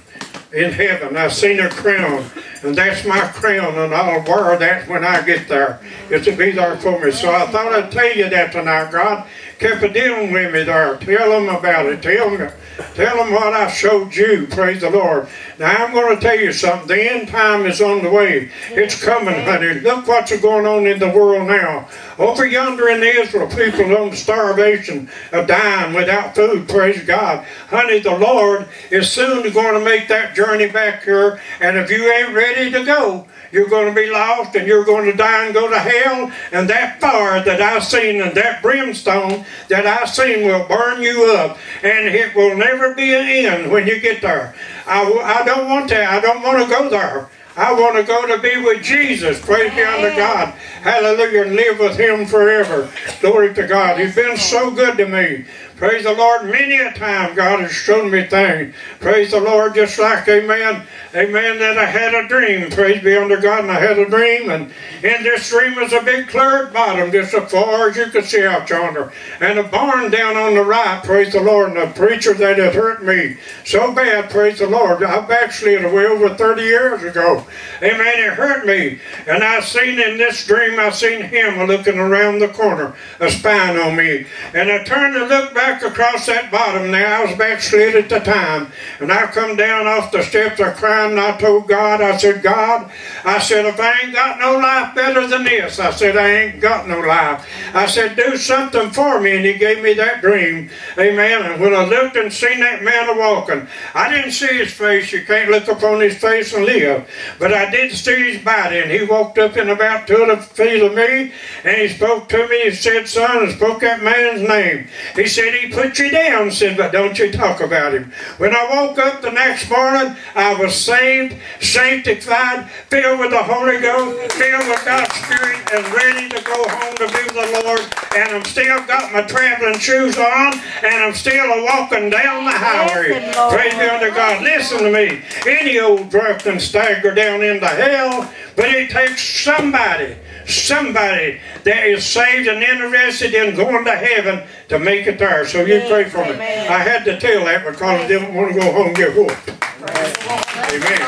in heaven. I seen a crown, and that's my crown, and I'll wear that when I get there. It'll be there for me. So I thought I'd tell you that tonight. God kept dealing with me there. Tell them about it. Tell them, tell them what I showed you. Praise the Lord. Now I'm going to tell you something. The end time is on the way. It's coming, honey. Look what's going on in the world now. Over yonder in Israel, people on starvation, are dying without food. Praise God. Honey, the Lord is soon going to make that journey back here. And if you ain't ready to go, you're going to be lost and you're going to die and go to hell. And that fire that I seen and that brimstone that I seen will burn you up. And it will never be an end when you get there. I, I don't want to. I don't want to go there. I want to go to be with Jesus. Praise be unto God. Hallelujah. And live with Him forever. Glory to God. He's been so good to me. Praise the Lord. Many a time God has shown me things. Praise the Lord. Just like, amen, amen, that I had a dream. Praise be unto God. And I had a dream. And in this dream was a big cleared bottom, just as far as you could see out yonder. And a barn down on the right. Praise the Lord. And a preacher that had hurt me so bad. Praise the Lord. I backslid way over 30 years ago. Amen. It hurt me. And I seen in this dream, I seen him looking around the corner, a spying on me. And I turned to look back across that bottom now. I was backslid at the time. And I come down off the steps, I crying, and I told God, I said, God, I said, if I ain't got no life better than this, I said, I ain't got no life. I said, do something for me. And he gave me that dream. Amen. And when I looked and seen that man a walking, I didn't see his face. You can't look upon his face and live. But I did see his body. And he walked up in about two feet of me. And he spoke to me. He said, son, and spoke that man's name. He said, he put you down, said, but don't you talk about him. When I woke up the next morning, I was saved, sanctified, filled with the Holy Ghost, filled with God's Spirit, and ready to go home to be with the Lord. And I'm still got my traveling shoes on, and I'm still a walking down the highway. Praise be unto God. Listen to me. Any old drunk can stagger down into hell, but it takes somebody somebody that is saved and interested in going to heaven to make it there. So you pray for me. I had to tell that because I didn't want to go home and get whooped. Amen.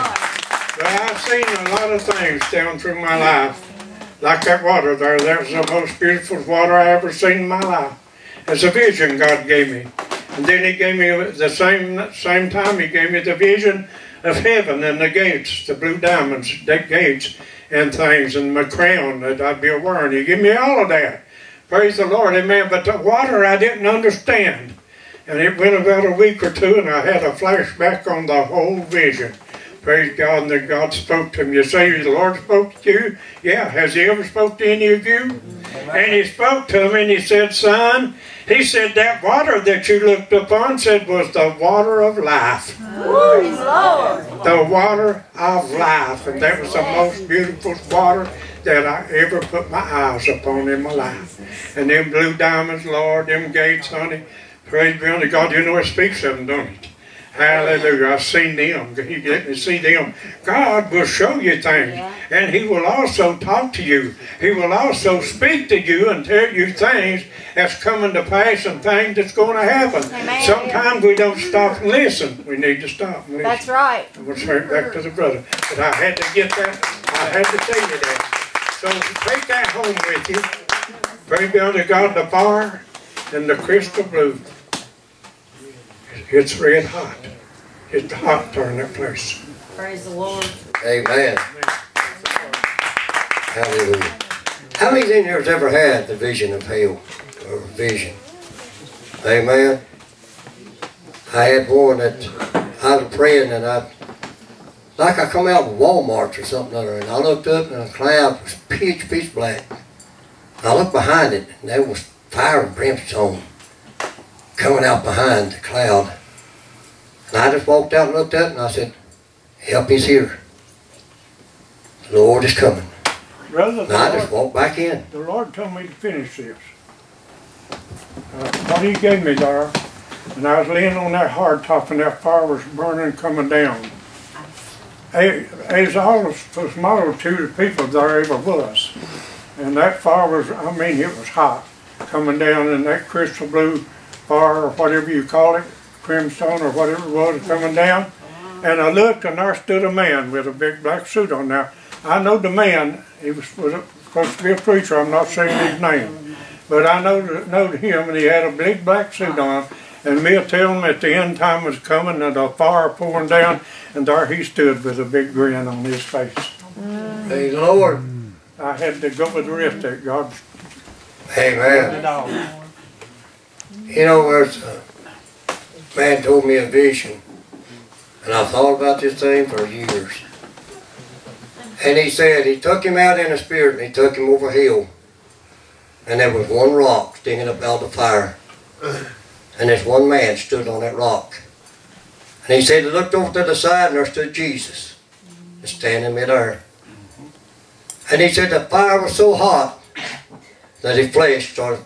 But I've seen a lot of things down through my life. Like that water there. That's the most beautiful water I ever seen in my life. It's a vision God gave me. And then he gave me the same same time he gave me the vision of heaven and the gates, the blue diamonds, the gates and things and my crown that I'd be wearing. He gave me all of that. Praise the Lord, amen. But the water I didn't understand. And it went about a week or two and I had a flashback on the whole vision. Praise God, and that God spoke to me. You say the Lord spoke to you? Yeah. Has He ever spoke to any of you? Mm-hmm. And He spoke to him and He said, Son, He said that water that you looked upon said was the water of life. The water of life. And that was the most beautiful water that I ever put my eyes upon in my life. And them blue diamonds, Lord, them gates, honey. Praise be unto God. You know it speaks of them, don't it? Hallelujah. I've seen them. He let me see them. God will show you things. And He will also talk to you. He will also speak to you and tell you things that's coming to pass and things that's going to happen. Amen. Sometimes we don't stop and listen. We need to stop and listen. That's right. I'm going to turn it back to the brother. But I had to get that. I had to tell you that. So take that home with you. Pray be unto God the fire and the crystal blue. It's red hot. It's hot during that place. Praise the Lord. Amen. Hallelujah. How many in here has ever had the vision of hell or vision? Amen. I had one that I was praying and I, like I come out of Walmart or something other, and I looked up and the cloud was pitch, pitch black. I looked behind it and there was fire and brimstone coming out behind the cloud. And I just walked out and looked up and I said, help is here. The Lord is coming. Brother, And I just walked back in. the Lord told me to finish this. Uh, what He gave me there, and I was laying on that hard top, and that fire was burning, coming down. As as all was multitude of people there ever was, and that fire was, I mean, it was hot, coming down, and that crystal blue fire, or whatever you call it, crimson or whatever it was, coming down. And I looked, and there stood a man with a big black suit on. Now, I know the man. He was, was supposed to be a preacher. I'm not saying his name, but I know know him, and he had a big black suit on. And me tell him that the end time was coming, and the fire pouring down, and there he stood with a big grin on his face. Praise the Lord. I had to go with the rest of it. God Amen. You know, there's a man told me a vision, and I thought about this thing for years. And he said he took him out in the spirit and he took him over a hill. And there was one rock sticking up out the fire. And this one man stood on that rock. And he said he looked over to the side and there stood Jesus. Standing midair. And he said the fire was so hot that his flesh started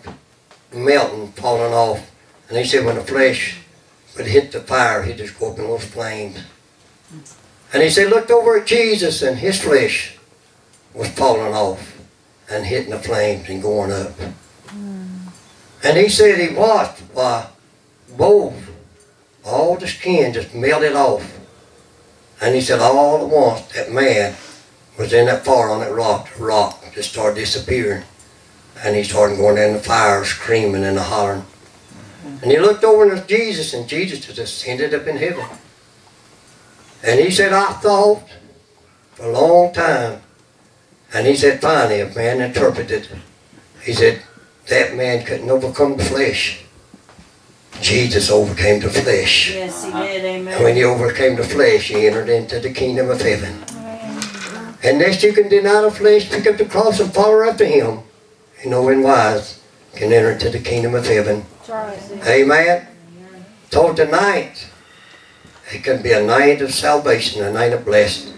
melting, falling off. And he said when the flesh would hit the fire, go up in those flames. And he said, looked over at Jesus and his flesh was falling off and hitting the flames and going up. And he said he watched why both, all the skin just melted off. And he said all at once that man was in that fire on that rock, the rock just started disappearing. And he started going in the fire, screaming and hollering. And he looked over at Jesus, and Jesus just ended up in heaven. And he said, I thought for a long time. And he said, finally, a man interpreted. He said, that man couldn't overcome the flesh. Jesus overcame the flesh. Yes, he did. And Amen. when he overcame the flesh, he entered into the kingdom of heaven. Amen. And Unless you can deny the flesh, pick up the cross and follow after him, you know in wise can enter into the kingdom of heaven. Amen. So tonight, it can be a night of salvation, a night of blessing.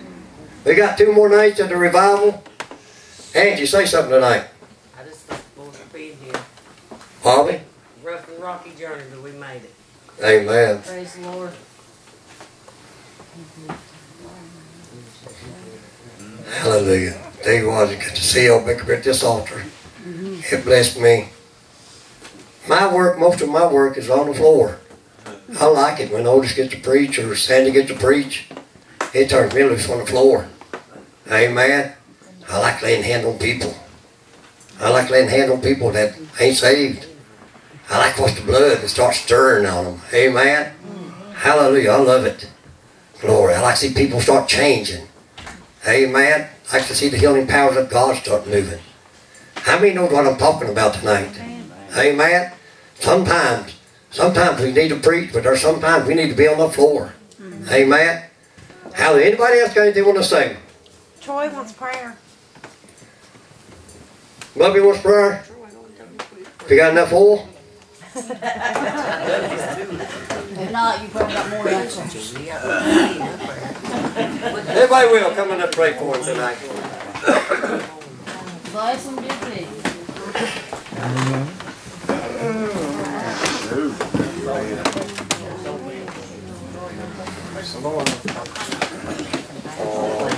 We got two more nights of the revival. Angie, say something tonight. I just look forward to being here. Bobby? Rough and rocky journey, but we made it. Amen. Praise the Lord. Hallelujah. There you was. You get to see how big at this altar. It blessed me. My work, most of my work is on the floor. I like it when Otis gets to preach or Sandy gets to preach. It turns me loose on the floor. Amen. I like laying hands on people. I like laying hands on people that ain't saved. I like watch the blood start stirring on them. Amen. Hallelujah. I love it. Glory. I like to see people start changing. Amen. I like to see the healing powers of God start moving. How many know what I'm talking about tonight? Amen. Sometimes, sometimes we need to preach, but there's sometimes we need to be on the floor. Mm-hmm. Amen. How anybody else got anything want to say? Troy wants prayer. Bubby wants prayer. You got enough oil? If not, you probably got more than Everybody will come in and pray for him tonight. Bless them, did they? Praise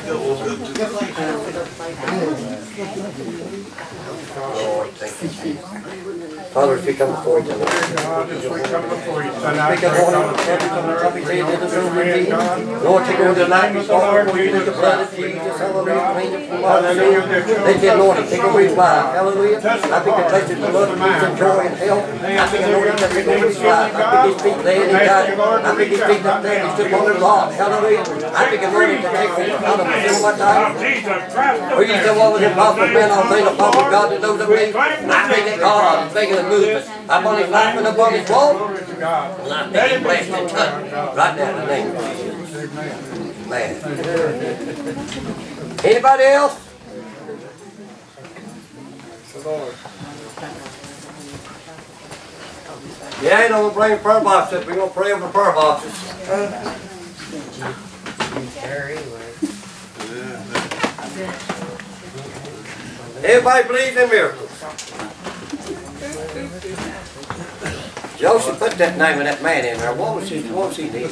the Lord. Lord, Father, as we come before you tonight. As we come before you tonight, Lord one of the the. Lord, take over for you with the blood of Jesus, hallelujah, Lord, take over his life, hallelujah. I think it touches the love, peace, and joy, and health. I think, Lord, that take over his life. I think his feet laying in God. I think his feet up there, he's still on the rock, hallelujah. I think, Lord, that take over his For you said what was impossible, man, things are possible, God that knows of me. I think that God is making a movement upon his life and upon his walk. And I think he's blessed and touched right now in the name of Jesus. Man. Anybody else? Yeah, ain't no bring prayer boxes. We're gonna pray over prayer boxes. Everybody believes in miracles. Joseph put that name of that man in there. What was he? What was he need?